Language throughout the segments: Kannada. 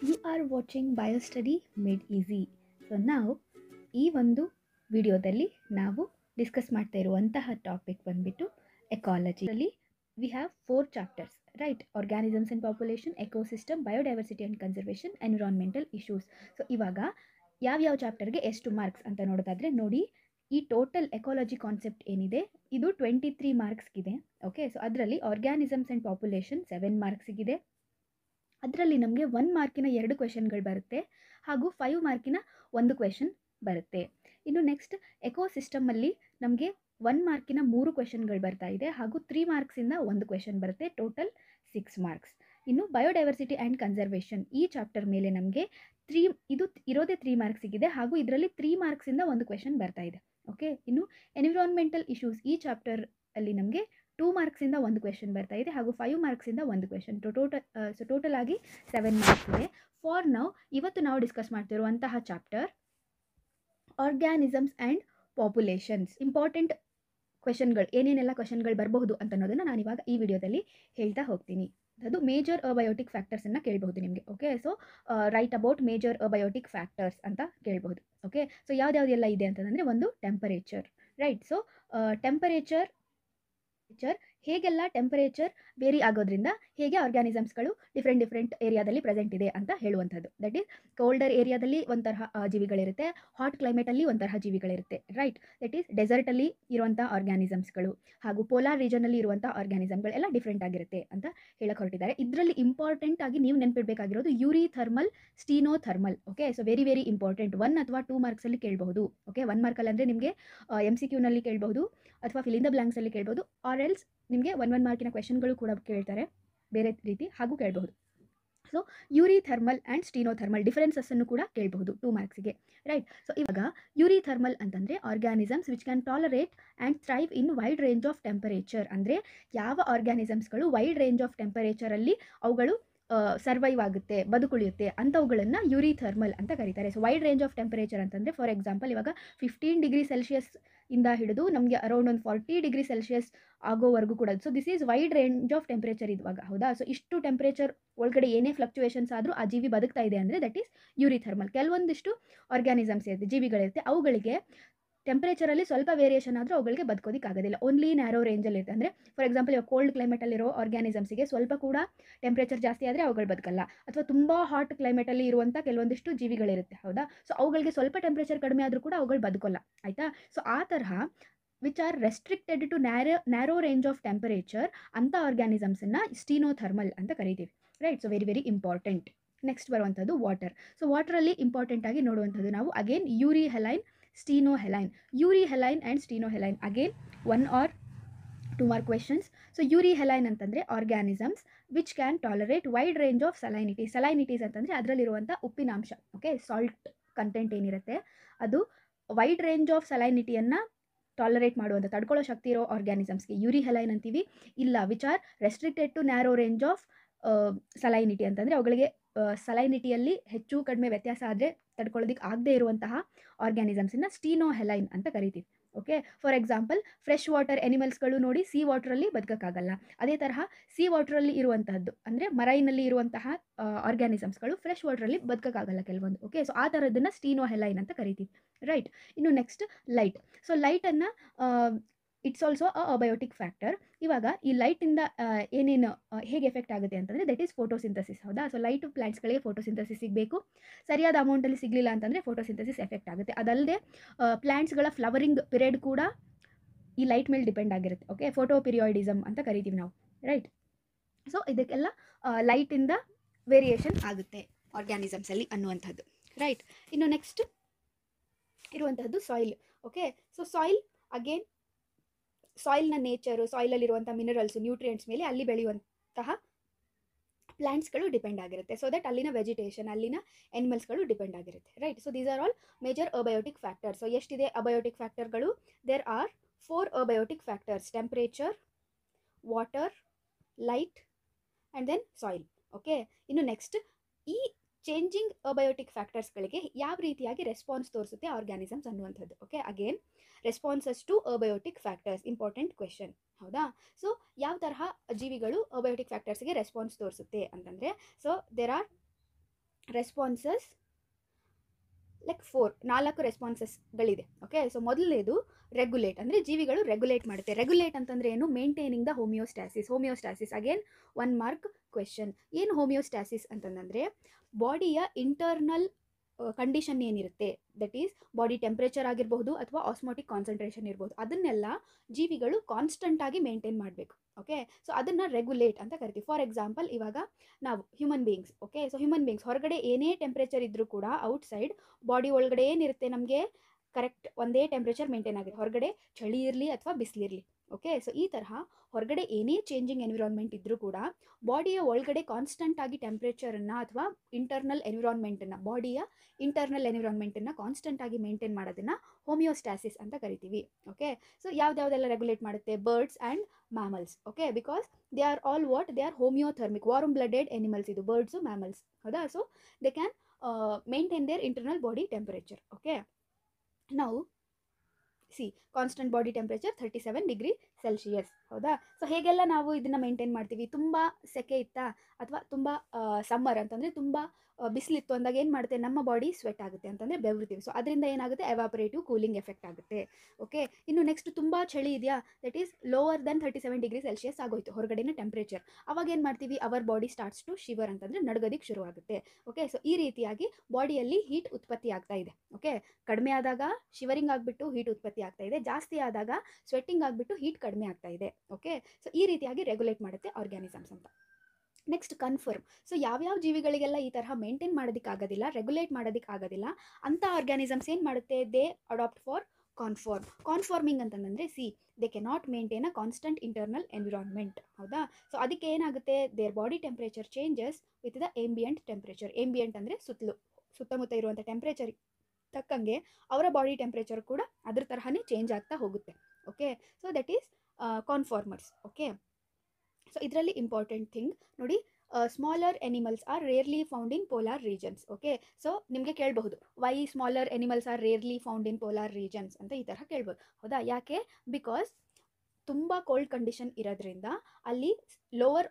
You are watching bio study made easy so ನಾವು ಈ ಒಂದು ವಿಡಿಯೋದಲ್ಲಿ ನಾವು ಡಿಸ್ಕಸ್ ಮಾಡ್ತಾ ಇರುವಂತಹ ಟಾಪಿಕ್ ಬಂದುಬಿಟ್ಟು ಎಕಾಲಜಿಯಲ್ಲಿ we have four chapters right organisms and population ecosystem biodiversity and conservation environmental issues so ಇವಾಗ ಯಾವ್ಯಾವ ಚಾಪ್ಟರ್ಗೆ ಎಷ್ಟು ಮಾರ್ಕ್ಸ್ ಅಂತ ನೋಡೋದಾದರೆ ನೋಡಿ, ಈ ಟೋಟಲ್ ಎಕಾಲಜಿ ಕಾನ್ಸೆಪ್ಟ್ ಏನಿದೆ, ಇದು ಟ್ವೆಂಟಿ ತ್ರೀ ಮಾರ್ಕ್ಸ್ಗಿದೆ ಓಕೆ ಸೊ ಅದರಲ್ಲಿ ಆರ್ಗ್ಯಾನಿಸಮ್ಸ್ ಆ್ಯಂಡ್ ಪಾಪ್ಯುಲೇಷನ್ ಸೆವೆನ್ ಮಾರ್ಕ್ಸಿಗಿದೆ ಅದರಲ್ಲಿ ನಮಗೆ ಒನ್ ಮಾರ್ಕಿನ ಎರಡು ಕ್ವೆಶನ್ಗಳು ಬರುತ್ತೆ ಹಾಗೂ ಫೈವ್ ಮಾರ್ಕಿನ ಒಂದು ಕ್ವೆಶನ್ ಬರುತ್ತೆ. ಇನ್ನು ನೆಕ್ಸ್ಟ್ ಎಕೋ ಸಿಸ್ಟಮಲ್ಲಿ ನಮಗೆ ಒನ್ ಮಾರ್ಕಿನ ಮೂರು ಕ್ವೆಶನ್ಗಳು ಬರ್ತಾ ಇದೆ ಹಾಗೂ ತ್ರೀ ಮಾರ್ಕ್ಸಿಂದ ಒಂದು ಕ್ವೆಶನ್ ಬರುತ್ತೆ ಟೋಟಲ್ ಸಿಕ್ಸ್ ಮಾರ್ಕ್ಸ್ ಇನ್ನು ಬಯೋಡೈವರ್ಸಿಟಿ ಆ್ಯಂಡ್ ಕನ್ಸರ್ವೇಷನ್ ಈ ಚಾಪ್ಟರ್ ಮೇಲೆ ನಮಗೆ ತ್ರೀ ಇದು ಇರೋದೇ ತ್ರೀ ಮಾರ್ಕ್ಸಿಗಿದೆ ಹಾಗೂ ಇದರಲ್ಲಿ ತ್ರೀ ಮಾರ್ಕ್ಸಿಂದ ಒಂದು ಕ್ವೆಶನ್ ಬರ್ತಾ ಇದೆ. ಓಕೆ ಇನ್ನು ಎನ್ವಿರಾನ್ಮೆಂಟಲ್ ಇಶ್ಯೂಸ್ ಈ ಚಾಪ್ಟರ್ ಅಲ್ಲಿ ನಮಗೆ ಟೂ ಮಾರ್ಕ್ಸಿಂದ ಒಂದು ಕ್ವೆಶನ್ ಬರ್ತಾ ಇದೆ ಹಾಗೂ ಫೈವ್ ಮಾರ್ಕ್ಸಿಂದ ಒಂದು ಕ್ವೆಶನ್ ಟೋಟಲ್ ಸೊ ಟೋಟಲ್ ಆಗಿ ಸೆವೆನ್ ಮಾರ್ಕ್ಸ್ ಇದೆ. ಫಾರ್ ನೌ ಇವತ್ತು ನಾವು discuss ಮಾಡ್ತಿರುವಂತಹ chapter organisms and populations important ಕ್ವೆಶನ್ಗಳು ಏನೇನೆಲ್ಲ ಕ್ವೆಶನ್ಗಳು ಬರಬಹುದು ಅಂತ ಅನ್ನೋದನ್ನು ನಾನು ಇವಾಗ ಈ ವಿಡಿಯೋದಲ್ಲಿ ಹೇಳ್ತಾ ಹೋಗ್ತೀನಿ. ಅದು ಮೇಜರ್ ಅಬಯೋಟಿಕ್ ಫ್ಯಾಕ್ಟರ್ಸನ್ನು ಕೇಳಬಹುದು ನಿಮಗೆ okay so right about major abiotic factors ಅಂತ ಕೇಳಬಹುದು ಓಕೆ ಸೊ ಯಾವ್ದ್ಯಾವ್ದೆಲ್ಲ ಇದೆ ಅಂತಂದರೆ ಒಂದು temperature right so temperature temperature ಹೇಗೆಲ್ಲ ಟೆಂಪರೇಚರ್ ವೇರಿ ಆಗೋದ್ರಿಂದ ಹೇಗೆ ಆರ್ಗ್ಯಾನಿಸಮ್ಸ್ಗಳು ಡಿಫ್ರೆಂಟ್ ಡಿಫ್ರೆಂಟ್ ಏರಿಯಾದಲ್ಲಿ ಪ್ರೆಸೆಂಟ್ ಇದೆ ಅಂತ ಹೇಳುವಂಥದ್ದು ದಟ್ ಈಸ್ ಕೋಲ್ಡರ್ ಏರಿಯಾದಲ್ಲಿ ಒಂಥರ ಜೀವಿಗಳಿರುತ್ತೆ. ಹಾಟ್ ಕ್ಲೈಮೇಟಲ್ಲಿ ಒಂಥರ ಜೀವಿಗಳಿರುತ್ತೆ. ರೈಟ್ ದಟ್ ಈಸ್ ಡೆಸರ್ಟಲ್ಲಿ ಇರುವಂಥ ಆರ್ಗ್ಯಾನಿಸಮ್ಸ್ಗಳು ಹಾಗೂ ಪೋಲಾರ್ ರೀಜನಲ್ಲಿ ಇರುವಂಥ ಆರ್ಗ್ಯಾನಿಸಮ್ಗಳು ಎಲ್ಲ ಡಿಫ್ರೆಂಟ್ ಆಗಿರುತ್ತೆ ಅಂತ ಹೇಳಕ್ಕೆ ಹೊರಟಿದ್ದಾರೆ. ಇದರಲ್ಲಿ ಇಂಪಾರ್ಟೆಂಟ್ ಆಗಿ ನೀವು ನೆನ್ಪಿಡಬೇಕಾಗಿರೋದು eurythermal stenothermal okay so very very important one ಅಥವಾ ಟೂ ಮಾರ್ಕ್ಸಲ್ಲಿ ಕೇಳಬಹುದು ಓಕೆ ಒನ್ ಮಾರ್ಕಲ್ಲಿ ಅಂದರೆ ನಿಮಗೆ ಎಂ ಸಿ ಕ್ಯೂನಲ್ಲಿ ಕೇಳಬಹುದು ಅಥವಾ ಫಿಲಿಂದ ಬ್ಲಾಂಕ್ಸಲ್ಲಿ ಕೇಳ್ಬೋದು ಆರ್ ಎಲ್ಸ್ ನಿಮಗೆ ಒನ್ ಒನ್ ಮಾರ್ಕಿನ ಕ್ವೆಶನ್ಗಳು ಕೂಡ ಕೇಳ್ತಾರೆ, ಬೇರೆ ರೀತಿ ಹಾಗೂ ಕೇಳಬಹುದು. So eurythermal and stenothermal ಡಿಫರೆನ್ಸಸ್ಸನ್ನು ಕೂಡ ಕೇಳಬಹುದು ಟೂ ಮಾರ್ಕ್ಸಿಗೆ ರೈಟ್ ಸೊ ಇವಾಗ ಯೂರಿ ಥರ್ಮಲ್ ಅಂತಂದರೆ organisms which can tolerate and thrive in wide range of temperature ಅಂದರೆ ಯಾವ ಆರ್ಗ್ಯಾನಿಸಮ್ಸ್ಗಳು ವೈಡ್ ರೇಂಜ್ ಆಫ್ ಟೆಂಪರೇಚರಲ್ಲಿ ಅವುಗಳು ಸರ್ವೈವ್ ಆಗುತ್ತೆ, ಬದುಕುಳಿಯುತ್ತೆ ಅಂಥವುಗಳನ್ನು ಯುರಿಥರ್ಮಲ್ ಅಂತ ಕರೀತಾರೆ. So wide range of temperature ಅಂತಂದರೆ ಫಾರ್ ಎಕ್ಸಾಂಪಲ್ ಇವಾಗ ಫಿಫ್ಟೀನ್ ಡಿಗ್ರಿ ಸೆಲ್ಸಿಯಸ್ ಇಂದ ಹಿಡಿದು ನಮಗೆ ಅರೌಂಡ್ ಒಂದು ಫಾರ್ಟಿ ಡಿಗ್ರಿ ಸೆಲ್ಸಿಯಸ್ ಆಗೋವರೆಗೂ ಕೂಡ so this is wide range of temperature ಇವಾಗ ಹೌದಾ? ಸೊ ಇಷ್ಟು ಟೆಂಪರೇಚರ್ ಒಳಗಡೆ ಏನೇ ಫ್ಲಕ್ಚುಯೇಷನ್ಸ್ ಆದರೂ ಆ ಜೀವಿ ಬದುಕ್ತಾ ಇದೆ ಅಂದರೆ ದಟ್ ಈಸ್ ಯೂರಿ ಥರ್ಮಲ್ ಕೆಲವೊಂದಿಷ್ಟು ಆರ್ಗ್ಯಾನಿಸಮ್ಸ್ ಇರುತ್ತೆ, ಜೀವಿಗಳಿರುತ್ತೆ, ಅವುಗಳಿಗೆ ಟೆಂಪರೇಚರಲ್ಲಿ ಸ್ವಲ್ಪ ವೇರಿಯೇಷನ್ ಆದರೂ ಅವುಗಳಿಗೆ ಬದುಕೋದಕ್ಕಾಗೋದಿಲ್ಲ ಓನ್ಲಿ ನ್ಯಾರೋ ರೇಂಜಲ್ಲಿ ಇರುತ್ತೆ. ಅಂದರೆ ಫಾರ್ ಎಕ್ಸಾಂಪಲ್ ಇವಾಗ ಕೋಲ್ಡ್ ಕ್ಲೈಮೇಟಲ್ಲಿರೋ ಆರ್ಗ್ಯಾನಿಸಮ್ಸಿಗೆ ಸ್ವಲ್ಪ ಕೂಡ ಟೆಂಪ್ರೇಚರ್ ಜಾಸ್ತಿ ಆದರೆ ಅವುಗಳು ಬದುಕಲ್ಲ. ಅಥವಾ ತುಂಬ ಹಾಟ್ ಕ್ಲೈಮೇಟಲ್ಲಿ ಇರುವಂಥ ಕೆಲವೊಂದಿಷ್ಟು ಜೀವಿಗಳಿರುತ್ತೆ, ಹೌದಾ? ಸೊ ಅವುಗಳಿಗೆ ಸ್ವಲ್ಪ ಟೆಂಪ್ರೇಚರ್ ಕಡಿಮೆ ಆದರೂ ಕೂಡ ಅವುಗಳು ಬದುಕೋಲ್ಲ, ಆಯಿತಾ? ಸೊ ಆ ತರಹ which are restricted to narrow narrow range of temperature ಅಂಥ ಆರ್ಗ್ಯಾನಿಸಮ್ಸನ್ನು ಸ್ಟೀನೋ ಥರ್ಮಲ್ ಅಂತ ಕರಿತೀವಿ. Right so very very important next ಬರುವಂಥದ್ದು ವಾಟರ್ ಸೊ ವಾಟರಲ್ಲಿ ಇಂಪಾರ್ಟೆಂಟಾಗಿ ನೋಡುವಂಥದ್ದು ನಾವು again euryhaline and stenohaline again one or two mark questions so euryhaline ಅಂತಂದರೆ organisms which can tolerate wide range of salinity salinities ಅಂತಂದರೆ ಅದರಲ್ಲಿರುವಂಥ ಉಪ್ಪಿನಾಂಶ ಓಕೆ ಸಾಲ್ಟ್ ಕಂಟೆಂಟ್ ಏನಿರುತ್ತೆ, ಅದು ವೈಡ್ ರೇಂಜ್ ಆಫ್ ಸಲೈನಿಟಿಯನ್ನು ಟಾಲರೇಟ್ ಮಾಡುವಂಥ, ತಡ್ಕೊಳ್ಳೋ ಶಕ್ತಿ ಇರೋ ಆರ್ಗ್ಯಾನಿಸಮ್ಸ್ಗೆ ಯೂರಿ ಹೆಲೈನ್ ಅಂತೀವಿ. ಇಲ್ಲ which are restricted to narrow range of salinity ಅಂತಂದರೆ ಅವುಗಳಿಗೆ ಸಲೈನಿಟಿಯಲ್ಲಿ ಹೆಚ್ಚು ಕಡಿಮೆ ವ್ಯತ್ಯಾಸ ಆದರೆ ತಡ್ಕೊಳ್ಳೋದಕ್ಕೆ ಆಗದೇ ಇರುವಂತಹ ಆರ್ಗ್ಯಾನಿಸಮ್ಸನ್ನು ಸ್ಟೀನೋ ಹೆಲೈನ್ ಅಂತ ಕರಿತೀವಿ okay for example fresh water ಎನಿಮಲ್ಸ್ಗಳು ನೋಡಿ ಸಿ ವಾಟ್ರಲ್ಲಿ ಬದುಕೋಕ್ಕಾಗಲ್ಲ. ಅದೇ ತರಹ ಸಿ ವಾಟ್ರಲ್ಲಿ ಇರುವಂತಹದ್ದು ಅಂದರೆ ಮರೈನಲ್ಲಿ ಇರುವಂತಹ ಆರ್ಗ್ಯಾನಿಸಮ್ಸ್ಗಳು ಫ್ರೆಶ್ ವಾಟ್ರಲ್ಲಿ ಬದುಕೋಕ್ಕಾಗಲ್ಲ ಕೆಲವೊಂದು ಓಕೆ ಸೊ ಆ ಥರದನ್ನು ಸ್ಟೀನೋ ಹೆಲೈನ್ ಅಂತ ಕರಿತೀವಿ ರೈಟ್ ಇನ್ನು ನೆಕ್ಸ್ಟ್ ಲೈಟ್ ಸೊ ಲೈಟನ್ನು it's also a abiotic factor ಇವಾಗ ಈ ಲೈಟಿಂದ ಏನೇನು ಹೇಗೆ ಎಫೆಕ್ಟ್ ಆಗುತ್ತೆ ಅಂತಂದರೆ ದಟ್ ಈಸ್ ಫೋಟೋಸಿಂಥಸಿಸ್ ಹೌದಾ? ಸೊ ಲೈಟ್ ಪ್ಲಾಂಟ್ಸ್ಗಳಿಗೆ ಫೋಟೋಸಿಂಥಸಿಸ್ ಸಿಗಬೇಕು. ಸರಿಯಾದ ಅಮೌಂಟಲ್ಲಿ ಸಿಗಲಿಲ್ಲ ಅಂತಂದರೆ ಫೋಟೋಸಿಂಥಸಿಸ್ ಎಫೆಕ್ಟ್ ಆಗುತ್ತೆ. ಅದಲ್ಲದೆ ಪ್ಲ್ಯಾಂಟ್ಸ್ಗಳ ಫ್ಲವರಿಂಗ್ ಪಿರಿಯಡ್ ಕೂಡ ಈ ಲೈಟ್ ಮೇಲೆ ಡಿಪೆಂಡ್ ಆಗಿರುತ್ತೆ. ಓಕೆ ಫೋಟೋ ಪಿರಿಯಾಯಿಡಿಸಮ್ ಅಂತ ಕರಿತೀವಿ ನಾವು. ರೈಟ್ ಸೊ ಇದಕ್ಕೆಲ್ಲ ಲೈಟಿಂದ ವೇರಿಯೇಷನ್ ಆಗುತ್ತೆ ಆರ್ಗ್ಯಾನಿಸಮ್ಸಲ್ಲಿ ಅನ್ನುವಂಥದ್ದು. ರೈಟ್ ಇನ್ನು ನೆಕ್ಸ್ಟ್ ಇರುವಂತಹದ್ದು soil okay so soil again ಸಾಯಿಲ್ನ nature ಸಾಯಿಲಲ್ಲಿರುವಂಥ ಮಿನರಲ್ಸ್ ನ್ಯೂಟ್ರಿಯೆಂಟ್ಸ್ ಮೇಲೆ ಅಲ್ಲಿ ಬೆಳೆಯುವಂತಹ ಪ್ಲ್ಯಾಂಟ್ಸ್ಗಳು ಡಿಪೆಂಡ್ ಆಗಿರುತ್ತೆ. ಸೊ ದಟ್ ಅಲ್ಲಿನ ವೆಜಿಟೇಷನ್ ಅಲ್ಲಿನ ಎನಿಮಲ್ಸ್ಗಳು ಡಿಪೆಂಡ್ ಆಗಿರುತ್ತೆ. Right so these are all major abiotic factor so ಎಷ್ಟಿದೆ abiotic ಫ್ಯಾಕ್ಟರ್ಗಳು there are four abiotic factors temperature water light and then soil okay ಇನ್ನು ನೆಕ್ಸ್ಟ್ ಈ ಚೇಂಜಿಂಗ್ ಅಬಯೋಟಿಕ್ ಫ್ಯಾಕ್ಟರ್ಸ್ಗಳಿಗೆ ಯಾವ ರೀತಿಯಾಗಿ ರೆಸ್ಪಾನ್ಸ್ ತೋರಿಸುತ್ತೆ ಆರ್ಗ್ಯಾನಿಸಮ್ಸ್ ಅನ್ನುವಂಥದ್ದು. Okay again responses to abiotic factors important question ಹೌದಾ? ಸೊ ಯಾವ ತರಹ ಜೀವಿಗಳು ಅಬಯೋಟಿಕ್ ಫ್ಯಾಕ್ಟರ್ಸ್ಗೆ ರೆಸ್ಪಾನ್ಸ್ ತೋರಿಸುತ್ತೆ ಅಂತಂದರೆ so there are responses like four ನಾಲ್ಕು ರೆಸ್ಪಾನ್ಸಸ್ಗಳಿದೆ ಓಕೆ ಸೊ ಮೊದಲನೇದು ರೆಗ್ಯುಲೇಟ್ ಅಂದರೆ ಜೀವಿಗಳು ರೆಗ್ಯುಲೇಟ್ ಮಾಡುತ್ತೆ. ರೆಗ್ಯುಲೇಟ್ ಅಂತಂದರೆ ಏನು? Maintaining the homeostasis homeostasis again one mark question ಏನು ಹೋಮಿಯೋಸ್ಟ್ಯಾಸಿಸ್ ಅಂತಂದರೆ ಬಾಡಿಯ ಇಂಟರ್ನಲ್ ಕಂಡೀಷನ್ ಏನಿರುತ್ತೆ? ದಟ್ ಈಸ್ ಬಾಡಿ ಟೆಂಪ್ರೇಚರ್ ಆಗಿರಬಹುದು ಅಥವಾ ಆಸ್ಮೋಟಿಕ್ ಕಾನ್ಸಂಟ್ರೇಷನ್ ಇರ್ಬೋದು ಅದನ್ನೆಲ್ಲ ಜೀವಿಗಳು ಕಾನ್ಸ್ಟಂಟ್ ಆಗಿ ಮೇಂಟೈನ್ ಮಾಡಬೇಕು ಓಕೆ ಸೊ ಅದನ್ನು ರೆಗ್ಯುಲೇಟ್ ಅಂತ ಕರಿತೀವಿ. ಫಾರ್ ಎಕ್ಸಾಂಪಲ್ ಇವಾಗ ನಾವು human beings okay so human beings ಹೊರಗಡೆ ಏನೇ ಟೆಂಪ್ರೇಚರ್ ಇದ್ದರೂ ಕೂಡ ಔಟ್ಸೈಡ್ ಬಾಡಿ ಒಳಗಡೆ ಏನಿರುತ್ತೆ ನಮಗೆ? ಕರೆಕ್ಟ್ ಒಂದೇ ಟೆಂಪ್ರೇಚರ್ ಮೇಂಟೈನ್ ಆಗಿದೆ ಹೊರಗಡೆ ಚಳಿ ಇರಲಿ ಅಥವಾ ಬಿಸಿಲಿರಲಿ ಓಕೆ ಸೊ ಈ ತರಹ ಹೊರಗಡೆ ಏನೇ ಚೇಂಜಿಂಗ್ ಎನ್ವಿರಾನ್ಮೆಂಟ್ ಇದ್ದರೂ ಕೂಡ ಬಾಡಿಯ ಒಳಗಡೆ ಕಾನ್ಸ್ಟಂಟ್ ಆಗಿ ಟೆಂಪ್ರೇಚರನ್ನು ಅಥವಾ ಇಂಟರ್ನಲ್ ಎನ್ವಿರಾನ್ಮೆಂಟನ್ನು ಬಾಡಿಯ ಇಂಟರ್ನಲ್ ಎನ್ವಿರಾನ್ಮೆಂಟನ್ನು ಕಾನ್ಸ್ಟಂಟ್ ಆಗಿ ಮೇಂಟೈನ್ ಮಾಡೋದನ್ನು ಹೋಮಿಯೋಸ್ಟ್ಯಾಸಿಸ್ ಅಂತ ಕರಿತೀವಿ. ಓಕೆ ಸೊ ಯಾವ್ದಾವುದೆಲ್ಲ ರೆಗ್ಯುಲೇಟ್ ಮಾಡುತ್ತೆ? Birds and mammals okay because they are all what they are homeothermic warm blooded animals ಇದು ಬರ್ಡ್ಸು ಮ್ಯಾಮಲ್ಸ್ ಹೌದಾ? So they can maintain their internal body temperature okay ನಾವು see constant body temperature thirty seven degree Celsius ಹೌದಾ? ಸೊ ಹೇಗೆಲ್ಲ ನಾವು ಇದನ್ನು ಮೇಂಟೈನ್ ಮಾಡ್ತೀವಿ? ತುಂಬ ಸೆಕೆ ಇತ್ತಾ? ಅಥವಾ ತುಂಬ ಸಮ್ಮರ್ ಅಂತಂದರೆ ತುಂಬ ಬಿಸಿಲಿತ್ತು ಅಂದಾಗ ಏನು ಮಾಡುತ್ತೆ? ನಮ್ಮ ಬಾಡಿ ಸ್ವೆಟ್ ಆಗುತ್ತೆ ಅಂತಂದರೆ ಬೆವರ್ತೀವಿ. ಸೊ ಅದರಿಂದ ಏನಾಗುತ್ತೆ? ಎವಾಪರೇಟಿವ್ ಕೂಲಿಂಗ್ ಎಫೆಕ್ಟ್ ಆಗುತ್ತೆ. ಓಕೆ ಇನ್ನು ನೆಕ್ಸ್ಟ್ ತುಂಬ ಚಳಿ ಇದೆಯಾ? That is lower than thirty seven degree Celsius ಆಗೋಯ್ತು, ಹೊರಗಡೆನ ಟೆಂಪ್ರೇಚರ್ ಅವಾಗ ಏನು ಮಾಡ್ತೀವಿ? Our body starts to shiver ಅಂತಂದರೆ ನಡ್ಗೋದಕ್ಕೆ ಶುರುವಾಗುತ್ತೆ. ಓಕೆ ಸೊ ಈ ರೀತಿಯಾಗಿ ಬಾಡಿಯಲ್ಲಿ ಹೀಟ್ ಉತ್ಪತ್ತಿ ಆಗ್ತಾ ಇದೆ. ಓಕೆ ಕಡಿಮೆ ಆದಾಗ ಶಿವರಿಂಗ್ ಆಗಿಬಿಟ್ಟು ಹೀಟ್ ಉತ್ಪತ್ತಿ ಆಗ್ತಾ ಇದೆ. ಜಾಸ್ತಿ ಆದಾಗ ಸ್ವೆಟ್ಟಿಂಗ್ ಆಗಿಬಿಟ್ಟು ಹೀಟ್ ಕಡಿಮೆ ಆಗ್ತಾ ಇದೆ. ಓಕೆ ಸೊ ಈ ರೀತಿಯಾಗಿ ರೆಗ್ಯುಲೇಟ್ ಮಾಡುತ್ತೆ ಆರ್ಗ್ಯಾನಿಸಮ್ಸ್ ಅಂತ. ನೆಕ್ಸ್ಟ್ ಕನ್ಫರ್ಮ್ ಸೊ ಯಾವ್ಯಾವ ಜೀವಿಗಳಿಗೆಲ್ಲ ಈ ತರಹ ಮೇಂಟೈನ್ ಮಾಡೋದಕ್ಕಾಗೋದಿಲ್ಲ ರೆಗ್ಯುಲೇಟ್ ಮಾಡೋದಕ್ಕಾಗೋದಿಲ್ಲ ಅಂಥ ಆರ್ಗ್ಯಾನಿಸಮ್ಸ್ ಏನು ಮಾಡುತ್ತೆ? They adapt for conform conforming ಅಂತಂದರೆ see they can not maintain a constant internal environment ಹೌದಾ? ಸೊ ಅದಕ್ಕೆ ಏನಾಗುತ್ತೆ? Their body temperature changes with the ambient temperature ambient ಅಂದರೆ ಸುತ್ತಲೂ, ಸುತ್ತಮುತ್ತ ಇರುವಂಥ ಟೆಂಪ್ರೇಚರ್ ತಕ್ಕಂಗೆ ಅವರ ಬಾಡಿ ಟೆಂಪ್ರೇಚರ್ ಕೂಡ ಅದ್ರ ತರಹನೇ ಚೇಂಜ್ ಆಗ್ತಾ ಹೋಗುತ್ತೆ. Okay so that is conformers okay so ಇದರಲ್ಲಿ ಇಂಪಾರ್ಟೆಂಟ್ ಥಿಂಗ್ ನೋಡಿ smaller animals are rarely found in polar regions okay so ನಿಮಗೆ ಕೇಳಬಹುದು why smaller animals are rarely found in polar regions ಅಂತ ಈ ತರಹ ಕೇಳ್ಬೋದು ಹೌದಾ? ಯಾಕೆ? ಬಿಕಾಸ್ ತುಂಬ ಕೋಲ್ಡ್ ಕಂಡೀಷನ್ ಇರೋದ್ರಿಂದ ಅಲ್ಲಿ ಲೋವರ್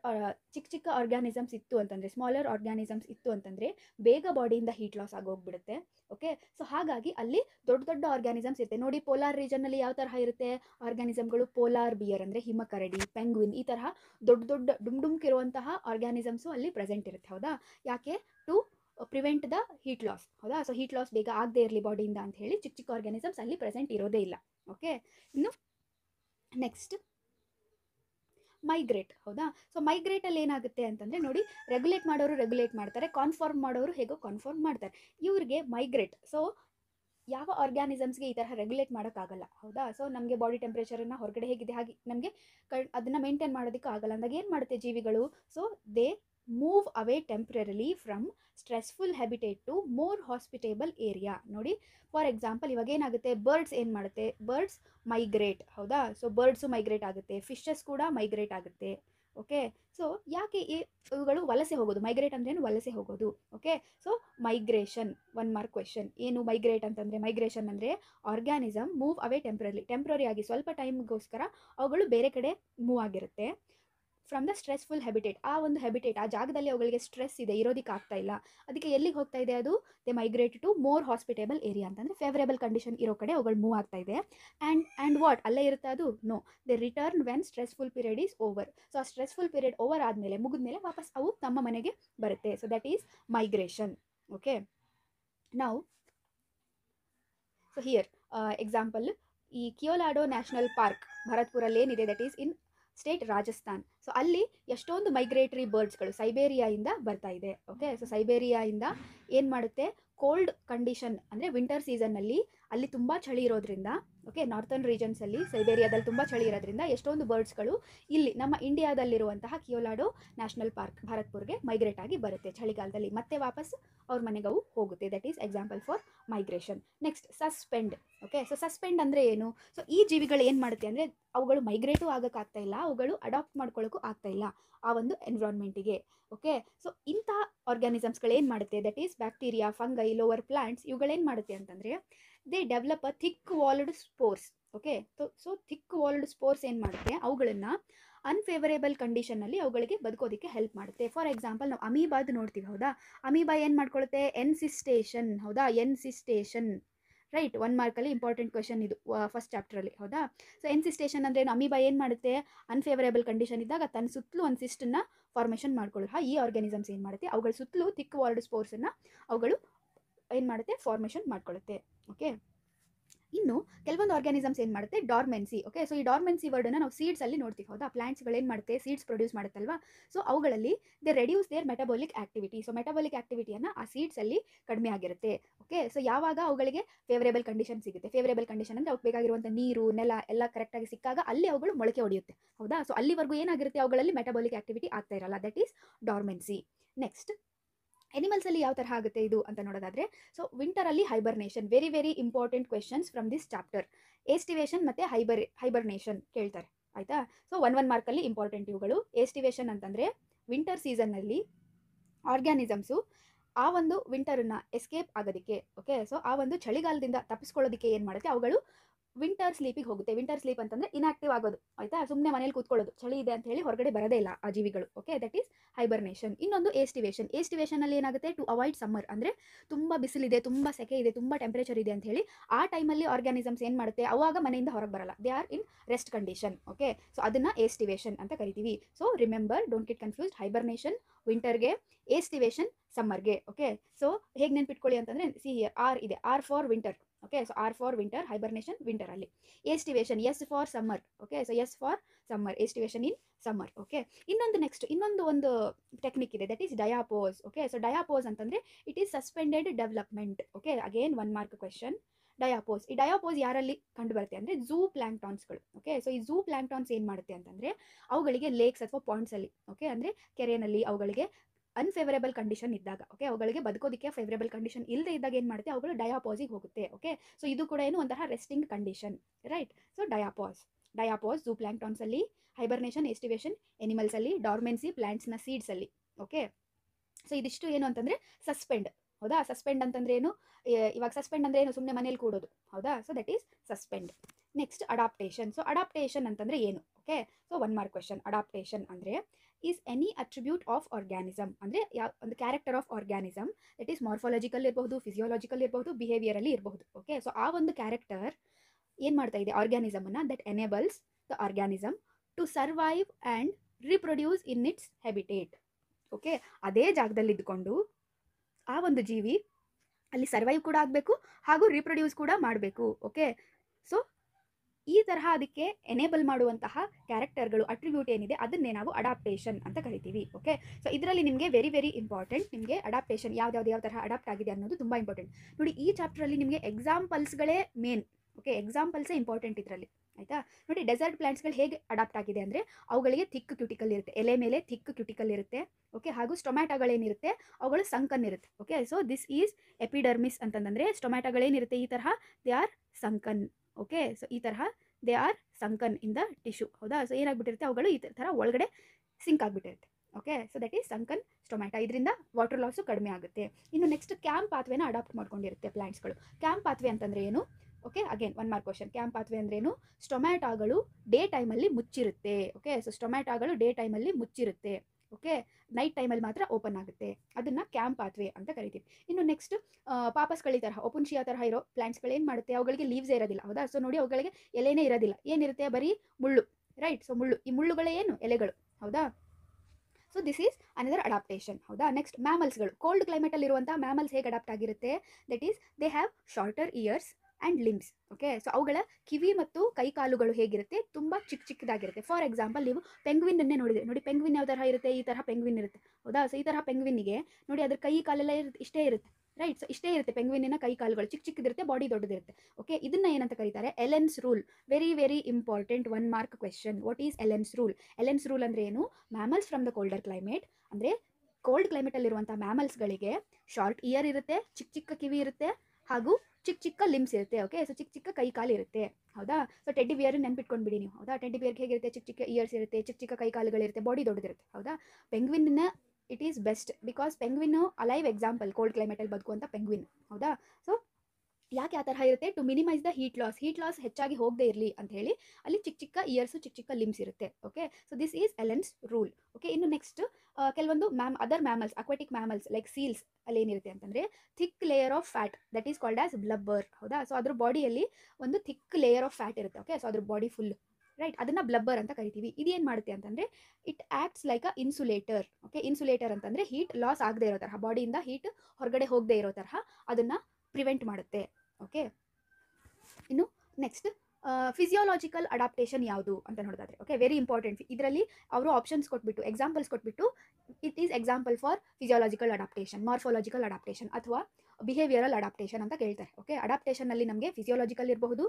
ಚಿಕ್ಕ ಚಿಕ್ಕ ಆರ್ಗ್ಯಾನಿಸಮ್ಸ್ ಇತ್ತು ಅಂತಂದರೆ ಸ್ಮಾಲರ್ ಆರ್ಗ್ಯಾನಿಸಮ್ಸ್ ಇತ್ತು ಅಂತಂದರೆ ಬೇಗ ಬಾಡಿಯಿಂದ ಹೀಟ್ ಲಾಸ್ ಆಗೋಗ್ಬಿಡುತ್ತೆ ಓಕೆ ಸೊ ಹಾಗಾಗಿ ಅಲ್ಲಿ ದೊಡ್ಡ ದೊಡ್ಡ ಆರ್ಗ್ಯಾನಿಸಮ್ಸ್ ಇರುತ್ತೆ. ನೋಡಿ ಪೋಲಾರ್ ರೀಜನ್ನಲ್ಲಿ ಯಾವ ತರಹ ಇರುತ್ತೆ? ಆರ್ಗ್ಯಾನಿಸಮ್ಗಳು ಪೋಲಾರ್ ಬಿಯರ್ ಅಂದರೆ ಹಿಮಕರಡಿ ಪೆಂಗ್ವಿನ್ ಈ ತರಹ ದೊಡ್ಡ ದೊಡ್ಡ ಡುಮ್ ಡುಮ್ಕಿರುವಂತಹ ಆರ್ಗ್ಯಾನಿಸಮ್ಸು ಅಲ್ಲಿ ಪ್ರೆಸೆಂಟ್ ಇರುತ್ತೆ, ಹೌದಾ? ಯಾಕೆ? To prevent the heat loss ಹೌದಾ? ಸೊ ಹೀಟ್ ಲಾಸ್ ಬೇಗ ಆಗದೆ ಇರಲಿ ಬಾಡಿಯಿಂದ ಅಂತ ಹೇಳಿ ಚಿಕ್ಕ ಚಿಕ್ಕ ಆರ್ಗ್ಯಾನಿಸಮ್ಸ್ ಅಲ್ಲಿ ಪ್ರೆಸೆಂಟ್ ಇರೋದೇ ಇಲ್ಲ ಓಕೆ ಇನ್ನು ನೆಕ್ಸ್ಟ್ ಮೈಗ್ರೇಟ್ ಹೌದಾ? ಸೊ ಮೈಗ್ರೇಟಲ್ಲಿ ಏನಾಗುತ್ತೆ ಅಂತಂದರೆ ನೋಡಿ ರೆಗ್ಯುಲೇಟ್ ಮಾಡೋರು ರೆಗ್ಯುಲೇಟ್ ಮಾಡ್ತಾರೆ ಕಾನ್ಫಾರ್ಮ್ ಮಾಡೋರು ಹೇಗೋ ಕಾನ್ಫರ್ಮ್ ಮಾಡ್ತಾರೆ. ಇವ್ರಿಗೆ ಮೈಗ್ರೇಟ್ ಸೊ ಯಾವ ಆರ್ಗ್ಯಾನಿಸಮ್ಸ್ಗೆ ಈ ತರಹ ರೆಗ್ಯುಲೇಟ್ ಮಾಡೋಕ್ಕಾಗಲ್ಲ. ಹೌದಾ? ಸೊ ನಮಗೆ ಬಾಡಿ ಟೆಂಪ್ರೇಚರನ್ನು ಹೊರಗಡೆ ಹೇಗಿದೆ ಹಾಗೆ, ನಮಗೆ ಕ ಅದನ್ನು ಮೇಂಟೈನ್ ಮಾಡೋದಕ್ಕೆ ಆಗಲ್ಲ. ಅಂದಾಗ ಏನು ಮಾಡುತ್ತೆ ಜೀವಿಗಳು? So they move away temporarily from stressful habitat to more hospitable area. ನೋಡಿ, ಫಾರ್ ಎಕ್ಸಾಂಪಲ್ ಇವಾಗ ಏನಾಗುತ್ತೆ, ಬರ್ಡ್ಸ್ ಏನು ಮಾಡುತ್ತೆ, ಬರ್ಡ್ಸ್ ಮೈಗ್ರೇಟ್, ಹೌದಾ? ಸೊ, ಬರ್ಡ್ಸು ಮೈಗ್ರೇಟ್ ಆಗುತ್ತೆ, ಫಿಶಸ್ ಕೂಡ ಮೈಗ್ರೇಟ್ ಆಗುತ್ತೆ, ಓಕೆ? ಸೊ, ಯಾಕೆ ಇವುಗಳು ವಲಸೆ ಹೋಗೋದು? ಮೈಗ್ರೇಟ್ ಅಂದ್ರೇನು ವಲಸೆ ಹೋಗೋದು, okay? So, migration, one mark question, ಏನು ಮೈಗ್ರೇಟ್ ಅಂತಂದರೆ, ಮೈಗ್ರೇಷನ್ ಅಂದರೆ organism move away temporary temporary ಆಗಿ ಸ್ವಲ್ಪ ಟೈಮ್ಗೋಸ್ಕರ ಅವುಗಳು ಬೇರೆ ಕಡೆ ಮೂವ್ ಆಗಿರುತ್ತೆ. ಫ್ರಮ್ ದ ಸ್ಟ್ರೆಸ್ಫುಲ್ ಹ್ಯಾಬಿಟೇಟ್ ಆ ಒಂದು ಹ್ಯಾಬಿಟೇಟ್ ಆ ಜಾಗದಲ್ಲಿ ಅವುಗಳಿಗೆ ಸ್ಟ್ರೆಸ್ ಇದೆ ಇರೋದಕ್ಕೆ ಆಗ್ತಾ ಇಲ್ಲ. ಅದಕ್ಕೆ ಎಲ್ಲಿಗೆ ಹೋಗ್ತಾ ಇದೆ ಅದು? They migrate to more hospitable area ಅಂತಂದರೆ ಫೇವರೇಬಲ್ ಕಂಡೀಷನ್ ಇರೋ ಕಡೆ ಅವುಗಳು ಮೂವ್ ಆಗ್ತಾ ಇದೆ. ಆ್ಯಂಡ್ ಆ್ಯಂಡ್ ವಾಟ್ ಅಲ್ಲೇ ಇರುತ್ತೆ ಅದು? No they return when stressful period is over so ಆ ಸ್ಟ್ರೆಸ್ಫುಲ್ ಪೀರಿಯಡ್ ಓವರ್ ಆದಮೇಲೆ, ಮುಗಿದ್ಮೇಲೆ ವಾಪಸ್ ಅವು ತಮ್ಮ ಮನೆಗೆ ಬರುತ್ತೆ. So that is migration okay ನಾವು ಸೊ ಹಿಯರ್ ಎಕ್ಸಾಂಪಲ್ ಈ ಕಿಯೋಲಾಡೋ ನ್ಯಾಷನಲ್ ಪಾರ್ಕ್ ಭರತ್ಪುರಲ್ಲಿ ಏನಿದೆ? That is in state Rajasthan so ಅಲ್ಲಿ ಎಷ್ಟೊಂದು ಮೈಗ್ರೇಟರಿ ಬರ್ಡ್ಸ್ಗಳು ಸೈಬೇರಿಯಾಯಿಂದ ಬರ್ತಾ ಇದೆ. ಓಕೆ ಸೊ ಸೈಬೇರಿಯಾಯಿಂದ ಏನು ಮಾಡುತ್ತೆ? ಕೋಲ್ಡ್ ಕಂಡೀಷನ್ ಅಂದರೆ ವಿಂಟರ್ ಸೀಸನ್ನಲ್ಲಿ ಅಲ್ಲಿ ತುಂಬ ಚಳಿ ಇರೋದ್ರಿಂದ ಓಕೆ ನಾರ್ತನ್ ರೀಜನ್ಸಲ್ಲಿ ಸೈಬೇರಿಯಾದಲ್ಲಿ ತುಂಬ ಚಳಿ ಇರೋದ್ರಿಂದ ಎಷ್ಟೊಂದು ಬರ್ಡ್ಸ್ಗಳು ಇಲ್ಲಿ ನಮ್ಮ ಇಂಡಿಯಾದಲ್ಲಿರುವಂತಹ ಕಿಯೋಲಾಡೋ ನ್ಯಾಷನಲ್ ಪಾರ್ಕ್ ಭರತ್ಪುರ್ಗೆ ಮೈಗ್ರೇಟ್ ಆಗಿ ಬರುತ್ತೆ ಚಳಿಗಾಲದಲ್ಲಿ. ಮತ್ತೆ ವಾಪಸ್ ಅವ್ರ ಮನೆಗೆ ಹೋಗುತ್ತೆ. That is example for migration next suspend okay so suspend ಅಂದರೆ ಏನು? ಸೊ ಈ ಜೀವಿಗಳು ಏನು ಮಾಡುತ್ತೆ ಅಂದರೆ ಅವುಗಳು ಮೈಗ್ರೇಟು ಆಗೋಕ್ಕಾಗ್ತಾ ಇಲ್ಲ, ಅವುಗಳು ಅಡಾಪ್ಟ್ ಮಾಡ್ಕೊಳ್ಳೋಕ್ಕೂ ಆಗ್ತಾ ಇಲ್ಲ ಆ ಒಂದು ಎನ್ವಿರಾನ್ಮೆಂಟಿಗೆ ಓಕೆ ಸೊ ಇಂಥ ಆರ್ಗ್ಯಾನಿಸಮ್ಸ್ಗಳು ಏನು ಮಾಡುತ್ತೆ? That is bacteria fungi lower plants ಇವುಗಳೇನು ಮಾಡುತ್ತೆ ಅಂತಂದರೆ they develop a thick walled spores okay so thick walled spores ಏನು ಮಾಡುತ್ತೆ? ಅವುಗಳನ್ನು ಅನ್ಫೇವರೇಬಲ್ ಕಂಡೀಷನಲ್ಲಿ ಅವುಗಳಿಗೆ ಬದುಕೋದಕ್ಕೆ ಹೆಲ್ಪ್ ಮಾಡುತ್ತೆ. ಫಾರ್ ಎಕ್ಸಾಂಪಲ್ ನಾವು ಅಮೀಬಾದ್ ನೋಡ್ತೀವಿ, ಹೌದಾ? ಅಮೀಬಾ ಏನು ಮಾಡ್ಕೊಳ್ಳುತ್ತೆ ಎನ್ಸಿಸ್ಟೇಷನ್ ಹೌದಾ? ಎನ್ಸಿಸ್ಟೇಷನ್ ರೈಟ್ ಒನ್ ಮಾರ್ಕಲ್ಲಿ ಇಂಪಾರ್ಟೆಂಟ್ ಕ್ವಶನ್ ಇದು ಫಸ್ಟ್ ಚಾಪ್ಟ್ರಲ್ಲಿ ಹೌದಾ? ಸೊ ಎನ್ಸಿಸ್ಟೇಷನ್ ಅಂದರೆ ಅಮೀಬಾ ಏನು ಮಾಡುತ್ತೆ? ಅನ್ಫೇವರೇಬಲ್ ಕಂಡೀಷನ್ ಇದ್ದಾಗ ತನ್ನ ಸುತ್ತಲೂ ಒಂದು ಸಿಸ್ಟನ್ನ ಫಾರ್ಮೇಷನ್ ಮಾಡ್ಕೊಳ್ಳೋದು. ಹಾ, ಈ ಆರ್ಗನಿಸಮ್ಸ್ ಏನು ಮಾಡುತ್ತೆ? ಅವುಗಳ ಸುತ್ತಲೂ ಥಿಕ್ ವಾಲ್ಡ್ ಸ್ಪೋರ್ಸನ್ನು ಅವುಗಳು ಏನು ಮಾಡುತ್ತೆ? ಫಾರ್ಮೇಷನ್ ಮಾಡ್ಕೊಳ್ಳುತ್ತೆ. ಓಕೆ? ಇನ್ನು ಕೆಲವೊಂದು ಆರ್ಗ್ಯಾನಿಸಮ್ಸ್ ಏನು ಮಾಡುತ್ತೆ? Dormancy okay? ಸೊ ಈ ಡಾರ್ಮೆನ್ಸಿ ವರ್ಡನ್ನು ನಾವು ಸೀಡ್ಸಲ್ಲಿ ನೋಡ್ತೀವಿ, ಹೌದಾ? ಪ್ಲಾಂಟ್ಸ್ಗಳೇನು ಮಾಡುತ್ತೆ? ಸೀಡ್ಸ್ ಪ್ರೊಡ್ಯೂಸ್ ಮಾಡುತ್ತಲ್ವಾ? ಸೊ ಅವುಗಳಲ್ಲಿ they reduce their metabolic activity so metabolic ಆಕ್ಟಿವಿಟಿಯನ್ನು ಆ ಸೀಡ್ಸಲ್ಲಿ ಕಡಿಮೆ ಆಗಿರುತ್ತೆ, ಓಕೆ? ಸೊ ಯಾವಾಗ ಅವುಗಳಿಗೆ ಫೇವರೇಬಲ್ ಕಂಡೀಷನ್ ಸಿಗುತ್ತೆ? ಫೇವರೇಬಲ್ ಕಂಡೀಷನ್ ಅಂದರೆ ಅವ್ರಿಗೆ ಬೇಕಾಗಿರುವಂಥ ನೀರು, ನೆಲ ಎಲ್ಲ ಕರೆಕ್ಟಾಗಿ ಸಿಕ್ಕಾಗ ಅಲ್ಲಿ ಅವುಗಳು ಮೊಳಕೆ ಹೊಡೆಯುತ್ತೆ ಹೌದಾ? ಸೊ ಅಲ್ಲಿವರೆಗೂ ಏನಾಗಿರುತ್ತೆ? ಅವುಗಳಲ್ಲಿ ಮೆಟಬಾಲಿಕ್ ಆಕ್ಟಿವಿಟಿ ಆಗ್ತಾ ಇರಲ್ಲ. ದಟ್ ಈಸ್ ಡಾರ್ಮೆನ್ಸಿ ನೆಕ್ಸ್ಟ್ ಎನಿಮಲ್ಸಲ್ಲಿ ಯಾವ ತರಹ ಆಗುತ್ತೆ ಇದು ಅಂತ ನೋಡೋದಾದ್ರೆ so ವಿಂಟರಲ್ಲಿ hibernation very very important questions from this chapter aestivation ಮತ್ತು ಹೈಬರ್ ಹೈಬರ್ನೇಷನ್ ಕೇಳ್ತಾರೆ, ಆಯಿತಾ? ಸೊ ಒನ್ ಒನ್ ಮಾರ್ಕಲ್ಲಿ ಇಂಪಾರ್ಟೆಂಟ್ ಇವುಗಳು. ಎಸ್ಟಿವೇಷನ್ ಅಂತಂದರೆ ವಿಂಟರ್ ಸೀಸನ್ನಲ್ಲಿ ಆರ್ಗ್ಯಾನಿಸಮ್ಸು ಆ ಒಂದು ವಿಂಟರನ್ನು ಎಸ್ಕೇಪ್ ಆಗೋದಕ್ಕೆ ಓಕೆ ಸೊ ಆ ಒಂದು ಚಳಿಗಾಲದಿಂದ ತಪ್ಪಿಸ್ಕೊಳ್ಳೋದಕ್ಕೆ ಏನು ಮಾಡುತ್ತೆ? ಅವುಗಳು ವಿಂಟರ್ ಸ್ಲೀಪಿಗೆ ಹೋಗುತ್ತೆ. ವಿಂಟರ್ ಸ್ಲೀಪ್ ಅಂತಂದರೆ ಇನ್ಆಕ್ಟಿವ್ ಆಗೋದು. ಆಯಿತಾ? ಸುಮ್ಮನೆ ಮನೇಲಿ ಕೂತ್ಕೊಳ್ಳೋದು. ಚಳಿ ಇದೆ ಅಂತ ಹೇಳಿ ಹೊರಗಡೆ ಬರೋದೇ ಇಲ್ಲ ಆ ಜೀವಿಗಳು. ಓಕೆ ದಟ್ ಈಸ್ ಹೈಬರ್ನೇಷನ್ ಇನ್ನೊಂದು ಏಸ್ಟಿವೇಷನ್ ಅಲ್ಲಿ ಏನಾಗುತ್ತೆ? ಟು ಅವಾಯ್ಡ್ ಸಮ್ಮರ್ ಅಂದರೆ ತುಂಬ ಬಿಸಿಲಿದೆ, ತುಂಬ ಸೆಕೆ ಇದೆ, ತುಂಬ ಟೆಂಪರೇಚರ್ ಇದೆ ಅಂತ ಹೇಳಿ ಆ ಟೈಮಲ್ಲಿ ಆರ್ಗಾನಿಸಮ್ಸ್ ಏನು ಮಾಡುತ್ತೆ? ಅವಾಗ ಮನೆಯಿಂದ ಹೊರಗೆ ಬರಲ್ಲ. They are in rest condition okay so ಅದನ್ನು ಏಸ್ಟಿವೇಷನ್ ಅಂತ ಕರಿತೀವಿ. So remember don't get confused hibernation ವಿಂಟರ್ಗೆ aestivation ಸಮ್ಮರ್ಗೆ ಓಕೆ ಸೊ ಹೇಗೆ ನೆನ್ಪಿಟ್ಕೊಳ್ಳಿ ಅಂತಂದರೆ ಸಿ ಆರ್ ಇದೆ. R for winter okay so R for winter hibernation ವಿಂಟರಲ್ಲಿ aestivation S for summer okay so S for summer aestivation in summer okay ಇನ್ನೊಂದು ನೆಕ್ಸ್ಟ್ ಇನ್ನೊಂದು ಒಂದು ಟೆಕ್ನಿಕ್ ಇದೆ that is diapause okay so diapause ಅಂತಂದರೆ it is suspended development okay again one mark question diapause ಈ ಡಯಾಪೋಸ್ ಯಾರಲ್ಲಿ ಕಂಡು ಬರುತ್ತೆ ಅಂದರೆ ಝೂ ಪ್ಲಾಂಕ್ಟಾನ್ಸ್ಗಳು ಓಕೆ ಸೊ ಈ ಝೂ ಪ್ಲಾಂಕ್ಟಾನ್ಸ್ ಏನು ಮಾಡುತ್ತೆ ಅಂತಂದರೆ ಅವುಗಳಿಗೆ ಲೇಕ್ಸ್ ಅಥವಾ ಪಾಯಿಂಟ್ಸಲ್ಲಿ ಓಕೆ ಅಂದರೆ ಕೆರೆಯಲ್ಲಿ ಅವುಗಳಿಗೆ ಅನ್ಫೇವರೇಬಲ್ ಕಂಡೀಷನ್ ಇದ್ದಾಗ ಓಕೆ ಅವುಗಳಿಗೆ ಬದುಕೋದಕ್ಕೆ ಫೇವರೇಬಲ್ ಕಂಡೀಷನ್ ಇಲ್ಲದೆ ಇದ್ದಾಗ ಏನು ಮಾಡುತ್ತೆ? ಅವುಗಳು ಡಯಾಪಾಸಿಗೆ ಹೋಗುತ್ತೆ ಓಕೆ ಸೊ ಇದು ಕೂಡ ಏನು ಒಂಥರ resting condition right so diapause diapause zoo ಪ್ಲಾಂಕ್ಟಾನ್ಸಲ್ಲಿ ಹೈಬರ್ನೇಷನ್ ಎಸ್ಟಿವೇಷನ್ ಎನಿಮಲ್ಸಲ್ಲಿ ಡಾರ್ಮೆನ್ಸಿ ಪ್ಲಾಂಟ್ಸ್ನ ಸೀಡ್ಸಲ್ಲಿ ಓಕೆ ಸೊ ಇದಿಷ್ಟು ಏನು ಅಂತಂದರೆ ಸಸ್ಪೆಂಡ್ ಹೌದಾ? ಸಸ್ಪೆಂಡ್ ಅಂತಂದ್ರೆ ಏನು? ಇವಾಗ ಸಸ್ಪೆಂಡ್ ಅಂದರೆ ಏನು? ಸುಮ್ಮನೆ ಮನೇಲಿ ಕೂಡೋದು, ಹೌದಾ? So that is suspend next adaptation so adaptation ಅಂತಂದರೆ ಏನು okay so one mark question adaptation ಅಂದರೆ is any attribute of organism ಅಂದರೆ ಯಾವ ಒಂದು character of organism that is morphological ಇರಬಹುದು ಫಿಸಿಯೋಲಾಜಿಕಲ್ ಇರಬಹುದು ಬಿಹೇವಿಯರಲ್ಲಿ ಇರಬಹುದು. ಓಕೆ ಸೊ ಆ ಒಂದು ಕ್ಯಾರೆಕ್ಟರ್ ಏನು ಮಾಡ್ತಾ ಇದೆ? ಆರ್ಗ್ಯಾನಿಸಮನ್ನು that enables the organism to survive and reproduce in its habitat okay ಅದೇ ಜಾಗದಲ್ಲಿ ಇದ್ಕೊಂಡು ಆ ಒಂದು ಜೀವಿ ಅಲ್ಲಿ ಸರ್ವೈವ್ ಕೂಡ ಆಗಬೇಕು ಹಾಗೂ ರಿಪ್ರೊಡ್ಯೂಸ್ ಕೂಡ ಮಾಡಬೇಕು. ಓಕೆ ಸೊ ಈ ತರಹ ಅದಕ್ಕೆ ಎನೇಬಲ್ ಮಾಡುವಂತಹ ಕ್ಯಾರೆಕ್ಟರ್ಗಳು ಅಟ್ರಿಬ್ಯೂಟ್ ಏನಿದೆ ಅದನ್ನೇ ನಾವು ಅಡಾಪ್ಟೇಷನ್ ಅಂತ ಕರಿತೀವಿ ಓಕೆ ಸೊ ಇದರಲ್ಲಿ ನಿಮಗೆ ವೆರಿ ವೆರಿ ಇಂಪಾರ್ಟೆಂಟ್ ನಿಮಗೆ ಅಡಾಪ್ಟೇಷನ್ ಯಾವ್ದಾವ್ದು ಯಾವ ತರಹ ಅಡಾಪ್ಟ್ ಆಗಿದೆ ಅನ್ನೋದು ತುಂಬ ಇಂಪಾರ್ಟೆಂಟ್ ನೋಡಿ, ಈ ಚಾಪ್ಟ್ರಲ್ಲಿ ನಿಮಗೆ ಎಕ್ಸಾಂಪಲ್ಸ್ಗಳೇ ಮೇನ್ ಓಕೆ ಎಕ್ಸಾಂಪಲ್ಸೇ ಇಂಪಾರ್ಟೆಂಟ್ ಇದರಲ್ಲಿ, ಆಯಿತಾ? ನೋಡಿ ಡೆಸರ್ಟ್ ಪ್ಲಾಂಟ್ಸ್ಗಳು ಹೇಗೆ ಅಡಾಪ್ಟ್ ಆಗಿದೆ ಅಂದರೆ ಅವುಗಳಿಗೆ ಥಿಕ್ ಕ್ಯೂಟಿಕಲ್ ಇರುತ್ತೆ, ಎಲೆ ಮೇಲೆ ಥಿಕ್ ಕ್ಯೂಟಿಕಲ್ ಇರುತ್ತೆ ಓಕೆ ಹಾಗೂ ಸ್ಟೊಮ್ಯಾಟೋಗಳೇನಿರುತ್ತೆ ಅವುಗಳು ಸಂಕನ್ ಇರುತ್ತೆ okay so this is epidermis ಅಂತಂದರೆ ಸ್ಟೊಮ್ಯಾಟೋಗಳೇನಿರುತ್ತೆ ಈ ತರಹ they are sunken okay? So ಈ ತರಹ they are sunken in the tissue ಹೌದಾ? ಸೊ ಏನಾಗ್ಬಿಟ್ಟಿರುತ್ತೆ? ಅವುಗಳು ಈ ಥರ ಒಳಗಡೆ sink ಆಗಿಬಿಟ್ಟಿರುತ್ತೆ. Okay? So that is sunken stomata ಇದರಿಂದ ವಾಟರ್ ಲಾಸು ಕಡಿಮೆ ಆಗುತ್ತೆ. ಇನ್ನು ನೆಕ್ಸ್ಟ್ ಕ್ಯಾಂಪ್ ಪಾತ್ವೆನ ಅಡಾಪ್ಟ್ ಮಾಡ್ಕೊಂಡಿರುತ್ತೆ ಪ್ಲಾಂಟ್ಸ್ಗಳು ಕ್ಯಾಂಪ್ ಪಾತ್ವೆ ಅಂತಂದ್ರೆ ಏನು? Okay? Again one mark question camp pathway ಅಂದ್ರೇನು ಸ್ಟೊಮ್ಯಾಟಾಗಳು ಡೇ ಟೈಮಲ್ಲಿ ಮುಚ್ಚಿರುತ್ತೆ. ಓಕೆ? ಸೊ ಸ್ಟೊಮ್ಯಾಟಾಗಳು ಡೇ ಟೈಮಲ್ಲಿ ಮುಚ್ಚಿರುತ್ತೆ. ಓಕೆ? ನೈಟ್ ಟೈಮಲ್ಲಿ ಮಾತ್ರ ಓಪನ್ ಆಗುತ್ತೆ. ಅದನ್ನು ಕ್ಯಾಂಪ್ ಪಾತ್ವೆ ಅಂತ ಕರಿತೀವಿ. ಇನ್ನು ನೆಕ್ಸ್ಟ್ ಪಾಪಸ್ಗಳಿ ತರಹ, ಒಪುನ್ಶಿಯಾ ತರಹ ಇರೋ ಪ್ಲಾಂಟ್ಸ್ಗಳು ಏನು ಮಾಡುತ್ತೆ? ಅವುಗಳಿಗೆ ಲೀವ್ಸೇ ಇರೋದಿಲ್ಲ. ಹೌದಾ? ಸೊ ನೋಡಿ ಅವುಗಳಿಗೆ ಎಲೆನೇ ಇರೋದಿಲ್ಲ. ಏನಿರುತ್ತೆ? ಬರೀ ಮುಳ್ಳು ರೈಟ್ ಸೊ ಮುಳ್ಳು. ಈ ಮುಳ್ಳುಗಳೇ ಏನು? ಎಲೆಗಳು. ಹೌದಾ? So this is another adaptation ಹೌದಾ? ನೆಕ್ಸ್ಟ್ ಮ್ಯಾಮಲ್ಸ್ಗಳು ಕೋಲ್ಡ್ ಕ್ಲೈಮೇಟಲ್ಲಿರುವಂಥ ಮ್ಯಾಮಲ್ಸ್ ಹೇಗೆ ಅಡಾಪ್ಟ್ ಆಗಿರುತ್ತೆ? That is they have shorter ears and limbs okay so ಅವುಗಳ ಕಿವಿ ಮತ್ತು ಕೈಕಾಲುಗಳು ಹೇಗಿರುತ್ತೆ? ತುಂಬ ಚಿಕ್ಕ ಚಿಕ್ಕದಾಗಿರುತ್ತೆ. ಫಾರ್ ಎಕ್ಸಾಂಪಲ್ ನೀವು ಪೆಂಗ್ವಿನ್ನನ್ನೇ ನೋಡಿದೆ ನೋಡಿ ಪೆಂಗ್ವಿನ್ ಯಾವ ತರಹ ಇರುತ್ತೆ? ಈ ತರಹ ಪೆಂಗ್ವಿನ್ ಇರುತ್ತೆ. ಹೌದಾ? ಸೊ ಈ ತರಹ ಪೆಂಗ್ವಿನ್ನಿಗೆ ನೋಡಿ ಅದ್ರ ಕೈ ಕಾಲೆಲ್ಲ ಇರುತ್ತೆ ಇಷ್ಟೇ ಇರುತ್ತೆ ರೈಟ್ ಸೊ ಇಷ್ಟೇ ಇರುತ್ತೆ ಪೆಂಗ್ವಿನಿನ ಕೈ ಕಾಲುಗಳು. ಚಿಕ್ಕ ಚಿಕ್ಕದಿರುತ್ತೆ ಬಾಡಿ ದೊಡ್ಡದಿರುತ್ತೆ ಓಕೆ ಇದನ್ನ ಏನಂತ ಕರೀತಾರೆ? Allen's rule very very important one mark question what is Allen's rule Allen's rule ಅಂದರೆ ಏನು? Mammals from the colder climate ಅಂದರೆ ಕೋಲ್ಡ್ ಕ್ಲೈಮೇಟಲ್ಲಿರುವಂಥ ಮ್ಯಾಮಲ್ಸ್ಗಳಿಗೆ ಶಾರ್ಟ್ ಇಯರ್ ಇರುತ್ತೆ ಚಿಕ್ಕ ಚಿಕ್ಕ ಕಿವಿ ಇರುತ್ತೆ, ಹಾಗೂ ಚಿಕ್ಕ ಚಿಕ್ಕ ಲಿಮ್ಸ್ ಇರುತ್ತೆ ಓಕೆ ಸೊ ಚಿಕ್ಕ ಚಿಕ್ಕ ಕೈ ಕಾಲು ಇರುತ್ತೆ, ಹೌದಾ? ಸೊ ಟೆಡ್ಡಿ ಬಿಯರ್ ನೆನ್ಪಿಟ್ಕೊಂಡ್ಬಿಡಿ ನೀವು, ಹೌದಾ? ಟೆಡ್ಡಿ ಬಿಯರ್ಗೆ ಹೇಗಿರುತ್ತೆ? ಚಿಕ್ಕ ಚಿಕ್ಕ ಇಯರ್ಸ್ ಇರುತ್ತೆ ಚಿಕ್ಕ ಚಿಕ್ಕ ಕೈ ಕಾಲುಗಳಿರುತ್ತೆ ಬಾಡಿ ದೊಡ್ಡದಿರುತ್ತೆ, ಹೌದಾ? ಪೆಂಗ್ವಿನ್ನ it is best because penguin alive example cold ಕ್ಲೈಮೇಟಲ್ಲಿ ಬದುಕುವಂಥ ಪೆಂಗ್ವಿನ್ ಹೌದಾ? ಸೊ ಯಾಕೆ ಆ ತರಹ ಇರುತ್ತೆ? To minimise the heat loss heat loss ಹೆಚ್ಚಾಗಿ ಹೋಗದೆ ಇರಲಿ ಅಂತ ಹೇಳಿ ಅಲ್ಲಿ ಚಿಕ್ಕ ಚಿಕ್ಕ ಇಯರ್ಸು ಚಿಕ್ಕ ಚಿಕ್ಕ ಲಿಮ್ಸ್ ಇರುತ್ತೆ okay so this is Allen's rule okay ಇನ್ನು ನೆಕ್ಸ್ಟ್ ಕೆಲವೊಂದು mam other mammals aquatic mammals like seals ಅಲ್ಲಿ ಏನಿರುತ್ತೆ ಅಂತಂದರೆ thick layer of fat that is called as blubber ಹೌದಾ? ಸೊ ಅದ್ರ ಬಾಡಿಯಲ್ಲಿ ಒಂದು ಥಿಕ್ ಲೇಯರ್ ಆಫ್ ಫ್ಯಾಟ್ ಇರುತ್ತೆ ಓಕೆ ಸೊ ಅದ್ರ ಬಾಡಿ ಫುಲ್ ರೈಟ್ ಅದನ್ನು ಬ್ಲಬ್ಬರ್ ಅಂತ ಕರಿತೀವಿ. ಇದೇನು ಮಾಡುತ್ತೆ ಅಂತಂದರೆ it acts like a insulator okay insulator ಅಂತಂದರೆ ಹೀಟ್ ಲಾಸ್ ಆಗದೆ ಇರೋ ತರಹ ಬಾಡಿಯಿಂದ ಹೀಟ್ ಹೊರಗಡೆ ಹೋಗದೆ ಇರೋ ತರಹ ಅದನ್ನು ಪ್ರಿವೆಂಟ್ ಮಾಡುತ್ತೆ. ಓಕೆ ಇನ್ನು ನೆಕ್ಸ್ಟ್ ಫಿಸಿಯೋಲಾಜಿಕಲ್ ಅಡಾಪ್ಟೇಷನ್ ಯಾವುದು ಅಂತ ನೋಡೋದಾದ್ರೆ ಓಕೆ ವೆರಿ ಇಂಪಾರ್ಟೆಂಟ್ ಇದರಲ್ಲಿ ಅವರು ಆಪ್ಷನ್ಸ್ ಕೊಟ್ಬಿಟ್ಟು ಎಕ್ಸಾಂಪಲ್ಸ್ ಕೊಟ್ಬಿಟ್ಟು it is example for physiological adaptation morphological adaptation ಅಥವಾ ಬಿಹೇವಿಯರಲ್ ಅಡಾಪ್ಟೇಷನ್ ಅಂತ ಕೇಳ್ತಾರೆ ಓಕೆ ಅಡಾಪ್ಟೇಷನಲ್ಲಿ ನಮಗೆ ಫಿಸಿಯೋಲಾಜಿಕಲ್ ಇರಬಹುದು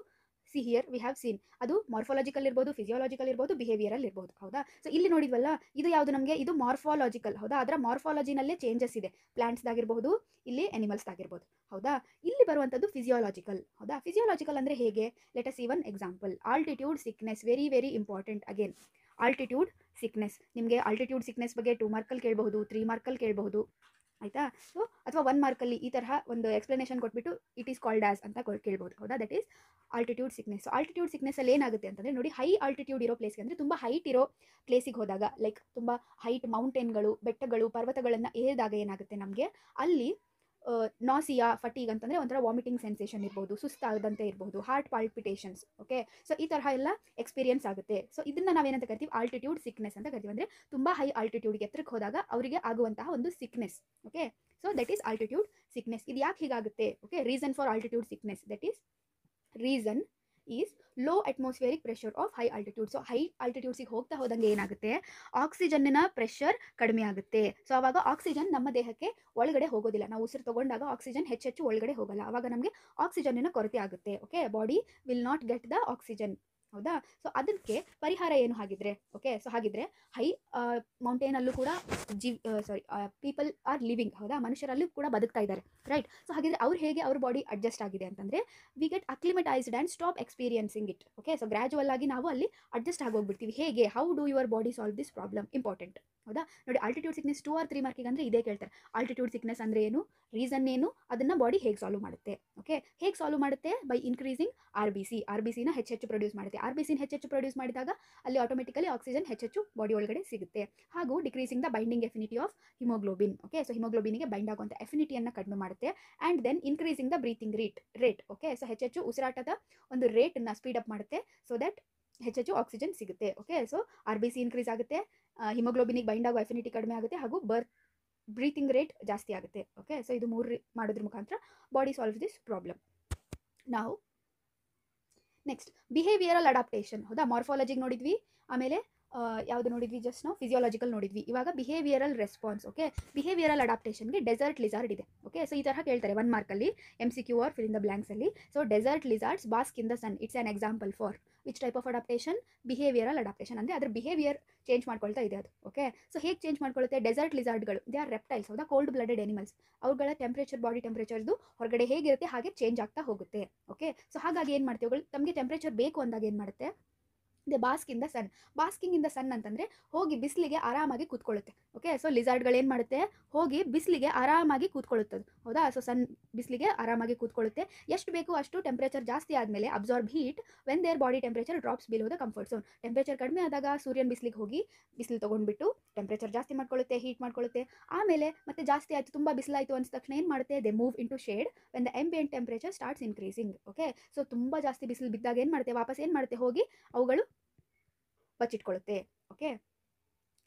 see here we have seen ಅದು ಮಾರ್ಫಾಲಜಿಕಲ್ ಇರ್ಬೋದು ಫಿಸಿಯಾಲಜಿಕಲ್ ಇರ್ಬೋದು ಅಲ್ಲಿ ಇರ್ಬೋದು. ಹೌದಾ? ಸೊ ಇಲ್ಲಿ ನೋಡಿದ್ವಲ್ಲ, ಇದು ಯಾವುದು ನಮಗೆ? ಇದು ಮಾರ್ಫಾಲಜಿಕಲ್ ಹೌದಾ? ಅದರ ಮಾರ್ಫಾಲಜಿನಲ್ಲೇ ಚೇಂಜಸ್ ಇದೆ. ಪ್ಲಾಂಟ್ಸ್ದಾಗಿರ್ಬಹುದು ಇಲ್ಲಿ ಎನಿಮಲ್ಸ್ದಾಗಿರ್ಬೋದು ಹೌದಾ? ಇಲ್ಲಿ ಬರುವಂಥದ್ದು ಫಿಸಿಯಾಲಜಿಕಲ್ ಹೌದಾ? ಫಿಸಿಯಾಲಜಿಕಲ್ ಅಂದರೆ ಹೇಗೆ? Let us one example altitude sickness very very important again altitude sickness ನಿಮಗೆ ಆಲ್ಟಿಟ್ಯೂಡ್ ಸಿಕ್ನೆಸ್ ಬಗ್ಗೆ ಟೂ ಮಾರ್ಕಲ್ಲಿ ಕೇಳಬಹುದು ತ್ರೀ ಮಾರ್ಕಲ್ಲಿ ಕೇಳಬಹುದು. ಆಯಿತಾ? ಸೊ ಅಥವಾ ಒನ್ ಮಾರ್ಕಲ್ಲಿ ಈ ತರಹ ಒಂದು ಎಕ್ಸ್ಪ್ಲನೇಷನ್ ಕೊಟ್ಬಿಟ್ಟು ಇಟ್ ಈಸ್ ಕಾಲ್ಡ್ ಆಸ್ ಅಂತ ಕೇಳ್ಬೋದು. ಹೌದಾ? That is altitude sickness altitude ಸಿಕ್ನೆಸ್ಸಲ್ಲಿ ಏನಾಗುತ್ತೆ ಅಂತಂದರೆ ನೋಡಿ ಹೈ ಆಲ್ಟಿಟ್ಯೂಡ್ ಇರೋ ಪ್ಲೇಸ್ಗೆ ಅಂದರೆ ತುಂಬ ಹೈಟ್ ಇರೋ ಪ್ಲೇಸಿಗೆ ಹೋದಾಗ ಲೈಕ್ ತುಂಬ ಹೈಟ್ ಮೌಂಟೇನ್ಗಳು ಬೆಟ್ಟಗಳು, ಪರ್ವತಗಳನ್ನು ಏರಿದಾಗ ಏನಾಗುತ್ತೆ ನಮಗೆ? ಅಲ್ಲಿ ನಾಸಿಯಾ ಫಟೀಗ್ ಅಂತಂದರೆ ಒಂಥರ ವಾಮಿಟಿಂಗ್ ಸೆನ್ಸೇಷನ್ ಇರ್ಬೋದು ಸುಸ್ತಾಗದಂತೆ ಇರ್ಬೋದು ಹಾರ್ಟ್ ಪಾಲ್ಪಿಟೇಷನ್ಸ್ ಓಕೆ ಸೊ ಈ ತರಹ ಎಲ್ಲ ಎಕ್ಸ್ಪೀರಿಯನ್ಸ್ ಆಗುತ್ತೆ. ಸೊ ಇದನ್ನು ನಾವೇನಂತ ಕರಿತೀವಿ? ಆಲ್ಟಿಟ್ಯೂಡ್ ಸಿಕ್ನೆಸ್ ಅಂತ ಕರಿತೀವಿ. ಅಂದರೆ ತುಂಬ ಹೈ ಆಲ್ಟಿಟ್ಯೂಡ್ಗೆ ಎತ್ತರಕ್ಕೆ ಹೋದಾಗ ಅವರಿಗೆ ಆಗುವಂತಹ ಒಂದು sickness okay so that is altitude sickness ಇದು ಯಾಕೆ ಹೀಗಾಗುತ್ತೆ okay reason for altitude sickness that is reason is low atmospheric pressure of high altitude so high ಆಲ್ಟಿಟ್ಯೂಡ್ಸಿಗೆ ಹೋಗ್ತಾ ಹೋದಂಗೆ ಏನಾಗುತ್ತೆ? ಆಕ್ಸಿಜನ್ನ ಪ್ರೆಷರ್ ಕಡಿಮೆ ಆಗುತ್ತೆ. ಸೊ ಆವಾಗ ಆಕ್ಸಿಜನ್ ನಮ್ಮ ದೇಹಕ್ಕೆ ಒಳಗಡೆ ಹೋಗೋದಿಲ್ಲ. ನಾವು ಉಸಿರು ತಗೊಂಡಾಗ ಆಕ್ಸಿಜನ್ ಹೆಚ್ಚೆಚ್ಚು ಒಳಗಡೆ ಹೋಗಲ್ಲ. ಆವಾಗ ನಮಗೆ ಆಕ್ಸಿಜನ್ನಿನ ಕೊರತೆ ಆಗುತ್ತೆ. Okay body will not get the oxygen ಹೌದಾ? ಸೊ ಅದಕ್ಕೆ ಪರಿಹಾರ ಏನು ಹಾಗಿದ್ರೆ? ಓಕೆ ಸೊ ಹಾಗಿದ್ರೆ ಹೈ ಮೌಂಟೇನಲ್ಲೂ ಕೂಡ ಜೀವ್ ಸಾರಿ ಪೀಪಲ್ ಆರ್ ಲಿವಿಂಗ್ ಹೌದಾ? ಮನುಷ್ಯರಲ್ಲೂ ಕೂಡ ಬದುಕ್ತಾ ಇದ್ದಾರೆ ರೈಟ್ ಸೊ ಹಾಗಿದ್ರೆ ಅವ್ರು ಹೇಗೆ ಅವ್ರ ಬಾಡಿ ಅಡ್ಜಸ್ಟ್ ಆಗಿದೆ ಅಂತಂದರೆ we get acclimatised and stop experiencing it okay so gradual ಆಗಿ ನಾವು ಅಲ್ಲಿ ಅಡ್ಜಸ್ಟ್ ಆಗೋಗ್ಬಿಡ್ತೀವಿ. ಹೇಗೆ? How do your body solve this problem important ಹೌದಾ? ನೋಡಿ altitude sickness two or three ಮಾರ್ಕಿಗೆ ಅಂದರೆ ಇದೇ ಕೇಳ್ತಾರೆ. ಆಲ್ಟಿಟ್ಯೂಡ್ ಸಿಕ್ನೆಸ್ ಅಂದರೆ ಏನು? ರೀಸನ್ ಏನು? ಅದನ್ನು ಬಾಡಿ ಹೇಗೆ ಸಾಲ್ವ್ ಮಾಡುತ್ತೆ? ಓಕೆ ಹೇಗೆ ಸಾಲ್ವ್ ಮಾಡುತ್ತೆ? By increasing R B C R B ಸಿನ ಹೆಚ್ಚೆಚ್ಚು ಪ್ರೊಡ್ಯೂಸ್ ಮಾಡುತ್ತೆ. ಆರ್ ಬಿ ಸಿನ ಹೆಚ್ಚೆಚ್ಚು ಪ್ರೊಡ್ಯೂಸ್ ಮಾಡಿದಾಗ ಅಲ್ಲಿ ಆಟೋಮೆಟಿಕಲಿ ಆಕ್ಸಿಜನ್ ಹೆಚ್ಚೆಚ್ಚು ಬಾಡಿ ಒಳಗಡೆ ಸಿಗುತ್ತೆ. ಹಾಗೂ decreasing the binding affinity of haemoglobin okay so ಹಿಮೋಗ್ಲೋಬಿನ್ಗೆ bind ಆಗುವಂಥ ಎಫಿನಿಟಿಯನ್ನು ಕಡಿಮೆ ಮಾಡುತ್ತೆ. And then increasing the breathing rate rate okay so ಹೆಚ್ಚೆಚ್ಚು ಉಸಿರಾಟದ ಒಂದು ರೇಟನ್ನು ಸ್ಪೀಡ್ ಅಪ್ ಮಾಡುತ್ತೆ. ಸೊ ದಟ್ ಹೆಚ್ಚೆಚ್ಚು ಆಕ್ಸಿಜನ್ ಸಿಗುತ್ತೆ. Okay so R B C increase ಆಗುತ್ತೆ. ಹಿಮೋಗ್ಲೋಬಿನಿಗೆ ಬೈಂಡ್ ಆಗೋ ಅಫಿನಿಟಿ ಕಡಿಮೆ ಆಗುತ್ತೆ ಹಾಗೂ ಬರ್ ಬ್ರೀತಿಂಗ್ ರೇಟ್ ಜಾಸ್ತಿ ಆಗುತ್ತೆ. ಓಕೆ ಸೊ ಇದು ಮೂರು ಮಾಡೋದ್ರ ಮುಖಾಂತರ ಬಾಡಿ ಸಾಲ್ವ್ ದಿಸ್ ಪ್ರಾಬ್ಲಮ್ ನಾವು ನೆಕ್ಸ್ಟ್ ಬಿಹೇವಿಯರಲ್ ಅಡಾಪ್ಟೇಷನ್ ಹೌದಾ? ಮಾರ್ಫಾಲಜಿಗೆ ನೋಡಿದ್ವಿ. ಆಮೇಲೆ ಯಾವುದು ನೋಡಿದ್ವಿ ಜಸ್ಟ್ ನಾವು ಫಿಸಿಯಾಲಜಿಕಲ್ ನೋಡಿದ್ವಿ. ಇವಾಗ ಬಿಹೇವಿಯರಲ್ ರೆಸ್ಪಾನ್ಸ್ ಓಕೆ ಬಿಹೇವಿಯರಲ್ ಅಡಾಪ್ಟೇಷನ್ಗೆ ಡೆಸರ್ಟ್ ಲಿಸಾರ್ಡ್ ಇದೆ ಓಕೆ ಸೊ ಈ ತರಹ ಕೇಳ್ತಾರೆ one ಮಾರ್ಕಲ್ಲಿ M C Q or fill in the ಬ್ಲ್ಯಾಂಕ್ಸಲ್ಲಿ so desert lizards bask in the sun it's an example for which type of adaptation behavioural adaptation ಅಂದರೆ ಅದ್ರ ಬಿಹೇವಿಯರ್ ಚೇಂಜ್ ಮಾಡ್ಕೊಳ್ತಾ ಇದೆ ಅದು ಓಕೆ ಸೊ ಹೇಗೆ ಚೇಂಜ್ ಮಾಡ್ಕೊಳ್ಳುತ್ತೆ ಡೆಸರ್ಟ್ ಲಿಸಾರ್ಡ್ಗಳು ದೇ ಆರ್ ರೆಪ್ಟೈಲ್ಸ್ ಹೌದಾ? ಕೋಲ್ಡ್ ಬ್ಲಡೆಡ್ ಎನಿಮಲ್ಸ್ ಅವುಗಳ ಟೆಂಪ್ರೇಚರ್ ಬಾಡಿ ಟೆಂಪ್ರೇಚರ್ದು ಹೊರಗಡೆ ಹೇಗಿರುತ್ತೆ? ಹಾಗೆ ಚೇಂಜ್ ಆಗ್ತಾ ಹೋಗುತ್ತೆ ಓಕೆ ಸೊ ಹಾಗಾಗಿ ಏನು ಮಾಡ್ತೀವಿ ಅವುಗಳು ತಮಗೆ ಟೆಂಪ್ರೇಚರ್ ಬೇಕು ಅಂದಾಗ ಏನು ಮಾಡುತ್ತೆ? They bask in the sun. Basking in the sun ಅಂತಂದರೆ ಹೋಗಿ ಬಿಸಿಲಿಗೆ ಆರಾಮಾಗಿ ಕೂತ್ಕೊಳ್ಳುತ್ತೆ. ಓಕೆ ಸೊ ಲಿಸಾರ್ಡ್ಗಳೇನು ಮಾಡುತ್ತೆ? ಹೋಗಿ ಬಿಸಿಲಿಗೆ ಆರಾಮಾಗಿ ಕೂತ್ಕೊಳ್ಳುತ್ತದೆ. ಹೌದಾ? ಸೊ ಸನ್ ಬಿಸಿಲಿಗೆ ಆರಾಮಾಗಿ ಕೂತ್ಕೊಳ್ಳುತ್ತೆ. ಎಷ್ಟು ಬೇಕು ಅಷ್ಟು ಟೆಂಪ್ರೇಚರ್ ಜಾಸ್ತಿ ಆದಮೇಲೆ absorb heat when their body temperature drops below the comfort zone temperature ಕಡಿಮೆ ಆದಾಗ ಸೂರ್ಯನ ಬಿಸಿಲಿಗೆ ಹೋಗಿ ಬಿಸಿಲು ತೊಗೊಂಡ್ಬಿಟ್ಟು ಟೆಂಪ್ರೇಚರ್ ಜಾಸ್ತಿ ಮಾಡ್ಕೊಳ್ಳುತ್ತೆ ಹೀಟ್ ಮಾಡ್ಕೊಳ್ಳುತ್ತೆ. ಆಮೇಲೆ ಮತ್ತೆ ಜಾಸ್ತಿ ಆಯಿತು, ತುಂಬ ಬಿಸಿಲಾಯಿತು ಅಂದ ತಕ್ಷಣ ಏನು ಮಾಡುತ್ತೆ? They move into shade when the ambient temperature starts increasing okay so ತುಂಬ ಜಾಸ್ತಿ ಬಿಸಿಲು ಬಿದ್ದಾಗ ಏನು ಮಾಡುತ್ತೆ? ವಾಪಸ್ ಏನು ಮಾಡುತ್ತೆ? ಹೋಗಿ ಅವುಗಳು ಬಚ್ಚಿಟ್ಕೊಳ್ಳುತ್ತೆ okay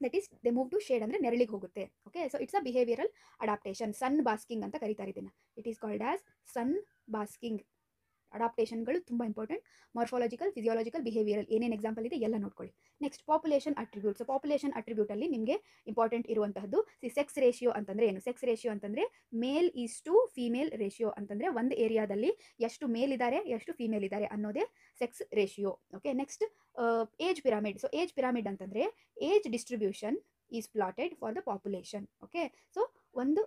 that is they move to shade ಅಂದರೆ ನೆರಳಿಗೆ ಹೋಗುತ್ತೆ okay so it's a behavioural adaptation sun basking ಅಂತ ಕರೀತಾರೆ ಇದನ್ನು it is called as sun basking ಅಡಾಪ್ಟೇಷನ್ಗಳು ತುಂಬ ಇಂಪಾರ್ಟೆಂಟ್ ಮಾರ್ಫಾಲಜಿಕಲ್ ಫಿಸಿಯಾಲಜಿಕಲ್ ಬಿಹೇವಿಯರಲ್ ಏನೇನು ಎಕ್ಸಾಂಪಲ್ ಇದೆ ಎಲ್ಲ ನೋಡ್ಕೊಳ್ಳಿ. Next population attribute so population ಅಟ್ರಿಬ್ಯೂಟಲ್ಲಿ ನಿಮಗೆ ಇಂಪಾರ್ಟೆಂಟ್ ಇರುವಂತಹದ್ದು ಸಿ ಸೆಕ್ಸ್ ರೇಷಿಯೋ ಅಂತಂದರೆ ಏನು? ಸೆಕ್ಸ್ ರೇಷಿಯೋ ಅಂತಂದರೆ male is to female ratio ಅಂತಂದರೆ ಒಂದು ಏರಿಯಾದಲ್ಲಿ ಎಷ್ಟು ಮೇಲ್ ಇದ್ದಾರೆ ಎಷ್ಟು ಫೀಮೇಲ್ ಇದ್ದಾರೆ ಅನ್ನೋದೇ sex ratio okay next age pyramid so age pyramid ಅಂತಂದರೆ age distribution is plotted for the population okay so ಒಂದು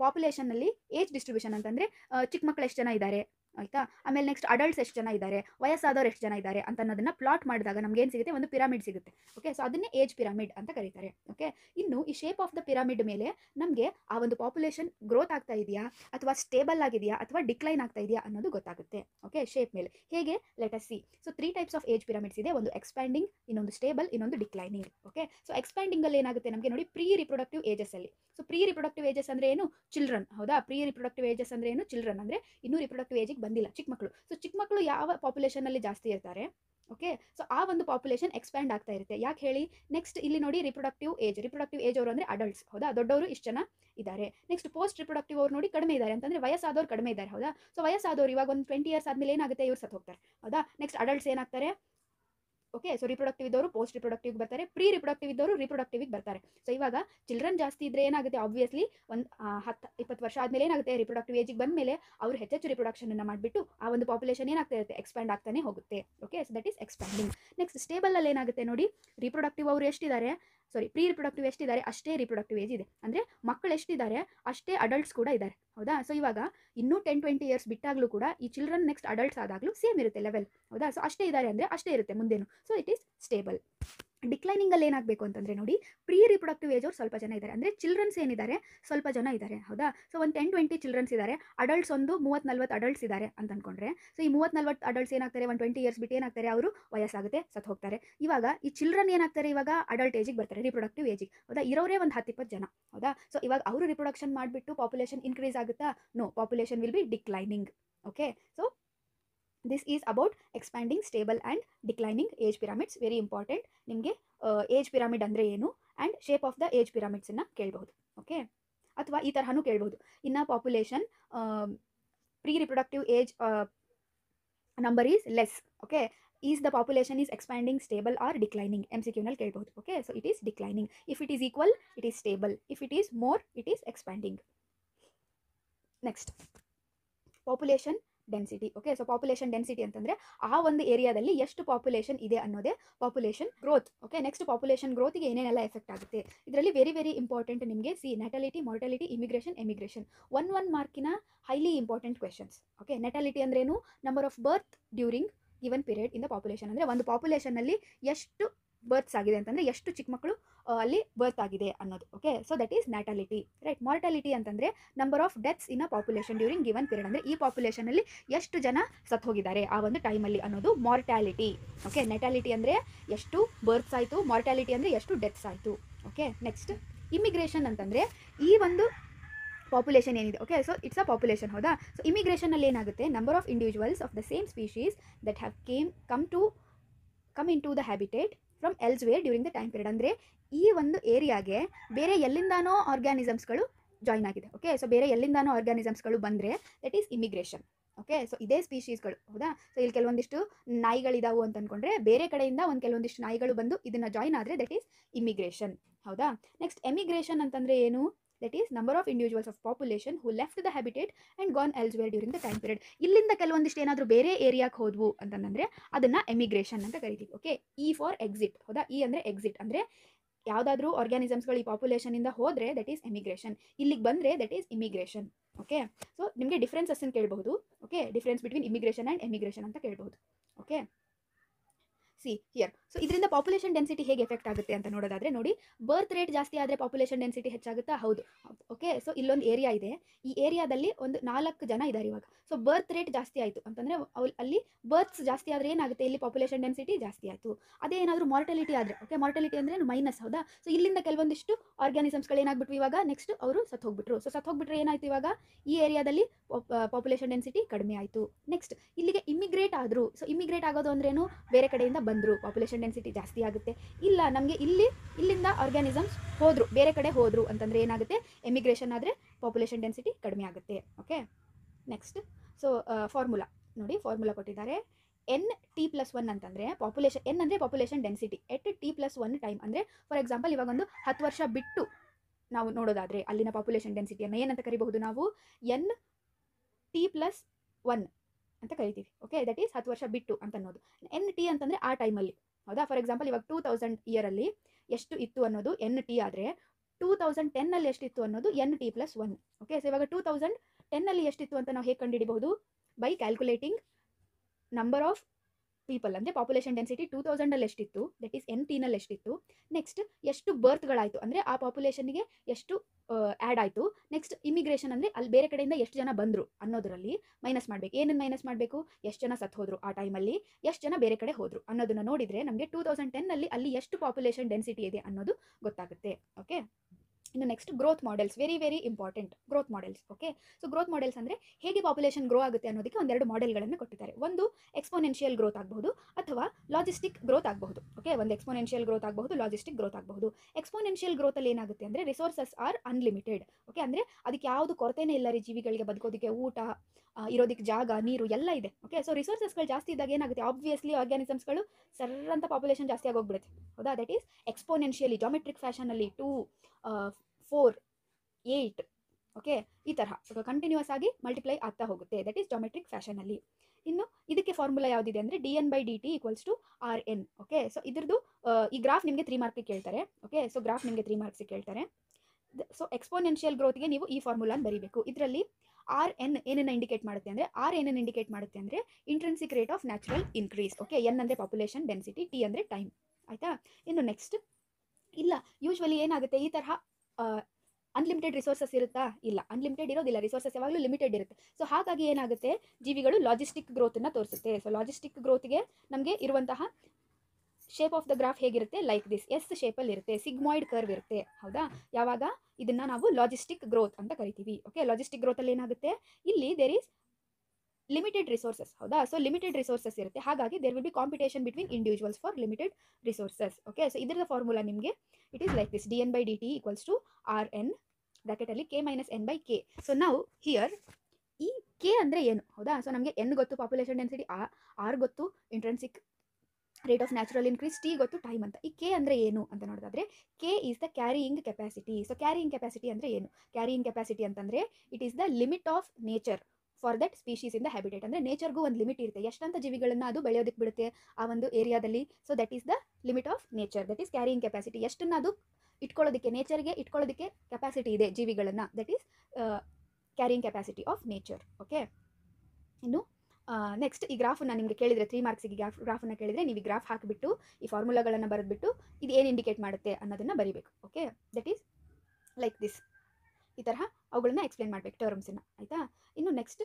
ಪಾಪ್ಯುಲೇಷನ್ನಲ್ಲಿ ಏಜ್ ಡಿಸ್ಟ್ರಿಬ್ಯೂಷನ್ ಅಂತಂದರೆ ಚಿಕ್ಕ ಮಕ್ಕಳು ಎಷ್ಟು ಜನ ಇದ್ದಾರೆ ಆಯಿತಾ? ಆಮೇಲೆ ನೆಕ್ಸ್ಟ್ ಅಡಲ್ಟ್ಸ್ ಎಷ್ಟು ಜನ ಇದ್ದಾರೆ ವಯಸ್ಸಾದವ್ರು ಎಷ್ಟು ಜನ ಇದ್ದಾರೆ ಅಂತ ಅನ್ನೋದನ್ನ ಪ್ಲಾಟ್ ಮಾಡಿದಾಗ ನಮ್ಗೆ ಏನು ಸಿಗುತ್ತೆ? ಒಂದು ಪಿರಾಮಿಡ್ ಸಿಗುತ್ತೆ. ಓಕೆ ಸೊ ಅದನ್ನೇ ಏಜ್ ಪಿರಾಮಿಡ್ ಅಂತ ಕರೀತಾರೆ. ಓಕೆ ಇನ್ನು ಈ ಶೇಪ್ ಆಫ್ ದ ಪಿರಾಮಿಡ್ ಮೇಲೆ ನಮಗೆ ಆ ಒಂದು ಪಾಪ್ಯುಲೇಷನ್ ಗ್ರೋತ್ ಆಗ್ತಾ ಇದೆಯಾ? ಅಥವಾ ಸ್ಟೇಬಲ್ ಆಗಿದೆಯಾ? ಅಥವಾ ಡಿಕ್ಲೈನ್ ಆಗ್ತಾ ಇದೆಯಾ? ಅನ್ನೋದು ಗೊತ್ತಾಗುತ್ತೆ. ಓಕೆ ಶೇಪ್ ಮೇಲೆ. ಹೇಗೆ? Let us see so three types of age pyramids ಇದೆ. ಒಂದು ಎಕ್ಸ್ಪ್ಯಾಂಡಿಂಗ್ ಇನ್ನೊಂದು ಸ್ಟೇಬಲ್ ಇನ್ನೊಂದು ಡಿಕ್ಲೈನಿಂಗ್ ಓಕೆ ಸೊ ಎಕ್ಸ್ಪ್ಯಾಂಡಿಂಗ್ ಅಲ್ಲಿ ಏನಾಗುತ್ತೆ ನಮಗೆ ನೋಡಿ ಪ್ರೀ ರಿಪ್ರೊಡಕ್ಟಿವ್ ಏಜಸ್ ಅಲ್ಲಿ. ಸೊ ಪ್ರೀ ರಿಪ್ರೊಡಕ್ಟಿವ್ ಏಜಸ್ ಅಂದ್ರೆ ಏನು? ಚಿಲ್ಡ್ರನ್ ಹೌದಾ? ಪ್ರೀ ರಿಪ್ರೊಡಕ್ಟಿವ್ ಏಜಸ್ ಅಂದ್ರೆ ಏನು? ಚಿಲ್ಡ್ರನ್ ಅಂದ್ರೆ ಇನ್ನೂ ರಿಪ್ರೊಡಕ್ಟಿವ್ ಏಜಿಗೆ ಬಂದಿಲ್ಲ ಚಿಕ್ಕ ಮಕ್ಕಳು. ಸೊ ಚಿಕ್ಕ ಮಕ್ಕಳು ಯಾವ ಪಾಪ್ಯುಲೇಷನ್ ಅಲ್ಲಿ ಜಾಸ್ತಿ ಇರ್ತಾರೆ? ಓಕೆ ಸೊ ಆ ಒಂದು ಪಾಪ್ಯುಲೇಷನ್ ಎಕ್ಸ್ಪ್ಯಾಂಡ್ ಆಗ್ತಾ ಇರುತ್ತೆ. ಯಾಕೆ ಹೇಳಿ? ನೆಕ್ಸ್ಟ್ ಇಲ್ಲಿ ನೋಡಿ ರಿಪ್ರೊಡಕ್ಟಿವ್ ಏಜ್ ರಿಪ್ರೊಡಕ್ಟಿವ್ ಏಜ್ ಅವರು ಅಂದ್ರೆ ಅಡಲ್ಟ್ಸ್ ಹೌದಾ? ದೊಡ್ಡವರು ಇಷ್ಟು ಜನ ಇದ್ದಾರೆ. ನೆಕ್ಸ್ಟ್ ಪೋಸ್ಟ್ ರಿಪ್ರೊಡಕ್ಟಿವ್ ಅವ್ರು ನೋಡಿ ಕಡಿಮೆ ಇದ್ದಾರೆ. ಅಂತಂದ್ರೆ ವಯಸ್ಸಾದವ್ರು ಕಡಿಮೆ ಇದ್ದಾರೆ. ಹೌದಾ? ಸೊ ವಯಸ್ಸಾದವ್ರು ಇವಾಗ ಒಂದು ಟ್ವೆಂಟಿ ಇಯರ್ಸ್ ಆದ್ಮೇಲೆ ಏನಾಗುತ್ತೆ? ಇವ್ರು ಸತ್ತು ಹೋಗ್ತಾರೆ. ಹೌದಾ? ನೆಕ್ಸ್ಟ್ ಅಡಲ್ಟ್ಸ್ ಏನಾಗ್ತಾರೆ? ಓಕೆ ಸೊ ರಿಪ್ರೊಡಕ್ಟಿವ್ ಇದ್ದವರು ಪೋಸ್ಟ್ ರಿಪ್ರೊಡಕ್ಟಿವ್ ಬರ್ತಾರೆ ಪ್ರೀ ರಿಪ್ರೊಡಕ್ಟಿವ್ ಇದ್ದವರು ರಿಪ್ರೊಡಕ್ಟಿವ್ ಬರ್ತಾರೆ. ಸೊ ಇವಾಗ ಚಿಲ್ಡ್ರನ್ ಜಾಸ್ತಿ ಇದ್ರೆ ಏನಾಗುತ್ತೆ? ಆಬ್ವಿಯಸ್ಲಿ ಒಂದು ಹತ್ತು ಇಪ್ಪತ್ತು ವರ್ಷ ಆದಮೇಲೆ ಏನಾಗುತ್ತೆ? ರಿಪ್ರೊಡಕ್ಟಿವ್ ಏಜಿಗೆ ಬಂದಮೇಲೆ ಅವರು ಹೆಚ್ಚೆಚ್ಚು ರಿಪ್ರೊಡಕ್ಷನ್ ಅನ್ನ ಮಾಡಿಬಿಟ್ಟು ಆ ಒಂದು ಪಾಪ್ಯುಲೇಷನ್ ಏನಾಗ್ತಾ ಇರುತ್ತೆ? ಎಕ್ಸ್ಪ್ಯಾಂಡ್ ಆಗ್ತಾನೆ ಹೋಗುತ್ತೆ. Okay so that is expanding next stable ಅಲ್ಲಿ ಏನಾಗುತ್ತೆ ನೋಡಿ? ರಿಪ್ರೊಡಕ್ಟಿವ್ ಅವರು ಎಷ್ಟಿದ್ದಾರೆ? ಸಾರಿ ಪ್ರೀ ರಿಪ್ರೊಡಕ್ಟಿವ್ ಎಷ್ಟಿದ್ದಾರೆ ಅಷ್ಟೇ ರಿಪ್ರೊಡಕ್ಟಿವ್ ಏಜ್ ಇದೆ. ಅಂದರೆ ಮಕ್ಕಳು ಎಷ್ಟಿದ್ದಾರೆ ಅಷ್ಟೇ ಅಡಲ್ಟ್ಸ್ ಕೂಡ ಇದ್ದಾರೆ ಹೌದಾ? ಸೊ ಇವಾಗ ಇನ್ನೂ ಟೆನ್ ಟ್ವೆಂಟಿ ಇಯರ್ಸ್ ಬಿಟ್ಟಾಗಲೂ ಕೂಡ ಈ ಚಿಲ್ಡ್ರನ್ ನೆಕ್ಸ್ಟ್ ಅಡಲ್ಟ್ಸ್ ಆದಾಗಲೂ ಸೇಮ್ ಇರುತ್ತೆ ಲೆವೆಲ್ ಹೌದಾ? ಸೊ ಅಷ್ಟೇ ಇದ್ದಾರೆ ಅಂದರೆ ಅಷ್ಟೇ ಇರುತ್ತೆ ಮುಂದೇನು. ಸೊ ಇಟ್ ಈಸ್ ಸ್ಟೇಬಲ್ ಡಿಕ್ಲೈನಿಂಗಲ್ಲಿ ಏನಾಗಬೇಕು ಅಂತಂದರೆ ನೋಡಿ ಪ್ರೀ ರಿಪ್ರೊಡಕ್ಟಿವ್ ಏಜ್ ಅವ್ರು ಸ್ವಲ್ಪ ಜನ ಇದ್ದಾರೆ ಅಂದರೆ ಚಿಲ್ಡ್ರನ್ಸ್ ಏನಿದ್ದಾರೆ, ಸ್ವಲ್ಪ ಜನ ಇದ್ದಾರೆ ಹೌದಾ? ಸೊ ಒಂದು ಟೆನ್ ಟ್ವೆಂಟಿ ಚಿಲ್ಡ್ರನ್ಸ್ ಇದ್ದಾರೆ ಅಡಲ್ಟ್ಸ್ ಒಂದು ಮೂವತ್ತು ನಲ್ವತ್ತು ಅಡಲ್ಟ್ಸ್ ಇದ್ದಾರೆ ಅಂತ ಅನ್ಕೊಂಡ್ರೆ ಸೊ ಈ ಮೂವತ್ತು ನಲ್ವತ್ತು ಅಡಲ್ಟ್ಸ್ ಏನಾಗ್ತಾರೆ? ಒಂದು ಟ್ವೆಂಟಿ ಇಯರ್ಸ್ ಬಿಟ್ಟು ಏನಾಗ್ತಾರೆ? ಅವರು ವಯಸ್ಸಾಗುತ್ತೆ ಸತ್ತು ಹೋಗ್ತಾರೆ. ಇವಾಗ ಈ ಚಿಲ್ಡ್ರನ್ ಏನಾಗ್ತಾರೆ? ಇವಾಗ ಅಡಲ್ಟ್ ಏಜಿಗೆ ಬರ್ತಾರೆ ರಿಪ್ರೊಡಕ್ಟಿವ್ ಏಜಿಗೆ ಹೌದಾ? ಇರೋರೇ ಒಂದು ಹತ್ತು ಇಪ್ಪತ್ತು ಜನ, ಹೌದಾ? ಸೊ ಇವಾಗ ಅವರು ರಿಪ್ರೊಡಕ್ಷನ್ ಮಾಡಿಬಿಟ್ಟು ಪಾಪ್ಯುಲೇಷನ್ ಇನ್ಕ್ರೀಸ್ ಆಗುತ್ತಾ? No population will be declining okay so this is about expanding stable and declining age pyramids very important ನಿಮಗೆ ಏಜ್ ಪಿರಾಮಿಡ್ ಅಂದರೆ ಏನು and shape of the age ಪಿರಾಮಿಡ್ಸನ್ನು ಕೇಳಬಹುದು. ಓಕೆ ಅಥವಾ ಈ ತರಹನೂ ಕೇಳ್ಬೋದು ಇನ್ನು population pre reproductive age number is less okay is the population is expanding stable or declining M C ಕ್ಯೂನಲ್ಲಿ ಕೇಳ್ಬೋದು okay so it is declining if it is equal it is stable if it is more it is expanding next population density okay so population density ಅಂತಂದರೆ ಆ ಒಂದು ಏರಿಯಾದಲ್ಲಿ ಎಷ್ಟು ಪಾಪ್ಯುಲೇಷನ್ ಇದೆ ಅನ್ನೋದೇ population growth okay next population ಗ್ರೋತ್ಗೆ ಏನೇನೆಲ್ಲ ಎಫೆಕ್ಟ್ ಆಗುತ್ತೆ? ಇದರಲ್ಲಿ ವೆರಿ ವೆರಿ ಇಂಪಾರ್ಟೆಂಟ್ ನಿಮಗೆ see natality mortality immigration emigration one one ಮಾರ್ಕಿನ highly important questions okay natality ಅಂದ್ರೇನು? Number of birth during given period in the population ಅಂದರೆ ಒಂದು ಪಾಪ್ಯುಲೇಷನಲ್ಲಿ ಎಷ್ಟು ಬರ್ತ್ಸ್ ಆಗಿದೆ ಅಂತಂದರೆ ಎಷ್ಟು ಚಿಕ್ಕ ಮಕ್ಕಳು ಅಲ್ಲಿ ಬರ್ತ್ ಆಗಿದೆ ಅನ್ನೋದು okay so that is natality right mortality ಅಂತಂದರೆ number of deaths in a population during given period ಅಂದರೆ ಈ ಪಾಪ್ಯುಲೇಷನಲ್ಲಿ ಎಷ್ಟು ಜನ ಸತ್ತು ಹೋಗಿದ್ದಾರೆ ಆ ಒಂದು ಟೈಮಲ್ಲಿ ಅನ್ನೋದು ಮಾರ್ಟಾಲಿಟಿ ಓಕೆ ನೆಟಾಲಿಟಿ ಅಂದರೆ ಎಷ್ಟು ಬರ್ತ್ಸ್ ಆಯಿತು ಮಾರ್ಟಾಲಿಟಿ ಅಂದರೆ ಎಷ್ಟು ಡೆತ್ಸ್ ಆಯಿತು ಓಕೆ ನೆಕ್ಸ್ಟ್ ಇಮಿಗ್ರೇಷನ್ ಅಂತಂದರೆ ಈ ಒಂದು ಪಾಪ್ಯುಲೇಷನ್ ಏನಿದೆ okay so it's a population ಹೌದಾ? ಸೊ ಇಮಿಗ್ರೇಷನಲ್ಲಿ ಏನಾಗುತ್ತೆ? Number of individuals of the same species that have came come to come in to the habitat from elsewhere during the time period ಅಂದರೆ ಈ ಒಂದು ಏರಿಯಾಗೆ ಬೇರೆ ಎಲ್ಲಿಂದಾನೋ ಆರ್ಗ್ಯಾನಿಸಮ್ಸ್ಗಳು ಜಾಯ್ನ್ ಆಗಿದೆ ಓಕೆ ಸೊ ಬೇರೆ ಎಲ್ಲಿಂದಾನೋ ಆರ್ಗ್ಯಾನಿಸಮ್ಸ್ಗಳು ಬಂದರೆ that is immigration okay so ಇದೇ ಸ್ಪೀಶೀಸ್ಗಳು ಹೌದಾ? ಸೊ ಇಲ್ಲಿ ಕೆಲವೊಂದಿಷ್ಟು ನಾಯಿಗಳಿದಾವು ಅಂತ ಅಂದ್ಕೊಂಡ್ರೆ ಬೇರೆ ಕಡೆಯಿಂದ ಒಂದು ಕೆಲವೊಂದಿಷ್ಟು ನಾಯಿಗಳು ಬಂದು ಇದನ್ನು ಜಾಯ್ನ್ ಆದರೆ ದಟ್ ಈಸ್ ಇಮಿಗ್ರೇಷನ್ ಹೌದಾ? ನೆಕ್ಸ್ಟ್ ಎಮಿಗ್ರೇಷನ್ ಅಂತಂದರೆ ಏನು? That is number of individuals of population who left the habitat and gone elsewhere during the time period ಇಲ್ಲಿಂದ ಕೆಲವೊಂದಿಷ್ಟು ಏನಾದರೂ ಬೇರೆ ಏರಿಯಾಕ್ಕೆ ಹೋದ್ವು ಅಂತಂದರೆ ಅದನ್ನು ಎಮಿಗ್ರೇಷನ್ ಅಂತ ಕರಿತೀವಿ ಓಕೆ ಇ ಫಾರ್ ಎಕ್ಸಿಟ್ ಹೌದಾ? ಇ ಅಂದರೆ ಎಕ್ಸಿಟ್ ಅಂದರೆ ಯಾವುದಾದ್ರೂ ಆರ್ಗ್ಯಾನಿಸಮ್ಸ್ಗಳು ಈ ಪಾಪ್ಯುಲೇಷನಿಂದ ಹೋದರೆ ದಟ್ ಈಸ್ ಎಮಿಗ್ರೇಷನ್ ಇಲ್ಲಿಗೆ ಬಂದರೆ that is immigration okay so ನಿಮಗೆ ಡಿಫ್ರೆನ್ಸಸ್ಸನ್ನು ಕೇಳಬಹುದು okay difference between immigration and emigration ಅಂತ ಕೇಳಬಹುದು ಓಕೆ ಸಿ ಹಿಯರ್ ಸೊ ಇದರಿಂದ ಪಾಪ್ಯುಲೇಷನ್ ಡೆನ್ಸಿಟಿ ಹೇಗೆ ಎಫೆಕ್ಟ್ ಆಗುತ್ತೆ ಅಂತ ನೋಡೋದಾದ್ರೆ ನೋಡಿ ಬರ್ತ್ ರೇಟ್ ಜಾಸ್ತಿ ಆದರೆ ಪಾಪ್ಯುಲೇಷನ್ ಡೆನ್ಸಿಟಿ ಹೆಚ್ಚಾಗುತ್ತಾ? ಹೌದು. ಓಕೆ ಸೊ ಇಲ್ಲೊಂದು ಏರಿಯಾ ಇದೆ. ಈ ಏರಿಯಾದಲ್ಲಿ ಒಂದು ನಾಲ್ಕು ಜನ ಇದ್ದಾರೆ ಇವಾಗ. ಸೊ ಬರ್ತ್ ರೇಟ್ ಜಾಸ್ತಿ ಆಯಿತು. ಅಂತಂದರೆ ಅಲ್ಲಿ ಬರ್ತ್ಸ್ ಜಾಸ್ತಿ ಆದರೆ ಏನಾಗುತ್ತೆ? ಇಲ್ಲಿ ಪಾಪ್ಯುಲೇಷನ್ ಡೆನ್ಸಿಟಿ ಜಾಸ್ತಿ ಆಯಿತು. ಅದೇ ಏನಾದರೂ ಮಾರ್ಟಾಲಿಟಿ ಆದರೆ ಓಕೆ ಮಾರ್ಟಾಲಿಟಿ ಅಂದರೆ ಮೈನಸ್ ಹೌದಾ? ಸೊ ಇಲ್ಲಿಂದ ಕೆಲವೊಂದಿಷ್ಟು ಆರ್ಗ್ಯಾನಿಸಮ್ಸ್ಗಳು ಏನಾಗ್ಬಿಟ್ವಿ ಇವಾಗ? ನೆಕ್ಸ್ಟ್ ಅವರು ಸತ್ತು ಹೋಗ್ಬಿಟ್ರು. ಸೊ ಸತ್ತು ಹೋಗ್ಬಿಟ್ರೆ ಏನಾಯ್ತು ಇವಾಗ? ಈ ಏರಿಯಾದಲ್ಲಿ ಪಾಪ್ಯುಲೇಷನ್ ಡೆನ್ಸಿಟಿ ಕಡಿಮೆ ಆಯಿತು. ನೆಕ್ಸ್ಟ್ ಇಲ್ಲಿಗೆ ಇಮಿಗ್ರೇಟ್ ಆದರು. ಸೊ ಇಮಿಗ್ರೇಟ್ ಆಗೋದು ಅಂದ್ರೇನು ಬೇರೆ ಕಡೆಯಿಂದ ಬಂದರು ಪಾಪ್ಯುಲೇಷನ್ ಡೆನ್ಸಿಟಿ ಜಾಸ್ತಿ ಆಗುತ್ತೆ. ಇಲ್ಲ, ನಮಗೆ ಇಲ್ಲಿ, ಇಲ್ಲಿಂದ ಆರ್ಗ್ಯಾನಿಸಮ್ಸ್ ಹೋದರು, ಬೇರೆ ಕಡೆ ಹೋದರು ಅಂತಂದರೆ ಏನಾಗುತ್ತೆ? ಎಮಿಗ್ರೇಷನ್ ಆದರೆ ಪಾಪ್ಯುಲೇಷನ್ ಡೆನ್ಸಿಟಿ ಕಡಿಮೆ ಆಗುತ್ತೆ ಓಕೆ ನೆಕ್ಸ್ಟ್ ಸೊ ಫಾರ್ಮುಲಾ ನೋಡಿ ಫಾರ್ಮುಲಾ ಕೊಟ್ಟಿದ್ದಾರೆ. ಎನ್ ಟಿ ಪ್ಲಸ್ ಒನ್ ಅಂತಂದರೆ ಪಾಪ್ಯುಲೇಷನ್ ಎನ್ ಅಂದರೆ population density at T plus one time ಅಂದರೆ ಫಾರ್ ಎಕ್ಸಾಂಪಲ್ ಇವಾಗ ಒಂದು ಹತ್ತು ವರ್ಷ ಬಿಟ್ಟು ನಾವು ನೋಡೋದಾದರೆ, ಅಲ್ಲಿನ ಪಾಪ್ಯುಲೇಷನ್ ಡೆನ್ಸಿಟಿಯನ್ನು ಏನಂತ ಕರಿಬಹುದು ನಾವು? ಎನ್ ಟಿ ಪ್ಲಸ್ ಒನ್ ಅಂತ ಕರಿತೀವಿ. ಓಕೆ ದಟ್ ಈಸ್ ಹತ್ತು ವರ್ಷ ಬಿಟ್ಟು ಅಂತ ಅನ್ನೋದು ಎನ್ ಟಿ ಅಂತಂದರೆ ಆ ಟೈಮಲ್ಲಿ ಹೌದಾ? ಫಾರ್ ಎಕ್ಸಾಂಪಲ್ ಇವಾಗ ಟೂ ತೌಸಂಡ್ ಇಯರಲ್ಲಿ ಎಷ್ಟು ಇತ್ತು ಅನ್ನೋದು ಎನ್ ಟಿ ಆದರೆ ಟೂ ತೌಸಂಡ್ ಟೆನ್ನಲ್ಲಿ ಎಷ್ಟಿತ್ತು ಅನ್ನೋದು N T plus one okay so ಇವಾಗ ಟೂ ತೌಸಂಡ್ ಟೆನ್ನಲ್ಲಿ ಎಷ್ಟಿತ್ತು ಅಂತ ನಾವು ಹೇಗೆ ಕಂಡುಹಿಡಿಬಹುದು? By calculating number of people ಅಂದರೆ ಪಾಪ್ಯುಲೇಷನ್ ಡೆನ್ಸಿಟಿ ಟೂ ತೌಸಂಡಲ್ಲಿ ಎಷ್ಟಿತ್ತು? ದಟ್ ಈಸ್ ಎನ್ ಟಿನಲ್ಲಿ ಎಷ್ಟಿತ್ತು? ನೆಕ್ಸ್ಟ್ ಎಷ್ಟು ಬರ್ತ್ಗಳಾಯಿತು ಅಂದರೆ ಆ ಪಾಪ್ಯುಲೇಷನ್ಗೆ ಎಷ್ಟು ಆ್ಯಡ್ ಆಯಿತು? ನೆಕ್ಸ್ಟ್ ಇಮಿಗ್ರೇಷನ್ ಅಂದರೆ ಅಲ್ಲಿ ಬೇರೆ ಕಡೆಯಿಂದ ಎಷ್ಟು ಜನ ಬಂದರು ಅನ್ನೋದರಲ್ಲಿ ಮೈನಸ್ ಮಾಡಬೇಕು. ಏನನ್ನು ಮೈನಸ್ ಮಾಡಬೇಕು? ಎಷ್ಟು ಜನ ಸತ್ತು ಹೋದರು ಆ ಟೈಮಲ್ಲಿ ಎಷ್ಟು ಜನ ಬೇರೆ ಕಡೆ ಹೋದರು? ಅನ್ನೋದನ್ನು ನೋಡಿದರೆ ನಮಗೆ ಟೂ ತೌಸಂಡ್ ಟೆನ್ನಲ್ಲಿ ಅಲ್ಲಿ ಎಷ್ಟು ಪಾಪ್ಯುಲೇಷನ್ ಡೆನ್ಸಿಟಿ ಇದೆ ಅನ್ನೋದು ಗೊತ್ತಾಗುತ್ತೆ. ಓಕೆ ಇನ್ನು next growth models very very important growth models okay so growth models ಅಂದರೆ ಹೇಗೆ ಪಾಪ್ಯುಲೇಷನ್ ಗ್ರೋ ಆಗುತ್ತೆ ಅನ್ನೋದಕ್ಕೆ ಒಂದೆರಡು ಮಾಡೆಲ್ಗಳನ್ನು ಕೊಟ್ಟಿದ್ದಾರೆ. ಒಂದು ಎಕ್ಸ್ಪೋನೆನ್ಷಿಯಲ್ ಗ್ರೋತ್ ಆಗಬಹುದು ಅಥವಾ ಲಾಜಿಸ್ಟಿಕ್ ಗ್ರೋತ್ ಆಗಬಹುದು ಓಕೆ ಒಂದು ಎಕ್ಸ್ಪೋನೆನ್ಷಿಯಲ್ ಗ್ರೋತ್ ಆಗಬಹುದು ಲಾಜಿಸ್ಟಿಕ್ ಗ್ರೋತ್ ಆಗಬಹುದು. ಎಕ್ಸ್ಪೋನೆನ್ಷಿಯಲ್ ಗ್ರೋತಲ್ಲಿ ಏನಾಗುತ್ತೆ ಅಂದರೆ ರಿಸೋರ್ಸಸ್ ಆರ್ ಅನ್ಲಿಮಿಟೆಡ್ ಓಕೆ ಅಂದರೆ ಅದಕ್ಕೆ ಯಾವುದು ಕೊರತೆನೇ ಇಲ್ಲ ರೀ ಜೀವಿಗಳಿಗೆ ಬದುಕೋದಕ್ಕೆ, ಊಟ ಇರೋದಕ್ಕೆ ಜಾಗ, ನೀರು ಎಲ್ಲ ಇದೆ ಓಕೆ ಸೊ ರಿಸೋರ್ಸಸ್ಗಳು ಜಾಸ್ತಿ ಇದ್ದಾಗ ಏನಾಗುತ್ತೆ? ಆಬ್ವಿಯಸ್ಲಿ ಆರ್ಗ್ಯಾನಿಸಮ್ಸ್ಗಳು ಸರ್ರಂತ ಪಾಪ್ಯುಲೇಷನ್ ಜಾಸ್ತಿ ಆಗೋಗ್ಬಿಡುತ್ತೆ ಹೌದಾ? ದಟ್ ಈಸ್ ಎಕ್ಸ್ಪೋನೆನ್ಷಿಯಲಿ ಜಾಮೆಟ್ರಿಕ್ ಫ್ಯಾಷನಲ್ಲಿ ಟೂ ಫೋರ್ ಏಯ್ಟ್ ಓಕೆ ಈ ತರಹ. ಕಂಟಿನ್ಯೂಸ್ ಆಗಿ ಮಲ್ಟಿಪ್ಲೈ ಆಗ್ತಾ ಹೋಗುತ್ತೆ. ದಟ್ ಈಸ್ ಜಾಮೆಟ್ರಿಕ್ ಫ್ಯಾಷನಲ್ಲಿ ಇನ್ನು ಇದಕ್ಕೆ ಫಾರ್ಮುಲಾ ಯಾವುದಿದೆ ಅಂದರೆ D N by D T equals to R N okay so ಇದ್ರದ್ದು ಈ ಗ್ರಾಫ್ ನಿಮಗೆ ತ್ರೀ ಮಾರ್ಕ್ಗೆ ಕೇಳ್ತಾರೆ ಓಕೆ ಸೊ ಗ್ರಾಫ್ ನಿಮಗೆ ತ್ರೀ ಮಾರ್ಕ್ಸಿಗೆ ಕೇಳ್ತಾರೆ. ಸೊ ಎಕ್ಸ್ಪೋನೆನ್ಷಿಯಲ್ ಗ್ರೋತ್ಗೆ ನೀವು ಈ ಫಾರ್ಮುಲಾನ ಬರೀಬೇಕು. ಇದರಲ್ಲಿ ಆರ್ ಎನ್ ಏನನ್ನ ಇಂಡಿಕೇಟ್ ಮಾಡುತ್ತೆ ಅಂದರೆ ಆರ್ ಏನೇನು ಇಂಡಿಕೇಟ್ ಮಾಡುತ್ತೆ ಅಂದರೆ intrinsic rate of natural increase okay N ಅಂದರೆ ಪಾಪ್ಯುಲೇಷನ್ ಡೆನ್ಸಿಟಿ ಟಿ ಅಂದರೆ ಟೈಮ್ ಆಯಿತಾ? ಇನ್ನು ನೆಕ್ಸ್ಟ್ ಇಲ್ಲ ಯೂಶ್ವಲಿ ಏನಾಗುತ್ತೆ? ಈ ತರಹ ಅನ್ಲಿಮಿಟೆಡ್ ರಿಸೋರ್ಸಸ್ ಇರುತ್ತಾ? ಇಲ್ಲ ಅನ್ಲಿಮಿಟೆಡ್ ಇರೋದಿಲ್ಲ. ರಿಸೋರ್ಸಸ್ ಯಾವಾಗಲೂ ಲಿಮಿಟೆಡ್ ಇರುತ್ತೆ. ಸೊ ಹಾಗಾಗಿ ಏನಾಗುತ್ತೆ? ಜೀವಿಗಳು ಲಾಜಿಸ್ಟಿಕ್ ಗ್ರೋತನ್ನು ತೋರಿಸುತ್ತೆ. ಸೊ ಲಾಜಿಸ್ಟಿಕ್ ಗ್ರೋತ್ಗೆ ನಮಗೆ ಇರುವಂತಹ ಶೇಪ್ ಆಫ್ ದ ಗ್ರಾಫ್ ಹೇಗಿರುತ್ತೆ? ಲೈಕ್ ದಿಸ್ ಎಸ್ ಶೇಪಲ್ಲಿ ಇರುತ್ತೆ. ಸಿಗ್ಮಾಯ್ಡ್ ಕರ್ವ್ ಇರುತ್ತೆ. ಹೌದಾ? ಯಾವಾಗ? ಇದನ್ನ ನಾವು ಲಾಜಿಸ್ಟಿಕ್ ಗ್ರೋತ್ ಅಂತ ಕರಿತೀವಿ. ಓಕೆ ಲಾಜಿಸ್ಟಿಕ್ ಗ್ರೋತಲ್ಲಿ ಏನಾಗುತ್ತೆ? ಇಲ್ಲಿ ದೇರ್ ಈಸ್ ಲಿಮಿಟೆಡ್ ರಿಸೋರ್ಸಸ್ ಹೌದಾ? ಸೊ ಲಿಮಿಟೆಡ್ ರಿಸೋರ್ಸಸ್ ಇರುತ್ತೆ. ಹಾಗಾಗಿ there will be competition between individuals for limited resources okay so ಇದರ ಫಾರ್ಮುಲಾ ನಿಮಗೆ it is like this d N by d t equals to r N ಬ್ರಾಕೆಟಲ್ಲಿ K minus N by K so ನಾವು ಹಿಯರ್ ಈ ಕೆ ಅಂದರೆ ಏನು? ಹೌದಾ? ಸೊ ನಮಗೆ ಎನ್ ಗೊತ್ತು ಪಾಪ್ಯುಲೇಷನ್ ಡೆನ್ಸಿಟಿ ಆರ್ ಗೊತ್ತು intrinsic rate of natural increase T ಗೊತ್ತು ಟೈಮ್ ಅಂತ. ಈ ಕೆ ಅಂದರೆ ಏನು ಅಂತ ನೋಡೋದಾದ್ರೆ K is the carrying capacity so carrying capacity ಅಂದರೆ ಏನು? ಕ್ಯಾರಿಯಿಂಗ್ ಕೆಪಾಸಿಟಿ ಅಂತಂದರೆ it is the limit of nature for that species in the habitat ಅಂದರೆ ನೇಚರ್ಗೂ ಒಂದು ಲಿಮಿಟ್ ಇರುತ್ತೆ. ಎಷ್ಟಂತ ಜೀವಿಗಳನ್ನು ಅದು ಬೆಳೆಯೋದಕ್ಕೆ ಬಿಡುತ್ತೆ ಆ ಒಂದು ಏರಿಯಾದಲ್ಲಿ so that is the limit of nature that is carrying capacity ಎಷ್ಟನ್ನು ಅದು ಇಟ್ಕೊಳ್ಳೋದಕ್ಕೆ ನೇಚರ್ಗೆ ಇಟ್ಕೊಳ್ಳೋದಕ್ಕೆ ಕೆಪಾಸಿಟಿ ಇದೆ ಜೀವಿಗಳನ್ನು. That is carrying capacity of nature okay ಇನ್ನು ನೆಕ್ಸ್ಟ್ ಈ ಗ್ರಾಫನ್ನು ನಿಮಗೆ ಕೇಳಿದರೆ ತ್ರೀ ಮಾರ್ಕ್ಸಿಗೆ ಗ್ರಾಫ್ ಗ್ರಾಫನ್ನು ಕೇಳಿದರೆ ನೀವು ಈ ಗ್ರಾಫ್ ಹಾಕಿಬಿಟ್ಟು ಈ ಫಾರ್ಮುಲಾಗಳನ್ನು ಬರೆದ್ಬಿಟ್ಟು ಇದು ಏನು ಇಂಡಿಕೇಟ್ ಮಾಡುತ್ತೆ ಅನ್ನೋದನ್ನು ಬರಿಬೇಕು okay that is like this ಈ ತರಹ ಅವುಗಳನ್ನ ಎಕ್ಸ್ಪ್ಲೇನ್ ಮಾಡಬೇಕು ಟರ್ಮ್ಸನ್ನು ಆಯಿತಾ? ಇನ್ನು next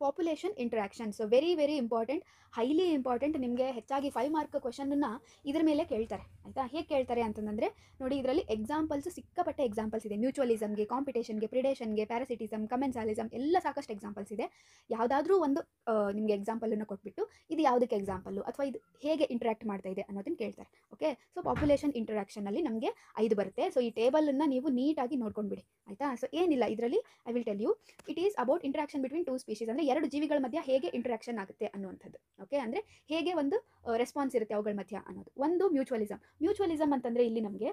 population interaction so very very important highly important ನಿಮಗೆ ಹೆಚ್ಚಾಗಿ ಫೈವ್ ಮಾರ್ಕ್ ಕ್ವಶನನ್ನು ಇದ್ರ ಮೇಲೆ ಕೇಳ್ತಾರೆ. ಆಯಿತಾ? ಹೇಗೆ ಕೇಳ್ತಾರೆ ಅಂತಂದರೆ, ನೋಡಿ ಇದರಲ್ಲಿ ಎಕ್ಸಾಂಪಲ್ಸ್ ಸಿಕ್ಕಾಪಟ್ಟೆ ಎಕ್ಸಾಂಪಲ್ಸ್ ಇದೆ. ಮ್ಯೂಚುವಲಿಸಮ್ಗೆ ಕಾಂಪಿಟೇಷನ್ಗೆ ಪ್ರಿಡೇಷನ್ಗೆ ಪ್ಯಾರಾಸಿಟಿಸಮ್ ಕಮೆನ್ಸಾಲಿಸಮ್ ಎಲ್ಲ ಸಾಕಷ್ಟು ಎಕ್ಸಾಂಪಲ್ಸ್ ಇದೆ. ಯಾವುದಾದ್ರೂ ಒಂದು ನಿಮಗೆ ಎಕ್ಸಾಂಪಲನ್ನು ಕೊಟ್ಬಿಟ್ಟು ಇದು ಯಾವುದಕ್ಕೆ ಎಕ್ಸಾಂಪಲ್ಲು ಅಥವಾ ಇದು ಹೇಗೆ ಇಂಟ್ರಾಕ್ಟ್ ಮಾಡ್ತಾ ಇದೆ ಅನ್ನೋದನ್ನು ಕೇಳ್ತಾರೆ. ಓಕೆ ಸೊ ಪಾಪ್ಯುಲೇಷನ್ ಇಂಟ್ರಾಕ್ಷನಲ್ಲಿ ನಮಗೆ ಐದು ಬರುತ್ತೆ. ಸೊ ಈ ಟೇಬಲನ್ನು ನೀವು ನೀಟಾಗಿ ನೋಡ್ಕೊಂಡ್ಬಿಡಿ. ಆಯಿತಾ? ಸೊ ಏನಿಲ್ಲ. ಇದರಲ್ಲಿ I will tell you it is about interaction between two species ಅಂದರೆ ಎರಡು ಜೀವಿಗಳ ಮಧ್ಯ ಹೇಗೆ ಇಂಟ್ರಾಕ್ಷನ್ ಆಗುತ್ತೆ ಅನ್ನುವಂಥದ್ದು ಓಕೆ ಅಂದರೆ ಹೇಗೆ ಒಂದು ರೆಸ್ಪಾನ್ಸ್ ಇರುತ್ತೆ ಅವುಗಳ ಮಧ್ಯ ಅನ್ನೋದು. ಒಂದು ಮ್ಯೂಚುವಲಿಸಮ್ ಮ್ಯೂಚುವಲಿಸಮ್ ಅಂತಂದರೆ ಇಲ್ಲಿ ನಮಗೆ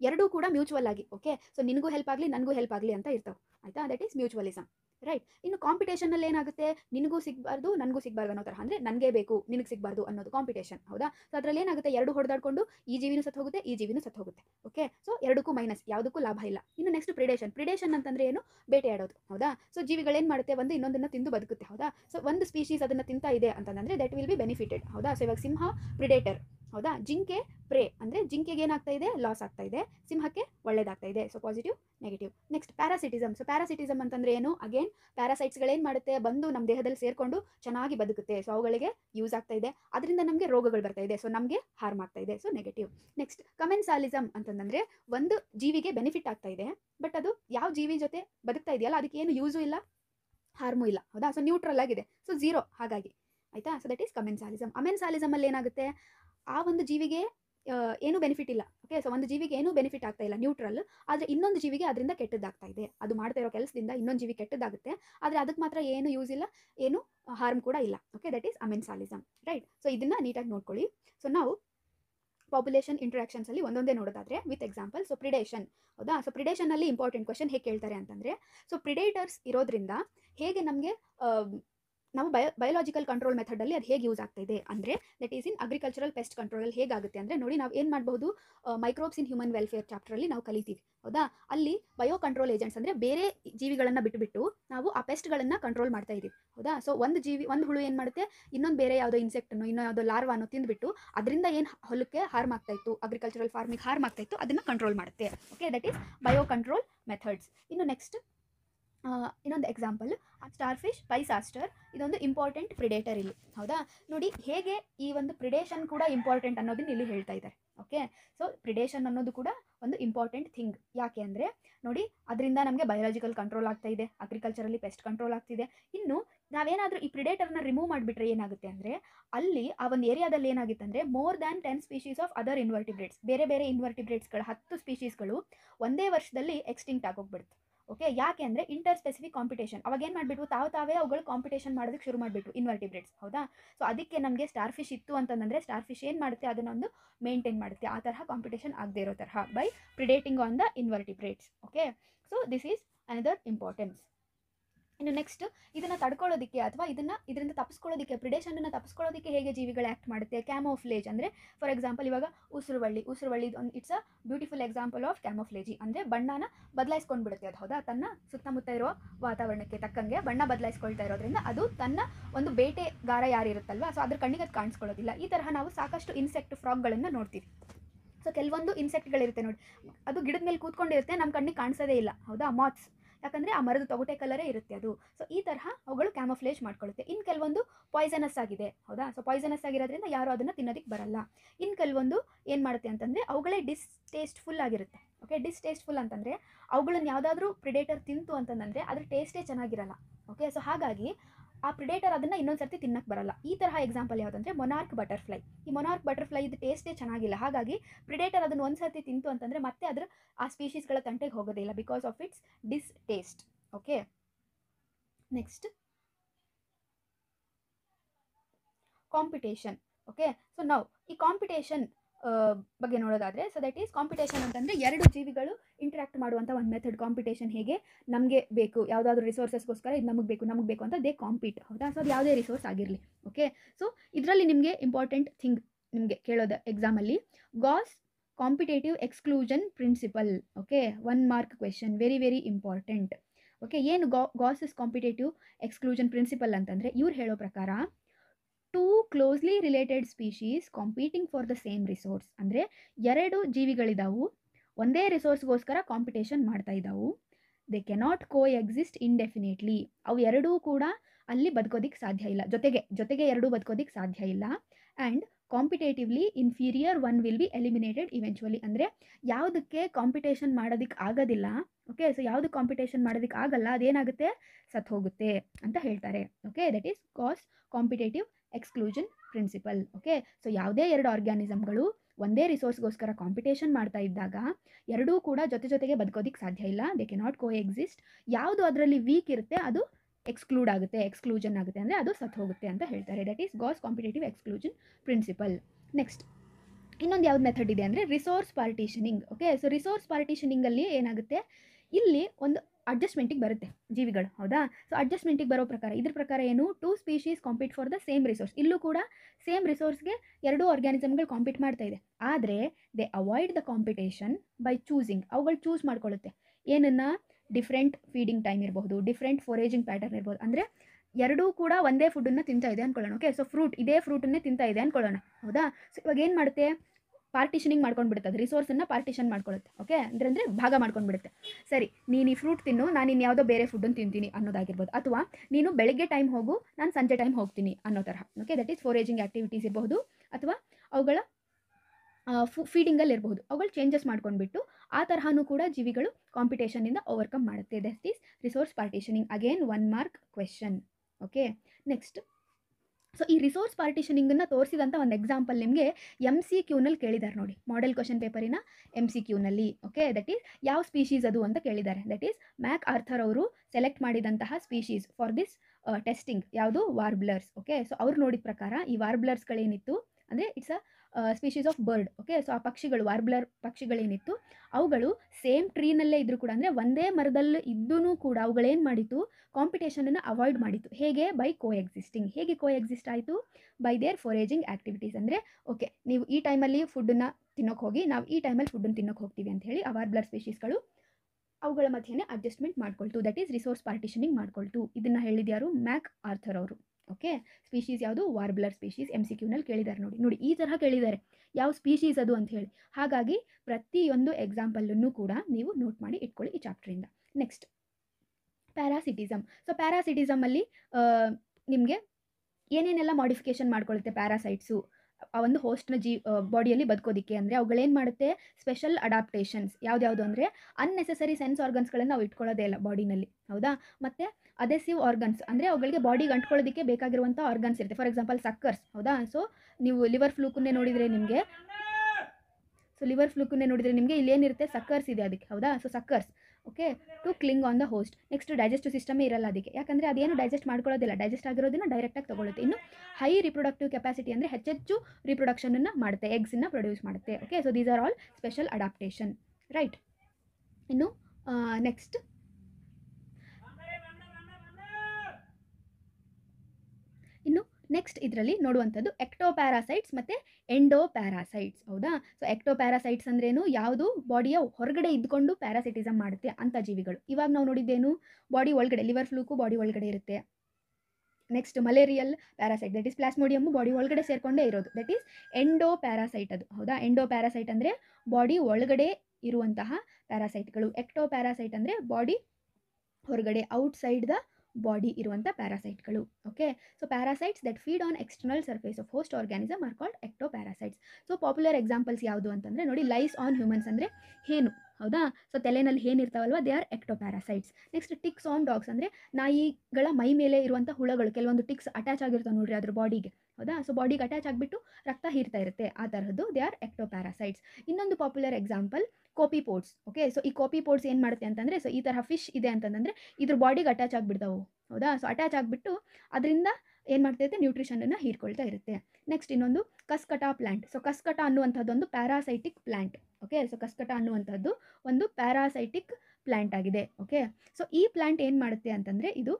ಎರಡೂ ಕೂಡ ಮ್ಯೂಚುವಲ್ ಆಗಿ ಓಕೆ ಸೊ ನಿನಗೂ ಹೆಲ್ಪ್ ಆಗಲಿ, ನನಗೂ ಹೆಲ್ಪ್ ಆಗಲಿ ಅಂತ ಇರ್ತಾವೆ. ಆಯಿತಾ? ದಟ್ ಈಸ್ ಮ್ಯೂಚುವಲಿಸಮ್ ರೈಟ್ ಇನ್ನು ಕಾಂಪಿಟೇಷನಲ್ಲಿ ಏನಾಗುತ್ತೆ? ನಿನಗೂ ಸಿಗಬಾರ್ದು, ನನಗೂ ಸಿಗಬಾರ್ದು ಅನ್ನೋ ಥರ ಅಂದರೆ ನನಗೆ ಬೇಕು, ನಿನಗೆ ಸಿಗಬಾರ್ದು ಅನ್ನೋದು ಕಾಂಪಿಟೇಷನ್ ಹೌದಾ? ಸೊ ಅದರಲ್ಲಿ ಏನಾಗುತ್ತೆ? ಎರಡು ಹೊಡೆದಾಡ್ಕೊಂಡು ಈ ಜೀವಿನೂ ಸತ್ತು ಹೋಗುತ್ತೆ, ಈ ಜೀವಿನೂ ಸತ್ತು ಹೋಗುತ್ತೆ. ಓಕೆ ಸೊ ಎರಡಕ್ಕೂ ಮೈನಸ್ ಯಾವುದಕ್ಕೂ ಲಾಭ ಇಲ್ಲ. ಇನ್ನು ನೆಕ್ಸ್ಟ್ ಪ್ರಿಡೇಷನ್ ಪ್ರಿಡೇಷನ್ ಅಂತಂದ್ರೆ ಏನು? ಬೇಟೆಯಾಡೋದು ಹೌದಾ? ಸೊ ಜೀವಿಗಳೇನು ಮಾಡುತ್ತೆ? ಒಂದು ಇನ್ನೊಂದನ್ನು ತಿಂದು ಬದುಕುತ್ತೆ. ಹೌದಾ? ಸೊ ಒಂದು ಸ್ಪೀಶೀಸ್ ಅದನ್ನು ತಿಂತಾ ಇದೆ ಅಂತಂದರೆ ದಟ್ ವಿಲ್ ಬಿ ಬೆನಿಫಿಟೆಡ್ ಹೌದಾ? ಸೊ ಇವಾಗ ಸಿಂಹ ಪ್ರಿಡೇಟರ್ ಹೌದಾ? ಜಿಂಕೆ ಪ್ರೇ ಅಂದರೆ ಜಿಂಕೆಗೆ ಏನಾಗ್ತಾ ಇದೆ? ಲಾಸ್ ಆಗ್ತಾ ಇದೆ. ಸಿಂಹಕ್ಕೆ ಒಳ್ಳೇದಾಗ್ತಾ ಇದೆ. So positive negative next parasitism so parasitism ಅಂತಂದ್ರೆ ಏನು? ಅಗೇನ್ ಪ್ಯಾರಾಸೈಟ್ಸ್ಗಳೇನು ಮಾಡುತ್ತೆ? ಬಂದು ನಮ್ಮ ದೇಹದಲ್ಲಿ ಸೇರಿಕೊಂಡು ಚೆನ್ನಾಗಿ ಬದುಕುತ್ತೆ. ಸೊ ಅವುಗಳಿಗೆ ಯೂಸ್ ಆಗ್ತಾ ಇದೆ. ಅದರಿಂದ ನಮಗೆ ರೋಗಗಳು ಬರ್ತಾ ಇದೆ. ಸೊ ನಮಗೆ ಹಾರ್ಮ್ ಆಗ್ತಾ ಇದೆ. ಸೊ ನೆಗೆಟಿವ್ ನೆಕ್ಸ್ಟ್ ಕಮೆನ್ಸಾಲಿಸಮ್ ಅಂತಂದ್ರೆ ಒಂದು ಜೀವಿಗೆ ಬೆನಿಫಿಟ್ ಆಗ್ತಾ ಇದೆ. ಬಟ್ ಅದು ಯಾವ ಜೀವಿ ಜೊತೆ ಬದುಕ್ತಾ ಇದೆಯಲ್ಲ, ಅದಕ್ಕೆ ಏನು ಯೂಸು ಇಲ್ಲ. ಹಾರ್ಮು ಇಲ್ಲ. ಹೌದಾ? ಸೊ ನ್ಯೂಟ್ರಲ್ ಆಗಿದೆ. ಸೊ ಝೀರೋ ಹಾಗಾಗಿ. ಆಯಿತಾ? ಸೊ ದಟ್ ಈಸ್ ಕಮೆನ್ಸಾಲಿಸಮ್ ಅಲ್ಲಿ ಏನಾಗುತ್ತೆ ಆ ಒಂದು ಜೀವಿಗೆ ಏನೂ ಬೆನಿಫಿಟ್ ಇಲ್ಲ. ಓಕೆ ಸೊ ಒಂದು ಜೀವಿಗೆ ಏನೂ ಬೆನಿಫಿಟ್ ಆಗ್ತಾ ಇಲ್ಲ ನ್ಯೂಟ್ರಲ್ ಆದರೆ ಇನ್ನೊಂದು ಜೀವಿಗೆ ಅದರಿಂದ ಕೆಟ್ಟದ್ದಾಗ್ತಾ ಇದೆ. ಅದು ಮಾಡ್ತಾ ಇರೋ ಕೆಲಸದಿಂದ ಇನ್ನೊಂದು ಜೀವಿ ಕೆಟ್ಟದ್ದಾಗುತ್ತೆ, ಆದರೆ ಅದಕ್ಕೆ ಮಾತ್ರ ಏನು ಯೂಸ್ ಇಲ್ಲ, ಏನು ಹಾರ್ಮ್ ಕೂಡ ಇಲ್ಲ. Okay that is amensalism right so ಇದನ್ನು ನೀಟಾಗಿ ನೋಡ್ಕೊಳ್ಳಿ. ಸೊ ನಾವು ಪಾಪ್ಯುಲೇಷನ್ ಇಂಟ್ರಾಕ್ಷನ್ಸಲ್ಲಿ ಒಂದೊಂದೇ ನೋಡೋದಾದ್ರೆ ವಿತ್ ಎಕ್ಸಾಂಪಲ್ ಸೊ ಪ್ರಿಡೇಷನ್ ಹೌದಾ? ಸೊ ಪ್ರಿಡೇಷನಲ್ಲಿ ಇಂಪಾರ್ಟೆಂಟ್ ಕ್ವಶನ್ ಹೇಗೆ ಕೇಳ್ತಾರೆ ಅಂತಂದರೆ ಸೊ ಪ್ರಿಡೇಟರ್ಸ್ ಇರೋದ್ರಿಂದ ಹೇಗೆ ನಮಗೆ ನಾವು ಬಯೋ ಬಯೋಲಾಜಿಕಲ್ ಕಂಟ್ರೋಲ್ ಮೆಥಡಲ್ಲಿ ಅದು ಹೇಗೆ ಯೂಸ್ ಆಗ್ತಾ ಇದೆ ಅಂದರೆ that is in agricultural pest control ಹೇಗಾಗುತ್ತೆ ಅಂದರೆ, ನೋಡಿ ನಾವು ಏನು ಮಾಡಬಹುದು ಮೈಕ್ರೋಬ್ಸ್ ಇನ್ ಹ್ಯೂಮನ್ ವೆಲ್ಫೇರ್ ಚಾಪ್ಟರಲ್ಲಿ ನಾವು ಕಲಿತೀವಿ, ಹೌದಾ? ಅಲ್ಲಿ ಬಯೋ ಕಂಟ್ರೋಲ್ ಏಜೆಂಟ್ಸ್ ಅಂದರೆ ಬೇರೆ ಜೀವಿಗಳನ್ನು ಬಿಟ್ಟುಬಿಟ್ಟು ನಾವು ಆ ಪೆಸ್ಟ್ಗಳನ್ನು ಕಂಟ್ರೋಲ್ ಮಾಡ್ತಾ ಇದ್ದೀವಿ ಹೌದಾ? ಸೊ ಒಂದು ಜೀವಿ, ಒಂದು ಹುಳು ಏನು ಮಾಡುತ್ತೆ? ಇನ್ನೊಂದು ಬೇರೆ ಯಾವುದೋ ಇನ್ಸೆಕ್ಟನ್ನು ಇನ್ನೂ ಯಾವುದೋ ಅನ್ನು ತಿಂದುಬಿಟ್ಟು ಅದರಿಂದ ಏನು ಹೊಲಕ್ಕೆ ಹಾರ್ಮ್ ಆಗ್ತಾ ಇತ್ತು ಅಗ್ರಿಕಲ್ಚರಲ್ ಫಾರ್ಮಿಗೆ ಹಾರ್ಮ್ ಆಗ್ತಾ ಇತ್ತು, ಅದನ್ನು ಕಂಟ್ರೋಲ್ ಮಾಡುತ್ತೆ okay that is bio control methods ಇನ್ನು ನೆಕ್ಸ್ಟ್ ಇನ್ನೊಂದು ಎಕ್ಸಾಂಪಲ್ ಸ್ಟಾರ್ ಫಿಶ್ ಪೈಸಾಸ್ಟರ್ ಇದೊಂದು ಇಂಪಾರ್ಟೆಂಟ್ ಪ್ರಿಡೇಟರ್ ಇಲ್ಲಿ. ಹೌದಾ? ನೋಡಿ, ಹೇಗೆ ಈ ಒಂದು ಪ್ರಿಡೇಷನ್ ಕೂಡ ಇಂಪಾರ್ಟೆಂಟ್ ಅನ್ನೋದನ್ನ ಇಲ್ಲಿ ಹೇಳ್ತಾ ಇದ್ದಾರೆ. ಓಕೆ ಸೊ ಪ್ರಿಡೇಷನ್ ಅನ್ನೋದು ಕೂಡ ಒಂದು ಇಂಪಾರ್ಟೆಂಟ್ ಥಿಂಗ್ ಯಾಕೆ ಅಂದರೆ, ನೋಡಿ, ಅದರಿಂದ ನಮಗೆ ಬಯೋಲಾಜಿಕಲ್ ಕಂಟ್ರೋಲ್ ಆಗ್ತಾ ಇದೆ ಅಗ್ರಿಕಲ್ಚರಲ್ಲಿ ಪೆಸ್ಟ್ ಕಂಟ್ರೋಲ್ ಆಗ್ತಿದೆ ಇನ್ನು, ನಾವೇನಾದರೂ ಈ ಪ್ರಿಡೇಟರ್ನ ರಿಮೂವ್ ಮಾಡಿಬಿಟ್ರೆ ಏನಾಗುತ್ತೆ ಅಂದರೆ, ಅಲ್ಲಿ ಆ ಒಂದು ಏರಿಯಾದಲ್ಲಿ ಏನಾಗುತ್ತೆ ಅಂದರೆ more than ten species of other invertebrates ಬೇರೆ ಬೇರೆ ಇನ್ವರ್ಟಿಬ್ರೇಟ್ಸ್ಗಳು ಹತ್ತು ಸ್ಪೀಷೀಸ್ಗಳು ಒಂದೇ ವರ್ಷದಲ್ಲಿ ಎಕ್ಸ್ಟಿಂಕ್ಟ್ ಆಗೋಗ್ಬಿಡುತ್ತೆ ಓಕೆ ಯಾಕೆ ಅಂದರೆ ಇಂಟರ್ ಸ್ಪೆಸಿಫಿಕ್ ಕಾಂಪಿಟೇಷನ್ ಅವಾಗ ಏನು ಮಾಡಿಬಿಟ್ವು? ತಾವು ತಾವೇ ಅವುಗಳು ಕಾಂಪಿಟೇಷನ್ ಮಾಡೋದಕ್ಕೆ ಶುರು ಮಾಡಿಬಿಟ್ಟು ಇನ್ವರ್ಟಿಬ್ರೇಟ್ಸ್ ಹೌದಾ? ಸೊ ಅದಕ್ಕೆ ನಮಗೆ ಸ್ಟಾರ್ ಫಿಶ್ ಇತ್ತು ಅಂತಂದರೆ ಸ್ಟಾರ್ ಫಿಶ್ ಏನು ಮಾಡುತ್ತೆ? ಅದನ್ನೊಂದು ಮೇಂಟೈನ್ ಮಾಡುತ್ತೆ. ಆ ತರಹ ಕಾಂಪಿಟೇಷನ್ ಆಗದೆ ಇರೋ ತರಹ by predating on the invertebrates okay so this is another importance ಇನ್ನು ನೆಕ್ಸ್ಟ್ ಇದನ್ನು ತಡ್ಕೊಳ್ಳೋದಕ್ಕೆ ಅಥವಾ ಇದನ್ನು ಇದರಿಂದ ತಪ್ಪಿಸ್ಕೊಳ್ಳೋದಕ್ಕೆ ಪ್ರಿಡೇಷನನ್ನು ತಪ್ಪಿಸ್ಕೊಳ್ಳೋದಕ್ಕೆ ಹೇಗೆ ಜೀವಿಗಳು ಆ್ಯಕ್ಟ್ ಮಾಡುತ್ತೆ? ಕ್ಯಾಮೋಫ್ಲೇಜ್ ಅಂದರೆ ಫಾರ್ ಎಕ್ಸಾಂಪಲ್ ಇವಾಗ ಉಸಿರುವಳ್ಳಿ ಉಸಿರುವಳ್ಳಿ ಒಂದು it's a beautiful example of camouflage ಅಂದರೆ ಬಣ್ಣನ ಬದಲಾಯಿಸ್ಕೊಂಡು ಬಿಡುತ್ತೆ ಅದು, ಹೌದಾ? ತನ್ನ ಸುತ್ತಮುತ್ತ ಇರೋ ವಾತಾವರಣಕ್ಕೆ ತಕ್ಕಂಗೆ ಬಣ್ಣ ಬದಲಾಯಿಸ್ಕೊಳ್ತಾ ಇರೋದ್ರಿಂದ ಅದು ತನ್ನ ಒಂದು ಬೇಟೆಗಾರ ಯಾರಿರುತ್ತಲ್ವ ಸೊ ಅದ್ರ ಕಣ್ಣಿಗೆ ಅದು ಕಾಣಿಸ್ಕೊಳ್ಳೋದಿಲ್ಲ. ಈ ತರಹ ನಾವು ಸಾಕಷ್ಟು ಇನ್ಸೆಕ್ಟ್ ಫ್ರಾಗ್ಗಳನ್ನು ನೋಡ್ತೀವಿ. ಸೊ ಕೆಲವೊಂದು ಇನ್ಸೆಕ್ಟ್ಗಳಿರುತ್ತೆ ನೋಡಿ, ಅದು ಗಿಡದ ಮೇಲೆ ಕೂತ್ಕೊಂಡಿರುತ್ತೆ ನಮ್ಮ ಕಣ್ಣಿಗೆ ಕಾಣಿಸೋದೇ ಇಲ್ಲ, ಹೌದಾ? ಮಾತ್ಸ್ ಯಾಕಂದರೆ ಆ ಮರದ ತೊಗಟೆ ಕಲರೇ ಇರುತ್ತೆ ಅದು. ಸೊ ಈ ತರಹ ಅವುಗಳು ಕ್ಯಾಮೋಫ್ಲೇಜ್ ಮಾಡ್ಕೊಳ್ಳುತ್ತೆ. ಇನ್ನು ಕೆಲವೊಂದು ಪಾಯ್ಸನಸ್ ಆಗಿದೆ. ಹೌದಾ? ಸೊ ಪಾಯ್ಸನಸ್ ಆಗಿರೋದ್ರಿಂದ ಯಾರು ಅದನ್ನು ತಿನ್ನೋದಕ್ಕೆ ಬರಲ್ಲ. ಇನ್ನು ಕೆಲವೊಂದು ಏನು ಮಾಡುತ್ತೆ ಅಂತಂದರೆ ಅವುಗಳೇ ಡಿಸ್ಟೇಸ್ಟ್ಫುಲ್ ಆಗಿರುತ್ತೆ. ಓಕೆ ಡಿಸ್ಟೇಸ್ಟ್ಫುಲ್ ಅಂತಂದರೆ ಅವುಗಳನ್ನ ಯಾವುದಾದ್ರೂ ಪ್ರಿಡೇಟರ್ ತಿಂತು ಅಂತಂದರೆ ಅದ್ರ ಟೇಸ್ಟೇ ಚೆನ್ನಾಗಿರಲ್ಲ. ಓಕೆ ಸೊ ಹಾಗಾಗಿ ಆ ಪ್ರಿಡೇಟರ್ ಅದನ್ನು ಇನ್ನೊಂದು ಸರ್ತಿ ತಿನ್ನಕ್ಕೆ ಬರಲ್ಲ. ಈ ತರಹ ಎಕ್ಸಾಂಪಲ್ ಯಾವುದಂದ್ರೆ ಮೊನಾರ್ಕ್ ಬಟರ್ಫ್ಲೈ ಈ ಮೊನಾರ್ಕ್ ಬಟರ್ಫ್ಲೈ ಇದು ಟೇಸ್ಟೇ ಚೆನ್ನಾಗಿಲ್ಲ. ಹಾಗಾಗಿ ಪ್ರಿಡೇಟರ್ ಅದನ್ನು ಒಂದು ಸರ್ತಿ ತಿಂತು ಅಂತಂದರೆ ಮತ್ತೆ ಅದ್ರ ಆ ಸ್ಪೀಶೀಸ್ಗಳ ತಂಟೆಗೆ ಹೋಗೋದೇ ಇಲ್ಲ because of its distaste okay next competition okay so ನಾವು ಈ ಕಾಂಪಿಟೇಷನ್ ಬಗ್ಗೆ ನೋಡೋದಾದರೆ ಸೊ ದಟ್ ಈಸ್ ಕಾಂಪಿಟೇಷನ್ ಅಂತಂದರೆ ಎರಡು ಜೀವಿಗಳು ಇಂಟ್ರಾಕ್ಟ್ ಮಾಡುವಂಥ ಒಂದು ಮೆಥಡ್ ಕಾಂಪಿಟೇಷನ್ ಹೇಗೆ? ನಮಗೆ ಬೇಕು, ಯಾವುದಾದ್ರೂ ರಿಸೋರ್ಸಸ್ಗೋಸ್ಕರ ಇದು ನಮಗೆ ಬೇಕು ನಮಗೆ ಬೇಕು ಅಂತ ದೇ ಕಾಂಪೀಟ್ ಹೌದಾ? ಸೊ ಅದು ಯಾವುದೇ ರಿಸೋರ್ಸ್ ಆಗಿರಲಿ ಓಕೆ ಸೊ ಇದರಲ್ಲಿ ನಿಮಗೆ ಇಂಪಾರ್ಟೆಂಟ್ ಥಿಂಗ್ ನಿಮಗೆ ಕೇಳೋದು ಎಕ್ಸಾಮಲ್ಲಿ Gause competitive exclusion principle okay one mark question very very important okay ಏನು ಗಾ ಇಸ್ ಕಾಂಪಿಟೇಟಿವ್ ಎಕ್ಸ್ಕ್ಲೂಷನ್ ಪ್ರಿನ್ಸಿಪಲ್ ಅಂತಂದರೆ, ಇವ್ರು ಹೇಳೋ ಪ್ರಕಾರ two closely related species competing for the same resource ಅಂದರೆ ಎರಡು ಜೀವಿಗಳಿದಾವು. ಒಂದೇ ರಿಸೋರ್ಸ್ಗೋಸ್ಕರ ಕಾಂಪಿಟೇಷನ್ ಮಾಡ್ತಾ ಇದ್ದಾವು they cannot coexist indefinitely ಅವು ಎರಡೂ ಕೂಡ ಅಲ್ಲಿ ಬದುಕೋದಿಕ್ಕೆ ಸಾಧ್ಯ ಇಲ್ಲ. ಜೊತೆಗೆ ಜೊತೆಗೆ ಎರಡೂ ಬದುಕೋದಿಕ್ಕೆ ಸಾಧ್ಯ ಇಲ್ಲ. And competitively inferior one will be eliminated eventually ಅಂದರೆ ಯಾವುದಕ್ಕೆ ಕಾಂಪಿಟೇಷನ್ ಮಾಡೋದಕ್ಕೆ ಆಗೋದಿಲ್ಲ. ಓಕೆ ಸೊ ಯಾವುದು ಕಾಂಪಿಟೇಷನ್ ಮಾಡೋದಕ್ಕೆ ಆಗಲ್ಲ, ಅದೇನಾಗುತ್ತೆ? ಸತ್ತು ಹೋಗುತ್ತೆ ಅಂತ ಹೇಳ್ತಾರೆ. Okay that is Gause competitive exclusion principle okay so ಯಾವುದೇ ಎರಡು ಆರ್ಗ್ಯಾನಿಸಮ್ಗಳು ಒಂದೇ ರಿಸೋರ್ಸ್ಗೋಸ್ಕರ ಕಾಂಪಿಟೇಷನ್ ಮಾಡ್ತಾ ಇದ್ದಾಗ ಎರಡೂ ಕೂಡ ಜೊತೆ ಜೊತೆಗೆ ಬದುಕೋದಿಕ್ಕೆ ಸಾಧ್ಯ ಇಲ್ಲ. They can not coexist ಯಾವುದು ಅದರಲ್ಲಿ ವೀಕ್ ಇರುತ್ತೆ ಅದು ಎಕ್ಸ್ಕ್ಲೂಡ್ ಆಗುತ್ತೆ ಎಕ್ಸ್ಕ್ಲೂಷನ್ ಆಗುತ್ತೆ. ಅಂದರೆ ಅದು ಸತ್ತು ಹೋಗುತ್ತೆ ಅಂತ ಹೇಳ್ತಾರೆ. That is Gause competitive exclusion principle next ಇನ್ನೊಂದು ಯಾವ್ದು ಮೆಥಡ್ ಇದೆ ಅಂದರೆ resource partitioning okay so resource ಪಾರ್ಟಿಷನಿಂಗಲ್ಲಿ ಏನಾಗುತ್ತೆ? ಇಲ್ಲಿ ಒಂದು ಅಡ್ಜಸ್ಟ್ಮೆಂಟಿಗೆ ಬರುತ್ತೆ ಜೀವಿಗಳು, ಹೌದಾ? ಸೊ ಅಡ್ಜಸ್ಟ್ಮೆಂಟಿಗೆ ಬರೋ ಪ್ರಕಾರ, ಇದ್ರ ಪ್ರಕಾರ ಏನು? Two species compete for the same resource ಇಲ್ಲೂ ಕೂಡ ಸೇಮ್ ರಿಸೋರ್ಸ್ಗೆ ಎರಡೂ ಆರ್ಗ್ಯಾನಿಸಮ್ಗಳು ಕಾಂಪೀಟ್ ಮಾಡ್ತಾ ಇದೆ. ಆದರೆ they avoid the competition by choosing ಅವುಗಳು ಚೂಸ್ ಮಾಡ್ಕೊಳ್ಳುತ್ತೆ ಏನನ್ನು? ಡಿಫ್ರೆಂಟ್ ಫೀಡಿಂಗ್ ಟೈಮ್ ಇರಬಹುದು ಡಿಫ್ರೆಂಟ್ ಫೋರೇಜಿಂಗ್ ಪ್ಯಾಟರ್ನ್ ಇರ್ಬೋದು ಅಂದರೆ, ಎರಡೂ ಕೂಡ ಒಂದೇ ಫುಡ್ಡನ್ನು ತಿಂತಾ ಇದೆ ಅಂದ್ಕೊಳ್ಳೋಣ ಓಕೆ ಸೊ ಫ್ರೂಟ್ ಇದೇ ಫ್ರೂಟನ್ನೇ ತಿಂತಾ ಇದೆ ಅಂದ್ಕೊಳ್ಳೋಣ ಹೌದಾ? ಸೊ ಇವಾಗ ಏನು ಮಾಡುತ್ತೆ? ಪಾರ್ಟಿಷನಿಂಗ್ ಮಾಡ್ಕೊಂಡು ಬಿಡುತ್ತೆ ಅದು ರಿಸೋರ್ಸನ್ನು ಪಾರ್ಟಿಷನ್ ಮಾಡ್ಕೊಳ್ಳುತ್ತೆ. ಓಕೆ ಅಂದ್ರೆ, ಅಂದರೆ ಭಾಗ ಮಾಡ್ಕೊಂಡು ಬಿಡುತ್ತೆ ಸರಿ, ನೀನು ಈ ಫ್ರೂಟ್ ತಿನ್ನು, ನಾನು ಇನ್ಯಾವುದೋ ಬೇರೆ ಫುಡ್ಡನ್ನು ತಿಂತೀನಿ ಅನ್ನೋದಾಗಿರ್ಬೋದು. ಅಥವಾ ನೀನು ಬೆಳಗ್ಗೆ ಟೈಮ್ ಹೋಗು, ನಾನು ಸಂಜೆ ಟೈಮ್ ಹೋಗ್ತೀನಿ ಅನ್ನೋ ತರಹ. Okay that is foraging activities ಇರಬಹುದು. ಅಥವಾ ಅವುಗಳ ಫು ಫೀಡಿಂಗಲ್ಲಿ ಇರಬಹುದು. ಅವುಗಳು ಚೇಂಜಸ್ ಮಾಡ್ಕೊಂಡ್ಬಿಟ್ಟು ಆ ತರಹನೂ ಕೂಡ ಜೀವಿಗಳು ಕಾಂಪಿಟೇಷನಿಂದ ಓವರ್ಕಮ್ ಮಾಡುತ್ತೆ. That is resource partitioning again one mark question okay next so ಈ ರಿಸೋರ್ಸ್ ಪಾರ್ಟಿಷನಿಂಗನ್ನು ತೋರಿಸಿದಂಥ ಒಂದು ಎಕ್ಸಾಂಪಲ್ ನಿಮಗೆ ಎಂ ಸಿ ಕ್ಯೂನಲ್ಲಿ ಕೇಳಿದ್ದಾರೆ ನೋಡಿ. ಮಾಡೆಲ್ ಕ್ವಶನ್ ಪೇಪರಿನ ಎಂ ಸಿ ಕ್ಯೂನಲ್ಲಿ ಓಕೆ ದಟ್ ಈಸ್ ಯಾವ ಸ್ಪೀಶೀಸ್ ಅದು ಅಂತ ಕೇಳಿದ್ದಾರೆ ದಟ್ ಈಸ್ ಮ್ಯಾಕ್ ಆರ್ಥರ್ ಅವರು ಸೆಲೆಕ್ಟ್ ಮಾಡಿದಂತಹ ಸ್ಪೀಶೀಸ್ ಫಾರ್ ದಿಸ್ ಟೆಸ್ಟಿಂಗ್ ಯಾವುದು? ವಾರ್ಬ್ಲರ್ಸ್ ಓಕೆ ಸೊ ಅವ್ರು ನೋಡಿದ ಪ್ರಕಾರ ಈ ವಾರ್ಬ್ಲರ್ಸ್ಗಳೇನಿತ್ತು ಅಂದರೆ it's a species of bird okay so ಆ ಪಕ್ಷಿಗಳು ವಾರ್ಬ್ಲರ್ ಪಕ್ಷಿಗಳೇನಿತ್ತು, ಅವುಗಳು ಸೇಮ್ ಟ್ರೀನಲ್ಲೇ ಇದ್ದರೂ ಕೂಡ, ಅಂದರೆ ಒಂದೇ ಮರದಲ್ಲಿ ಇದ್ದೂ ಕೂಡ ಅವುಗಳೇನು ಮಾಡಿತು ಕಾಂಪಿಟೇಷನನ್ನು ಅವಾಯ್ಡ್ ಮಾಡಿತು ಹೇಗೆ? ಬೈ ಕೋ ಎಕ್ಸಿಸ್ಟಿಂಗ್ ಹೇಗೆ ಕೋ ಎಕ್ಸಿಸ್ಟ್ ಆಯಿತು? ಬೈ ದೇರ್ ಫೋರೇಜಿಂಗ್ ಆ್ಯಕ್ಟಿವಿಟೀಸ್ ಅಂದರೆ ಓಕೆ ನೀವು ಈ ಟೈಮಲ್ಲಿ ಫುಡ್ಡನ್ನು ತಿನ್ನೋಕೆ ಹೋಗಿ, ನಾವು ಈ ಟೈಮಲ್ಲಿ ಫುಡ್ಡನ್ನು ತಿನ್ನೋಕೆ ಹೋಗ್ತೀವಿ ಅಂತ ಹೇಳಿ, ಆ ವಾರ್ಬ್ಲರ್ ಸ್ಪೀಶೀಸ್ಗಳು ಅವುಗಳ ಮಧ್ಯೆ ಅಡ್ಜಸ್ಟ್ಮೆಂಟ್ ಮಾಡ್ಕೊಳ್ತು. ದಟ್ ಈಸ್ ರಿಸೋರ್ಸ್ ಪಾರ್ಟಿಷನಿಂಗ್ ಮಾಡ್ಕೊಳ್ತು. ಇದನ್ನು ಹೇಳಿದ್ಯಾರು ಮ್ಯಾಕ್ ಆರ್ಥರ್ ಅವರು. ಓಕೆ ಸ್ಪೀಶೀಸ್ ಯಾವುದು? ವಾರ್ಬ್ಲರ್ ಸ್ಪೀಶೀಸ್ ಎಂ ಸಿ ಕ್ಯೂನಲ್ಲಿ ಕೇಳಿದ್ದಾರೆ ನೋಡಿ. ನೋಡಿ, ಈ ತರಹ ಕೇಳಿದ್ದಾರೆ ಯಾವ ಸ್ಪೀಶೀಸ್ ಅದು ಅಂತ ಹೇಳಿ. ಹಾಗಾಗಿ ಪ್ರತಿಯೊಂದು ಎಕ್ಸಾಂಪಲನ್ನು ಕೂಡ ನೀವು ನೋಟ್ ಮಾಡಿ ಇಟ್ಕೊಳ್ಳಿ ಈ ಚಾಪ್ಟ್ರಿಂದ ನೆಕ್ಸ್ಟ್ ಪ್ಯಾರಾಸಿಟಿಸಮ್ ಸೊ ಪ್ಯಾರಾಸಿಟಿಸಮಲ್ಲಿ ನಿಮಗೆ ಏನೇನೆಲ್ಲ ಮಾಡಿಫಿಕೇಶನ್ ಮಾಡ್ಕೊಳ್ಳುತ್ತೆ ಪ್ಯಾರಾಸೈಟ್ಸು ಆ ಒಂದು ಹೋಸ್ಟ್ನ ಜೀ ಬಾಡಿಯಲ್ಲಿ ಬದುಕೋದಿಕ್ಕೆ. ಅಂದರೆ ಅವುಗಳೇನು ಮಾಡುತ್ತೆ? ಸ್ಪೆಷಲ್ ಅಡಾಪ್ಟೇಷನ್ಸ್ ಯಾವ್ದ್ಯಾವುದು ಅಂದರೆ ಅನ್ನೆಸೆಸರಿ ಸೆನ್ಸ್ ಆರ್ಗನ್ಸ್ಗಳನ್ನು ನಾವು ಇಟ್ಕೊಳ್ಳೋದೇ ಇಲ್ಲ ಬಾಡಿನಲ್ಲಿ ಹೌದಾ? ಮತ್ತು ಅದೆಸಿವ್ ಆರ್ಗನ್ಸ್ ಅಂದರೆ ಅವುಗಳಿಗೆ ಬಾಡಿಗೆ ಅಂಟ್ಕೊಳ್ಳೋದಕ್ಕೆ ಬೇಕಾಗಿರುವಂಥ ಆರ್ಗನ್ಸ್ ಇರುತ್ತೆ. ಫಾರ್ ಎಕ್ಸಾಂಪಲ್ ಸಕ್ಕರ್ಸ್ ಹೌದಾ? ಸೊ ನೀವು ಲಿವರ್ ಫ್ಲೂಕನ್ನೇ ನೋಡಿದರೆ ನಿಮಗೆ ಸೊ ಲಿವರ್ ಫ್ಲೂಕನ್ನೇ ನೋಡಿದರೆ ನಿಮಗೆ ಇಲ್ಲೇನಿರುತ್ತೆ? ಸಕ್ಕರ್ಸ್ ಇದೆ ಅದಕ್ಕೆ. ಹೌದಾ? So suckers okay? To cling on the host next digestive ಸಿಸ್ಟಮೇ ಇರಲ್ಲ ಅದಕ್ಕೆ. ಯಾಕಂದರೆ ಅದೇನು ಡೈಜೆಸ್ಟ್ ಮಾಡ್ಕೊಳ್ಳೋದಿಲ್ಲ. ಡೈಜೆಸ್ಟ್ ಆಗಿರೋದನ್ನ ಡೈರೆಕ್ಟಾಗಿ ತೊಗೊಳುತ್ತೆ. ಇನ್ನು ಹೈ ರಿಪ್ರೊಡಕ್ಟಿವ್ ಕೆಪಾಸಿಟಿ ಅಂದರೆ ಹೆಚ್ಚೆಚ್ಚು ರಿಪ್ರೊಡಕ್ಷನನ್ನು ಮಾಡುತ್ತೆ. ಎಗ್ಸನ್ನು ಪ್ರೊಡ್ಯೂಸ್ ಮಾಡುತ್ತೆ. Okay so these are all special adaptation right ಇನ್ನು ನೆಕ್ಸ್ಟ್ ಇನ್ನು ನೆಕ್ಸ್ಟ್ ಇದರಲ್ಲಿ ನೋಡುವಂಥದ್ದು ಎಕ್ಟೋ ಪ್ಯಾರಾಸೈಟ್ಸ್ ಮತ್ತು ಎಂಡೋ ಪ್ಯಾರಾಸೈಟ್ಸ್ ಹೌದಾ? ಸೊ ಎಕ್ಟೋಪ್ಯಾರಾಸೈಟ್ಸ್ ಅಂದ್ರೇನು? ಯಾವುದು? ಬಾಡಿಯ ಹೊರಗಡೆ ಇದ್ಕೊಂಡು ಪ್ಯಾರಾಸಿಟಿಸಮ್ ಮಾಡುತ್ತೆ ಅಂಥ ಜೀವಿಗಳು. ಇವಾಗ ನಾವು ನೋಡಿದ್ದೇನು? ಬಾಡಿ ಒಳಗಡೆ ಲಿವರ್ ಫ್ಲೂಕು ಬಾಡಿ ಒಳಗಡೆ ಇರುತ್ತೆ. Next malarial parasite that is Plasmodium body ಒಳಗಡೆ ಸೇರಿಕೊಂಡೇ ಇರೋದು. ದಟ್ ಈಸ್ ಎಂಡೋ ಪ್ಯಾರಾಸೈಟ್ ಅದು, ಹೌದಾ? ಎಂಡೋ ಪ್ಯಾರಾಸೈಟ್ ಅಂದರೆ ಬಾಡಿ ಒಳಗಡೆ ಇರುವಂತಹ ಪ್ಯಾರಾಸೈಟ್ಗಳು ಎಕ್ಟೋ ಪ್ಯಾರಾಸೈಟ್ ಅಂದರೆ ಬಾಡಿ ಹೊರಗಡೆ ಔಟ್ಸೈಡ್ ದ ಬಾಡಿ ಇರುವಂಥ ಪ್ಯಾರಾಸೈಟ್ಗಳು okay so parasites that feed on external surface of host organism are called ectoparasites so popular examples ಯಾವುದು ಅಂತಂದರೆ ನೋಡಿ ಲೈಸ್ ಆನ್ ಹ್ಯೂಮನ್ಸ್ ಅಂದರೆ ಹೇನು, ಹೌದಾ? ಸೊ ತಲೆನಲ್ಲಿ ಏನಿರ್ತಾವಲ್ವ they are ectoparasites next ticks on dogs ಅಂದರೆ ನಾಯಿಗಳ ಮೈ ಮೇಲೆ ಇರುವಂಥ ಹುಳಗಳು, ಕೆಲವೊಂದು ಟಿಕ್ಸ್ ಅಟ್ಯಾಚ್ ಆಗಿರ್ತಾವೆ ನೋಡ್ರಿ ಅದ್ರ ಬಾಡಿಗೆ ಹೌದಾ? ಸೊ ಬಾಡಿಗೆ ಅಟ್ಯಾಚ್ ಆಗಿಬಿಟ್ಟು ರಕ್ತ ಹೀರ್ತಾ ಇರುತ್ತೆ. ಆ ತರಹದ್ದು ದೇ ಆರ್ ಎಕ್ಟೋ ಪ್ಯಾರಾಸೈಟ್ಸ್ ಇನ್ನೊಂದು popular example copepods okay so ಈ ಕಾಪಿ ಪೋರ್ಟ್ಸ್ ಏನು ಮಾಡುತ್ತೆ ಅಂತಂದರೆ ಸೊ ಈ ಥರ ಫಿಶ್ ಇದೆ ಅಂತಂದರೆ, ಇದ್ರ ಬಾಡಿಗೆ ಅಟ್ಯಾಚ್ ಆಗಿಬಿಡ್ತಾವೆ, ಹೌದಾ? ಸೊ ಅಟ್ಯಾಚ್ ಆಗಿಬಿಟ್ಟು ಅದರಿಂದ ಏನು ಮಾಡ್ತೈತೆ ನ್ಯೂಟ್ರಿಷನನ್ನು ಹೀರ್ಕೊಳ್ತಾ ಇರುತ್ತೆ. ನೆಕ್ಸ್ಟ್ ಇನ್ನೊಂದು, cuscuta plant so ಕಸ್ಕಟ ಅನ್ನುವಂಥದ್ದೊಂದು parasitic plant okay so Cuscuta ಅನ್ನುವಂಥದ್ದು ಒಂದು ಪ್ಯಾರಾಸೈಟಿಕ್ ಪ್ಲ್ಯಾಂಟ್ ಆಗಿದೆ ಓಕೆ ಸೊ ಈ ಪ್ಲ್ಯಾಂಟ್ ಏನು ಮಾಡುತ್ತೆ ಅಂತಂದರೆ, ಇದು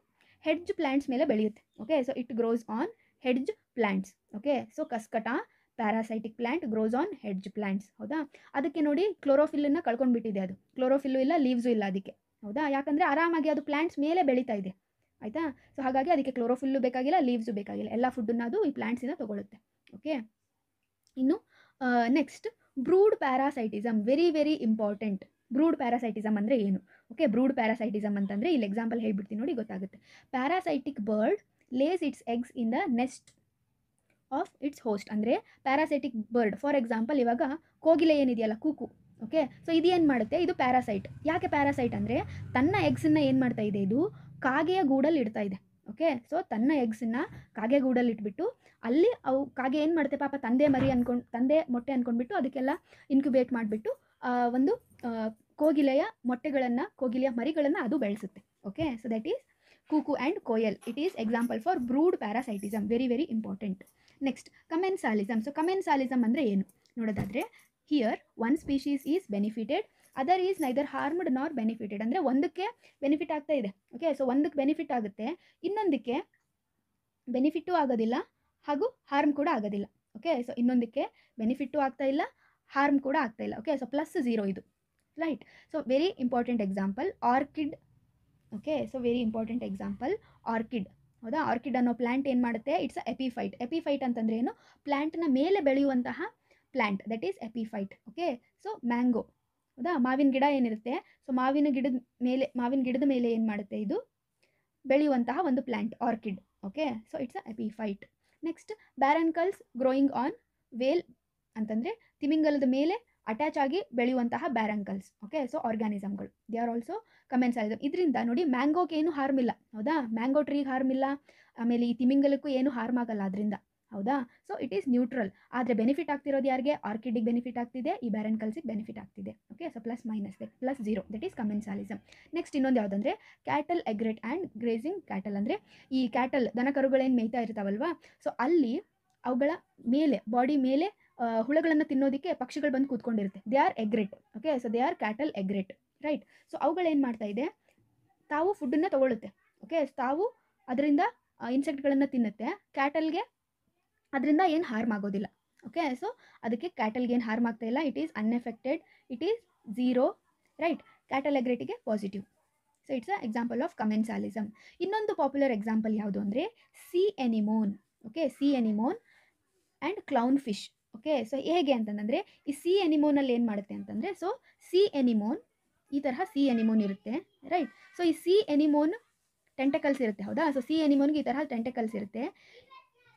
ಹೆಡ್ಜ್ ಪ್ಲ್ಯಾಂಟ್ಸ್ ಮೇಲೆ ಬೆಳೆಯುತ್ತೆ okay so it grows on hedge plants okay so Cuscuta parasitic plant grows on hedge plants ಹೌದಾ? ಅದಕ್ಕೆ ನೋಡಿ ಕ್ಲೋರೋಫಿಲ್ಲನ್ನು ಕಳ್ಕೊಂಡ್ಬಿಟ್ಟಿದೆ ಅದು. ಕ್ಲೋರೋಫಿಲ್ಲು ಇಲ್ಲ ಲೀವ್ಸು ಇಲ್ಲ ಅದಕ್ಕೆ. ಹೌದಾ? ಯಾಕಂದರೆ ಆರಾಮಾಗಿ ಅದು ಪ್ಲ್ಯಾಂಟ್ಸ್ ಮೇಲೆ ಬೆಳೀತಾ ಇದೆ. ಆಯಿತಾ? ಸೊ ಹಾಗಾಗಿ ಅದಕ್ಕೆ ಕ್ಲೋರೋಫಿಲ್ಲು ಬೇಕಾಗಿಲ್ಲ ಲೀವ್ಸು ಬೇಕಾಗಿಲ್ಲ. ಎಲ್ಲ ಫುಡ್ಡನ್ನು ಅದು ಈ ಪ್ಲ್ಯಾಂಟ್ಸಿಂದ ತೊಗೊಳುತ್ತೆ. ಓಕೆ ಇನ್ನು next brood parasitism very very important brood parasitism ಅಂದರೆ ಏನು? ಓಕೆ ಬ್ರೂಡ್ ಪ್ಯಾರಾಸೈಟಿಸಮ್ ಅಂತಂದರೆ, ಇಲ್ಲಿ ಎಕ್ಸಾಂಪಲ್ ಹೇಳ್ಬಿಡ್ತೀನಿ ನೋಡಿ, ಗೊತ್ತಾಗುತ್ತೆ. Parasitic bird lays its eggs in the nest of its host ಅಂದರೆ ಪ್ಯಾರಾಸೈಟಿಕ್ ಬರ್ಡ್ ಫಾರ್ ಎಕ್ಸಾಂಪಲ್ ಇವಾಗ ಕೋಗಿಲೆ ಏನಿದೆಯಲ್ಲ, ಕೂಕು ಓಕೆ ಸೊ ಇದು ಏನು ಮಾಡುತ್ತೆ? ಇದು ಪ್ಯಾರಾಸೈಟ್ ಯಾಕೆ ಪ್ಯಾರಾಸೈಟ್ ಅಂದರೆ ತನ್ನ ಎಗ್ಸನ್ನು ಏನು ಮಾಡ್ತಾ ಇದೆ? ಇದು ಕಾಗೆಯ ಗೂಡಲ್ಲಿ ಇಡ್ತಾ ಇದೆ ಓಕೆ ಸೊ ತನ್ನ ಎಗ್ಸನ್ನು ಕಾಗೆ ಗೂಡಲ್ಲಿ ಇಟ್ಬಿಟ್ಟು ಅಲ್ಲಿ ಅವು ಕಾಗೆ ಏನು ಮಾಡುತ್ತೆ? ಪಾಪ ತಂದೆ ಮರಿ ಅನ್ಕೊಂಡು, ತಂದೆ ಮೊಟ್ಟೆ ಅಂದ್ಕೊಂಡ್ಬಿಟ್ಟು ಅದಕ್ಕೆಲ್ಲ ಇನ್ಕ್ಯುಬೇಟ್ ಮಾಡಿಬಿಟ್ಟು ಒಂದು ಕೋಗಿಲೆಯ ಮೊಟ್ಟೆಗಳನ್ನು, ಕೋಗಿಲೆಯ ಮರಿಗಳನ್ನು ಅದು ಬೆಳೆಸುತ್ತೆ okay so that is cuckoo and koel. It is example for brood parasitism very very important next commensalism so commensalism ಅಂದರೆ ಏನು? ನೋಡೋದಾದರೆ here one species is benefited other is neither harmed nor benefited ಅಂದರೆ ಒಂದಕ್ಕೆ ಬೆನಿಫಿಟ್ ಆಗ್ತಾ ಇದೆ. ಓಕೆ ಸೊ ಒಂದಕ್ಕೆ ಬೆನಿಫಿಟ್ ಆಗುತ್ತೆ, ಇನ್ನೊಂದಕ್ಕೆ ಬೆನಿಫಿಟ್ಟು ಆಗೋದಿಲ್ಲ, ಹಾಗೂ ಹಾರ್ಮ್ ಕೂಡ ಆಗೋದಿಲ್ಲ. ಓಕೆ ಸೊ ಇನ್ನೊಂದಕ್ಕೆ ಬೆನಿಫಿಟ್ಟು ಆಗ್ತಾ ಇಲ್ಲ ಹಾರ್ಮ್ ಕೂಡ ಆಗ್ತಾ ಇಲ್ಲ. ಓಕೆ ಸೊ ಪ್ಲಸ್ ಝೀರೋ ಇದು. Right so very important example orchid okay so very important example orchid ಹೌದಾ? ಆರ್ಕಿಡ್ ಅನ್ನೋ ಪ್ಲ್ಯಾಂಟ್ ಏನು ಮಾಡುತ್ತೆ? ಇಟ್ಸ್ ಎಪಿಫೈಟ್ ಎಪಿಫೈಟ್ ಅಂತಂದ್ರೆ ಏನು? ಪ್ಲ್ಯಾಂಟ್ನ ಮೇಲೆ ಬೆಳೆಯುವಂತಹ plant that is epiphyte okay so mango ಹೌದಾ? ಮಾವಿನ ಗಿಡ ಏನಿರುತ್ತೆ? ಸೊ ಮಾವಿನ ಗಿಡದ ಮೇಲೆ, ಮಾವಿನ ಗಿಡದ ಮೇಲೆ ಏನು ಮಾಡುತ್ತೆ ಇದು? ಬೆಳೆಯುವಂತಹ ಒಂದು plant orchid okay so it's a epiphyte next barnacles growing on whale ಅಂತಂದರೆ ತಿಮಿಂಗಲದ ಮೇಲೆ ಅಟ್ಯಾಚ್ ಆಗಿ ಬೆಳೆಯುವಂತಹ ಬ್ಯಾರಂಕಲ್ಸ್ ಓಕೆ ಸೊ ಆರ್ಗಾನಿಸಮ್ಗಳು ದೇ ಆರ್ ಆಲ್ಸೋ ಕಮೆನ್ಸಾಲಿಸಮ್ ಇದರಿಂದ ನೋಡಿ ಮ್ಯಾಂಗೋಗೆ ಏನು ಹಾರ್ಮ್ ಇಲ್ಲ, ಹೌದಾ? ಮ್ಯಾಂಗೋ ಟ್ರೀಗೆ ಹಾರ್ಮ್ ಇಲ್ಲ, ಆಮೇಲೆ ಈ ತಿಮಿಂಗಲಕ್ಕೂ ಏನು ಹಾರ್ಮ್ ಆಗಲ್ಲ ಅದರಿಂದ, ಹೌದಾ? ಸೊ ಇಟ್ ಈಸ್ ನ್ಯೂಟ್ರಲ್ ಆದರೆ ಬೆನಿಫಿಟ್ ಆಗ್ತಿರೋದು ಯಾರಿಗೆ? ಆರ್ಕಿಡಿಗೆ ಬೆನಿಫಿಟ್ ಆಗ್ತಿದೆ, ಈ ಬ್ಯಾರನ್ಕಲ್ಸಿಗೆ ಬೆನಿಫಿಟ್ ಆಗ್ತಿದೆ okay so plus minus that plus zero that is commensalism next ಇನ್ನೊಂದು ಯಾವುದಂದ್ರೆ cattle egret and grazing cattle ಅಂದರೆ, ಈ ಕ್ಯಾಟಲ್ ದನ ಕರುಗಳೇನು ಮೇಯ್ತಾ ಇರ್ತಾವಲ್ವಾ? ಸೊ ಅಲ್ಲಿ ಅವುಗಳ ಮೇಲೆ ಬಾಡಿ ಮೇಲೆ ಹುಳಗಳನ್ನು ತಿನ್ನೋದಕ್ಕೆ ಪಕ್ಷಿಗಳು ಬಂದು ಕೂತ್ಕೊಂಡಿರುತ್ತೆ. They are egret okay so they are cattle egret right so ಅವುಗಳೇನು ಮಾಡ್ತಾ ಇದೆ? ತಾವು ಫುಡ್ಡನ್ನು ತಗೊಳ್ಳುತ್ತೆ ಓಕೆ ತಾವು ಅದರಿಂದ ಇನ್ಸೆಕ್ಟ್ಗಳನ್ನು ತಿನ್ನುತ್ತೆ. ಕ್ಯಾಟಲ್ಗೆ ಅದರಿಂದ ಏನು ಹಾರ್ಮ್ ಆಗೋದಿಲ್ಲ ಓಕೆ ಸೊ ಅದಕ್ಕೆ ಕ್ಯಾಟಲ್ಗೆ ಏನು ಹಾರ್ಮ್ ಆಗ್ತಾ ಇಲ್ಲ. It is unaffected it is zero right cattle ಎಗ್ರೆಟಿಗೆ positive so it's a example of commensalism ಇನ್ನೊಂದು ಪಾಪ್ಯುಲರ್ ಎಕ್ಸಾಂಪಲ್ ಯಾವುದು ಅಂದರೆ sea anemone okay sea anemone and clown fish okay so ಹೇಗೆ ಅಂತಂದರೆ ಈ ಸಿ ಎನಿಮೋನಲ್ಲಿ ಏನು ಮಾಡುತ್ತೆ ಅಂತಂದರೆ ಸೊ ಸಿ ಎನಿಮೋನ್ ಈ ತರಹ ಸಿ ಎನಿಮೋನ್ ಇರುತ್ತೆ ರೈಟ್ ಸೊ ಈ ಸಿ ಎನಿಮೋನ್ ಟೆಂಟಕಲ್ಸ್ ಇರುತ್ತೆ, ಹೌದಾ? ಸೊ ಸಿ ಎನಿಮೋನ್ಗೆ ಈ ತರಹ ಟೆಂಟಕಲ್ಸ್ ಇರುತ್ತೆ.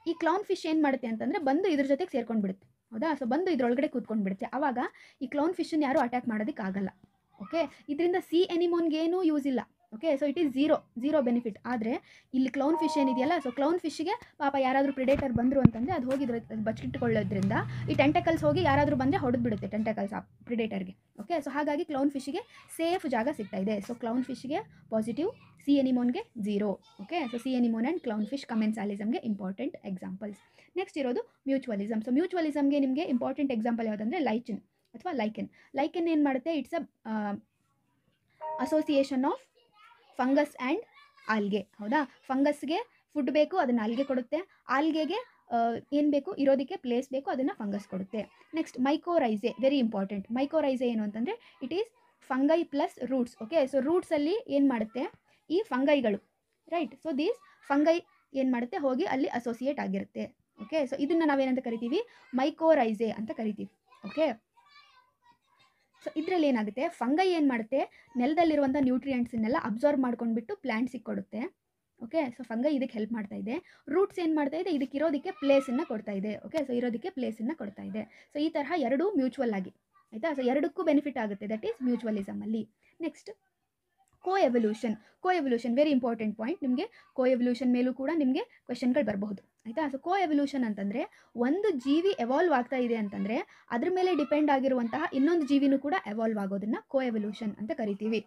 ಈ ಕ್ಲೌನ್ ಫಿಶ್ ಏನು ಮಾಡುತ್ತೆ ಅಂತಂದರೆ ಬಂದು ಇದ್ರ ಜೊತೆಗೆ ಸೇರ್ಕೊಂಡು ಬಿಡುತ್ತೆ, ಹೌದಾ? ಸೊ ಬಂದು ಇದ್ರೊಳಗಡೆ ಕೂತ್ಕೊಂಡು ಬಿಡುತ್ತೆ. ಆವಾಗ ಈ ಕ್ಲೌನ್ ಫಿಶನ್ನು ಯಾರೂ ಅಟ್ಯಾಕ್ ಮಾಡೋದಕ್ಕಾಗಲ್ಲ ಓಕೆ ಇದರಿಂದ ಸಿ ಎನಿಮೋನ್ಗೆ ಏನೂ ಯೂಸ್ ಇಲ್ಲ. Okay so it is zero zero benefit ಆದರೆ ಇಲ್ಲಿ ಕ್ಲೌನ್ ಫಿಶ್ ಏನಿದೆಯಲ್ಲ ಸೊ ಕ್ಲೌನ್ ಫಿಶ್ಗೆ ಪಾಪ ಯಾರಾದರೂ ಪ್ರಿಡೇಟರ್ ಬಂದರು ಅಂತಂದರೆ ಅದು ಹೋಗಿದ್ರೆ ಬಚ್ಚಿಟ್ಟುಕೊಳ್ಳೋದ್ರಿಂದ ಈ ಟೆಂಟಕಲ್ಸ್ ಹೋಗಿ ಯಾರಾದರೂ ಬಂದರೆ ಹೊಡೆದು ಬಿಡುತ್ತೆ ಟೆಂಟಕಲ್ಸ್ ಆ ಪ್ರಿಡೇಟರ್ಗೆ ಓಕೆ ಸೊ ಹಾಗಾಗಿ ಕ್ಲೌನ್ ಫಿಶ್ಗೆ ಸೇಫ್ ಜಾಗ ಸಿಗ್ತಾ ಇದೆ. ಸೊ ಕ್ಲೌನ್ ಫಿಶ್ಗೆ positive sea ಎನಿಮೋನ್ಗೆ zero okay so sea anemone and clown fish ಕಮೆನ್ಸಾಲಿಸಮ್ಗೆ important examples next ಇರೋದು ಮ್ಯೂಚುವಲಿಸಮ್ ಸೊ ಮ್ಯೂಚುವಲಿಸಮ್ಗೆ ನಿಮಗೆ ಇಂಪಾರ್ಟೆಂಟ್ ಎಕ್ಸಾಂಪಲ್ ಯಾವುದಂದ್ರೆ ಲೈಚಿನ್ ಅಥವಾ ಲೈಕೆನ್ ಲೈಕೆನ್ ಏನು ಮಾಡುತ್ತೆ? It's a association of fungus and algae, ಹೌದಾ? ಫಂಗಸ್ಗೆ ಫುಡ್ ಬೇಕು, ಅದನ್ನು ಆಲ್ಗೆ ಕೊಡುತ್ತೆ. ಆಲ್ಗೆಗೆ ಏನು ಬೇಕು? ಇರೋದಕ್ಕೆ ಪ್ಲೇಸ್ ಬೇಕು, ಅದನ್ನು ಫಂಗಸ್ ಕೊಡುತ್ತೆ. Next mycorrhizae very important mycorrhizae ಏನು ಅಂತಂದರೆ it is fungi plus roots okay so ರೂಟ್ಸಲ್ಲಿ ಏನು ಮಾಡುತ್ತೆ? ಈ ಫಂಗೈಗಳು ರೈಟ್ ಸೊ ದೀಸ್ ಫಂಗೈ ಏನು ಮಾಡುತ್ತೆ? ಹೋಗಿ ಅಲ್ಲಿ ಅಸೋಸಿಯೇಟ್ ಆಗಿರುತ್ತೆ ಓಕೆ ಸೊ ಇದನ್ನು ನಾವೇನಂತ ಕರಿತೀವಿ? ಮೈಕೋರೈಸೆ ಅಂತ ಕರಿತೀವಿ ಓಕೆ ಸೊ ಇದರಲ್ಲಿ ಏನಾಗುತ್ತೆ? ಫಂಗೈ ಏನು ಮಾಡುತ್ತೆ? ನೆಲದಲ್ಲಿರುವಂಥ ನ್ಯೂಟ್ರಿಯೆಂಟ್ಸನ್ನೆಲ್ಲ ಅಬ್ಸಾರ್ಬ್ ಮಾಡ್ಕೊಂಡ್ಬಿಟ್ಟು ಪ್ಲ್ಯಾಂಟ್ಸಿಗೆ ಕೊಡುತ್ತೆ. ಓಕೆ ಸೊ ಫಂಗೈ ಇದಕ್ಕೆ ಹೆಲ್ಪ್ ಮಾಡ್ತಾ ಇದೆ. ರೂಟ್ಸ್ ಏನು ಮಾಡ್ತಾ ಇದೆ? ಇದಕ್ಕೆ ಇರೋದಕ್ಕೆ ಪ್ಲೇಸನ್ನು ಕೊಡ್ತಾ ಇದೆ. ಓಕೆ ಸೊ ಇರೋದಕ್ಕೆ ಪ್ಲೇಸನ್ನು ಕೊಡ್ತಾ ಇದೆ. ಸೊ ಈ ತರಹ ಎರಡೂ ಮ್ಯೂಚುವಲ್ ಆಗಿ. ಆಯಿತಾ? ಸೊ ಎರಡಕ್ಕೂ ಬೆನಿಫಿಟ್ ಆಗುತ್ತೆ. That is ಮ್ಯೂಚುವಲಿಸಮಲ್ಲಿ next co evolution co evolution very important point ನಿಮಗೆ ಕೋ ಎವಲ್ಯೂಷನ್ ಮೇಲೂ ಕೂಡ ನಿಮಗೆ ಕ್ವೆಶನ್ಗಳು ಬರಬಹುದು. ಆಯಿತಾ? ಸೊ ಕೋ ಎವಲ್ಯೂಷನ್ ಅಂತಂದರೆ ಒಂದು ಜೀವಿ ಎವಾಲ್ವ್ ಆಗ್ತಾ ಇದೆ ಅಂತಂದರೆ ಅದ್ರ ಮೇಲೆ ಡಿಪೆಂಡ್ ಆಗಿರುವಂತಹ ಇನ್ನೊಂದು ಜೀವಿನೂ ಕೂಡ ಎವಾಲ್ವ್ ಆಗೋದನ್ನು ಕೋ ಎವಲ್ಯೂಷನ್ ಅಂತ ಕರಿತೀವಿ.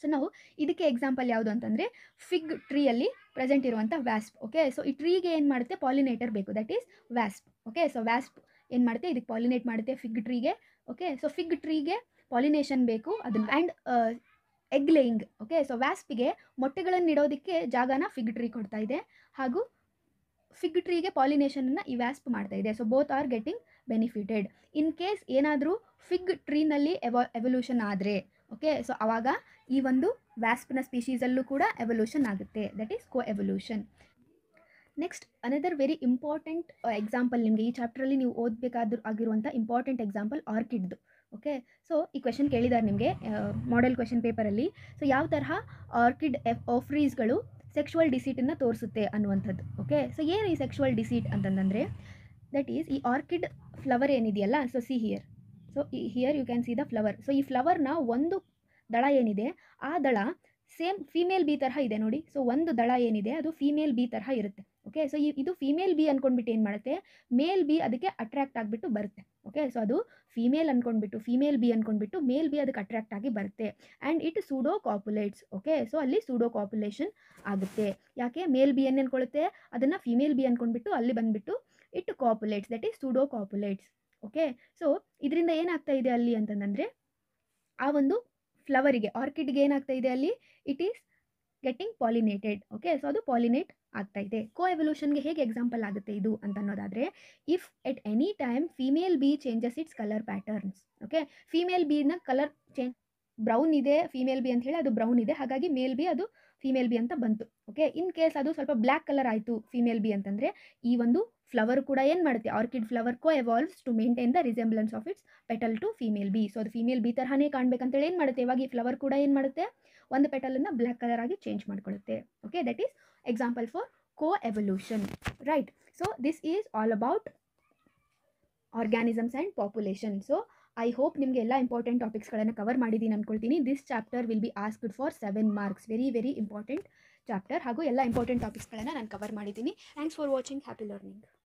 ಸೊ ನಾವು ಇದಕ್ಕೆ ಎಕ್ಸಾಂಪಲ್ ಯಾವುದು ಅಂತಂದರೆ ಫಿಗ್ ಟ್ರೀಯಲ್ಲಿ ಪ್ರೆಸೆಂಟ್ ಇರುವಂಥ ವ್ಯಾಸ್ಪ್ ಓಕೆ ಸೊ ಈ ಟ್ರೀಗೆ ಏನು ಮಾಡುತ್ತೆ? ಪಾಲಿನೇಟರ್ ಬೇಕು. That is wasp okay so wasp ಏನು ಮಾಡುತ್ತೆ? ಇದಕ್ಕೆ ಪಾಲಿನೇಟ್ ಮಾಡುತ್ತೆ ಫಿಗ್ ಟ್ರೀಗೆ ಓಕೆ ಸೊ ಫಿಗ್ ಟ್ರೀಗೆ ಪಾಲಿನೇಷನ್ ಬೇಕು. ಅದನ್ನು and egg laying okay so ವ್ಯಾಸ್ಪಿಗೆ ಮೊಟ್ಟೆಗಳನ್ನು ಇಡೋದಕ್ಕೆ ಜಾಗನ ಫಿಗ್ ಟ್ರೀ ಕೊಡ್ತಾ ಇದೆ. ಹಾಗೂ ಫಿಗ್ ಟ್ರೀಗೆ ಪಾಲಿನೇಷನನ್ನು ಈ ವ್ಯಾಸ್ಪ್ ಮಾಡ್ತಾ ಇದೆ. So both are getting benefited in case ಏನಾದರೂ ಫಿಗ್ ಟ್ರೀನಲ್ಲಿ ಎವ ಎವಲ್ಯೂಷನ್ ಆದರೆ ಓಕೆ ಸೊ ಆವಾಗ ಈ ಒಂದು ವ್ಯಾಸ್ಪ್ನ ಸ್ಪೀಶೀಸಲ್ಲೂ ಕೂಡ ಎವಲ್ಯೂಷನ್ ಆಗುತ್ತೆ. That is co evolution next another very important example ನಿಮಗೆ ಈ ಚಾಪ್ಟ್ರಲ್ಲಿ ನೀವು ಓದಬೇಕಾದ್ರೂ ಆಗಿರುವಂಥ ಇಂಪಾರ್ಟೆಂಟ್ ಎಕ್ಸಾಂಪಲ್ ಆರ್ಕಿಡ್ದು ಓಕೆ ಸೊ ಈ ಕ್ವೆಶನ್ ಕೇಳಿದ್ದಾರೆ ನಿಮಗೆ ಮಾಡೆಲ್ ಕ್ವೆಶನ್ ಪೇಪರಲ್ಲಿ ಸೊ ಯಾವ ತರಹ ಆರ್ಕಿಡ್ ಎಫ್ ಆಫ್ರೀಸ್ಗಳು ಸೆಕ್ಷುವಲ್ ಡಿಸೀಟನ್ನು ತೋರಿಸುತ್ತೆ ಅನ್ನುವಂಥದ್ದು? ಓಕೆ ಸೊ ಏನು ಈ ಸೆಕ್ಷುವಲ್ ಡಿಸೀಟ್ ಅಂತಂದರೆ ದಟ್ ಈಸ್ ಈ ಆರ್ಕಿಡ್ ಫ್ಲವರ್ ಏನಿದೆಯಲ್ಲ ಸೊ ಸಿ ಹಿಯರ್ ಸೊ ಈ here you can see the flower so ಈ ಫ್ಲವರ್ನ ಒಂದು ದಳ ಏನಿದೆ, ಆ ದಳ ಸೇಮ್ ಫೀಮೇಲ್ ಬಿ ತರಹ ಇದೆ ನೋಡಿ. ಸೊ ಒಂದು ದಳ ಏನಿದೆ, ಅದು ಫೀಮೇಲ್ ಬಿ ತರಹ ಇರುತ್ತೆ. ಓಕೆ ಸೊ ಇದು ಫೀಮೇಲ್ ಬಿ ಅಂದ್ಕೊಂಡ್ಬಿಟ್ಟು ಏನು ಮಾಡುತ್ತೆ ಮೇಲ್ ಬಿ ಅದಕ್ಕೆ ಅಟ್ರಾಕ್ಟ್ ಆಗಿಬಿಟ್ಟು ಬರುತ್ತೆ. ಓಕೆ ಸೊ ಅದು ಫೀಮೇಲ್ ಅಂದ್ಕೊಂಡ್ಬಿಟ್ಟು ಫೀಮೇಲ್ ಬಿ ಅಂದ್ಕೊಂಡ್ಬಿಟ್ಟು ಮೇಲ್ ಬಿ ಅದಕ್ಕೆ ಅಟ್ರಾಕ್ಟ್ ಆಗಿ ಬರುತ್ತೆ and it pseudo copulates okay so ಅಲ್ಲಿ ಸೂಡೋ ಕಾಪುಲೇಷನ್ ಆಗುತ್ತೆ ಯಾಕೆ ಮೇಲ್ ಬಿ ಏನು ಅನ್ಕೊಳ್ಳುತ್ತೆ ಅದನ್ನು ಫೀಮೇಲ್ ಬಿ ಅಂದ್ಕೊಂಡ್ಬಿಟ್ಟು ಅಲ್ಲಿ ಬಂದುಬಿಟ್ಟು it copulates that is pseudo copulates okay so ಇದರಿಂದ ಏನಾಗ್ತಾ ಇದೆ ಅಲ್ಲಿ ಅಂತಂದರೆ ಆ ಒಂದು ಫ್ಲವರಿಗೆ ಆರ್ಕಿಡ್ಗೆ ಏನಾಗ್ತಾ ಇದೆ ಅಲ್ಲಿ it is getting pollinated okay so ಅದು ಪಾಲಿನೇಟ್ ಆಗ್ತಾ ಇದೆ. ಕೋ ಎವಲ್ಯೂಷನ್ಗೆ ಹೇಗೆ ಎಕ್ಸಾಂಪಲ್ ಆಗುತ್ತೆ ಇದು ಅಂತ ಅನ್ನೋದಾದರೆ if at any time female bee changes its colour patterns okay female ಬಿನ colour change brown ಇದೆ ಫಿಮೇಲ್ ಬಿ ಅಂತ ಹೇಳಿ ಅದು ಬ್ರೌನ್ ಇದೆ. ಹಾಗಾಗಿ ಮೇಲ್ ಬಿ ಅದು ಫಿಮೇಲ್ ಬಿ ಅಂತ ಬಂತು ಓಕೆ ಇನ್ ಕೇಸ್ ಅದು ಸ್ವಲ್ಪ ಬ್ಲ್ಯಾಕ್ ಕಲರ್ ಆಯಿತು ಫಿಮೇಲ್ ಬಿ ಅಂತಂದರೆ, ಈ ಒಂದು ಫ್ಲವರ್ ಕೂಡ ಏನು ಮಾಡುತ್ತೆ? Orchid flower coevolves to maintain the resemblance of its petal to female bee so ಅದು ಫಿಮೇಲ್ ಬಿ ತರಹನೇ ಕಾಣಬೇಕಂತೇಳಿ ಏನು ಮಾಡುತ್ತೆ? ಇವಾಗ ಈ ಫ್ಲವರ್ ಕೂಡ ಏನು ಮಾಡುತ್ತೆ? ಒಂದು ಪೆಟಲನ್ನು ಬ್ಲ್ಯಾಕ್ ಕಲರ್ ಆಗಿ change ಮಾಡ್ಕೊಳ್ಳುತ್ತೆ okay that is for co evolution right so this is all about organisms and population so I hope ನಿಮಗೆ ಎಲ್ಲ ಇಂಪಾರ್ಟೆಂಟ್ ಟಾಪಿಕ್ಸ್ಗಳನ್ನು ಕವರ್ ಮಾಡಿದ್ದೀನಿ ಅಂದ್ಕೊಳ್ತೀನಿ this chapter will be asked for seven marks very very important chapter ಹಾಗೂ ಎಲ್ಲ ಇಂಪಾರ್ಟೆಂಟ್ ಟಾಪಿಕ್ಸ್ಗಳನ್ನು ನಾನು ಕವರ್ ಮಾಡಿದ್ದೀನಿ thanks for watching happy learning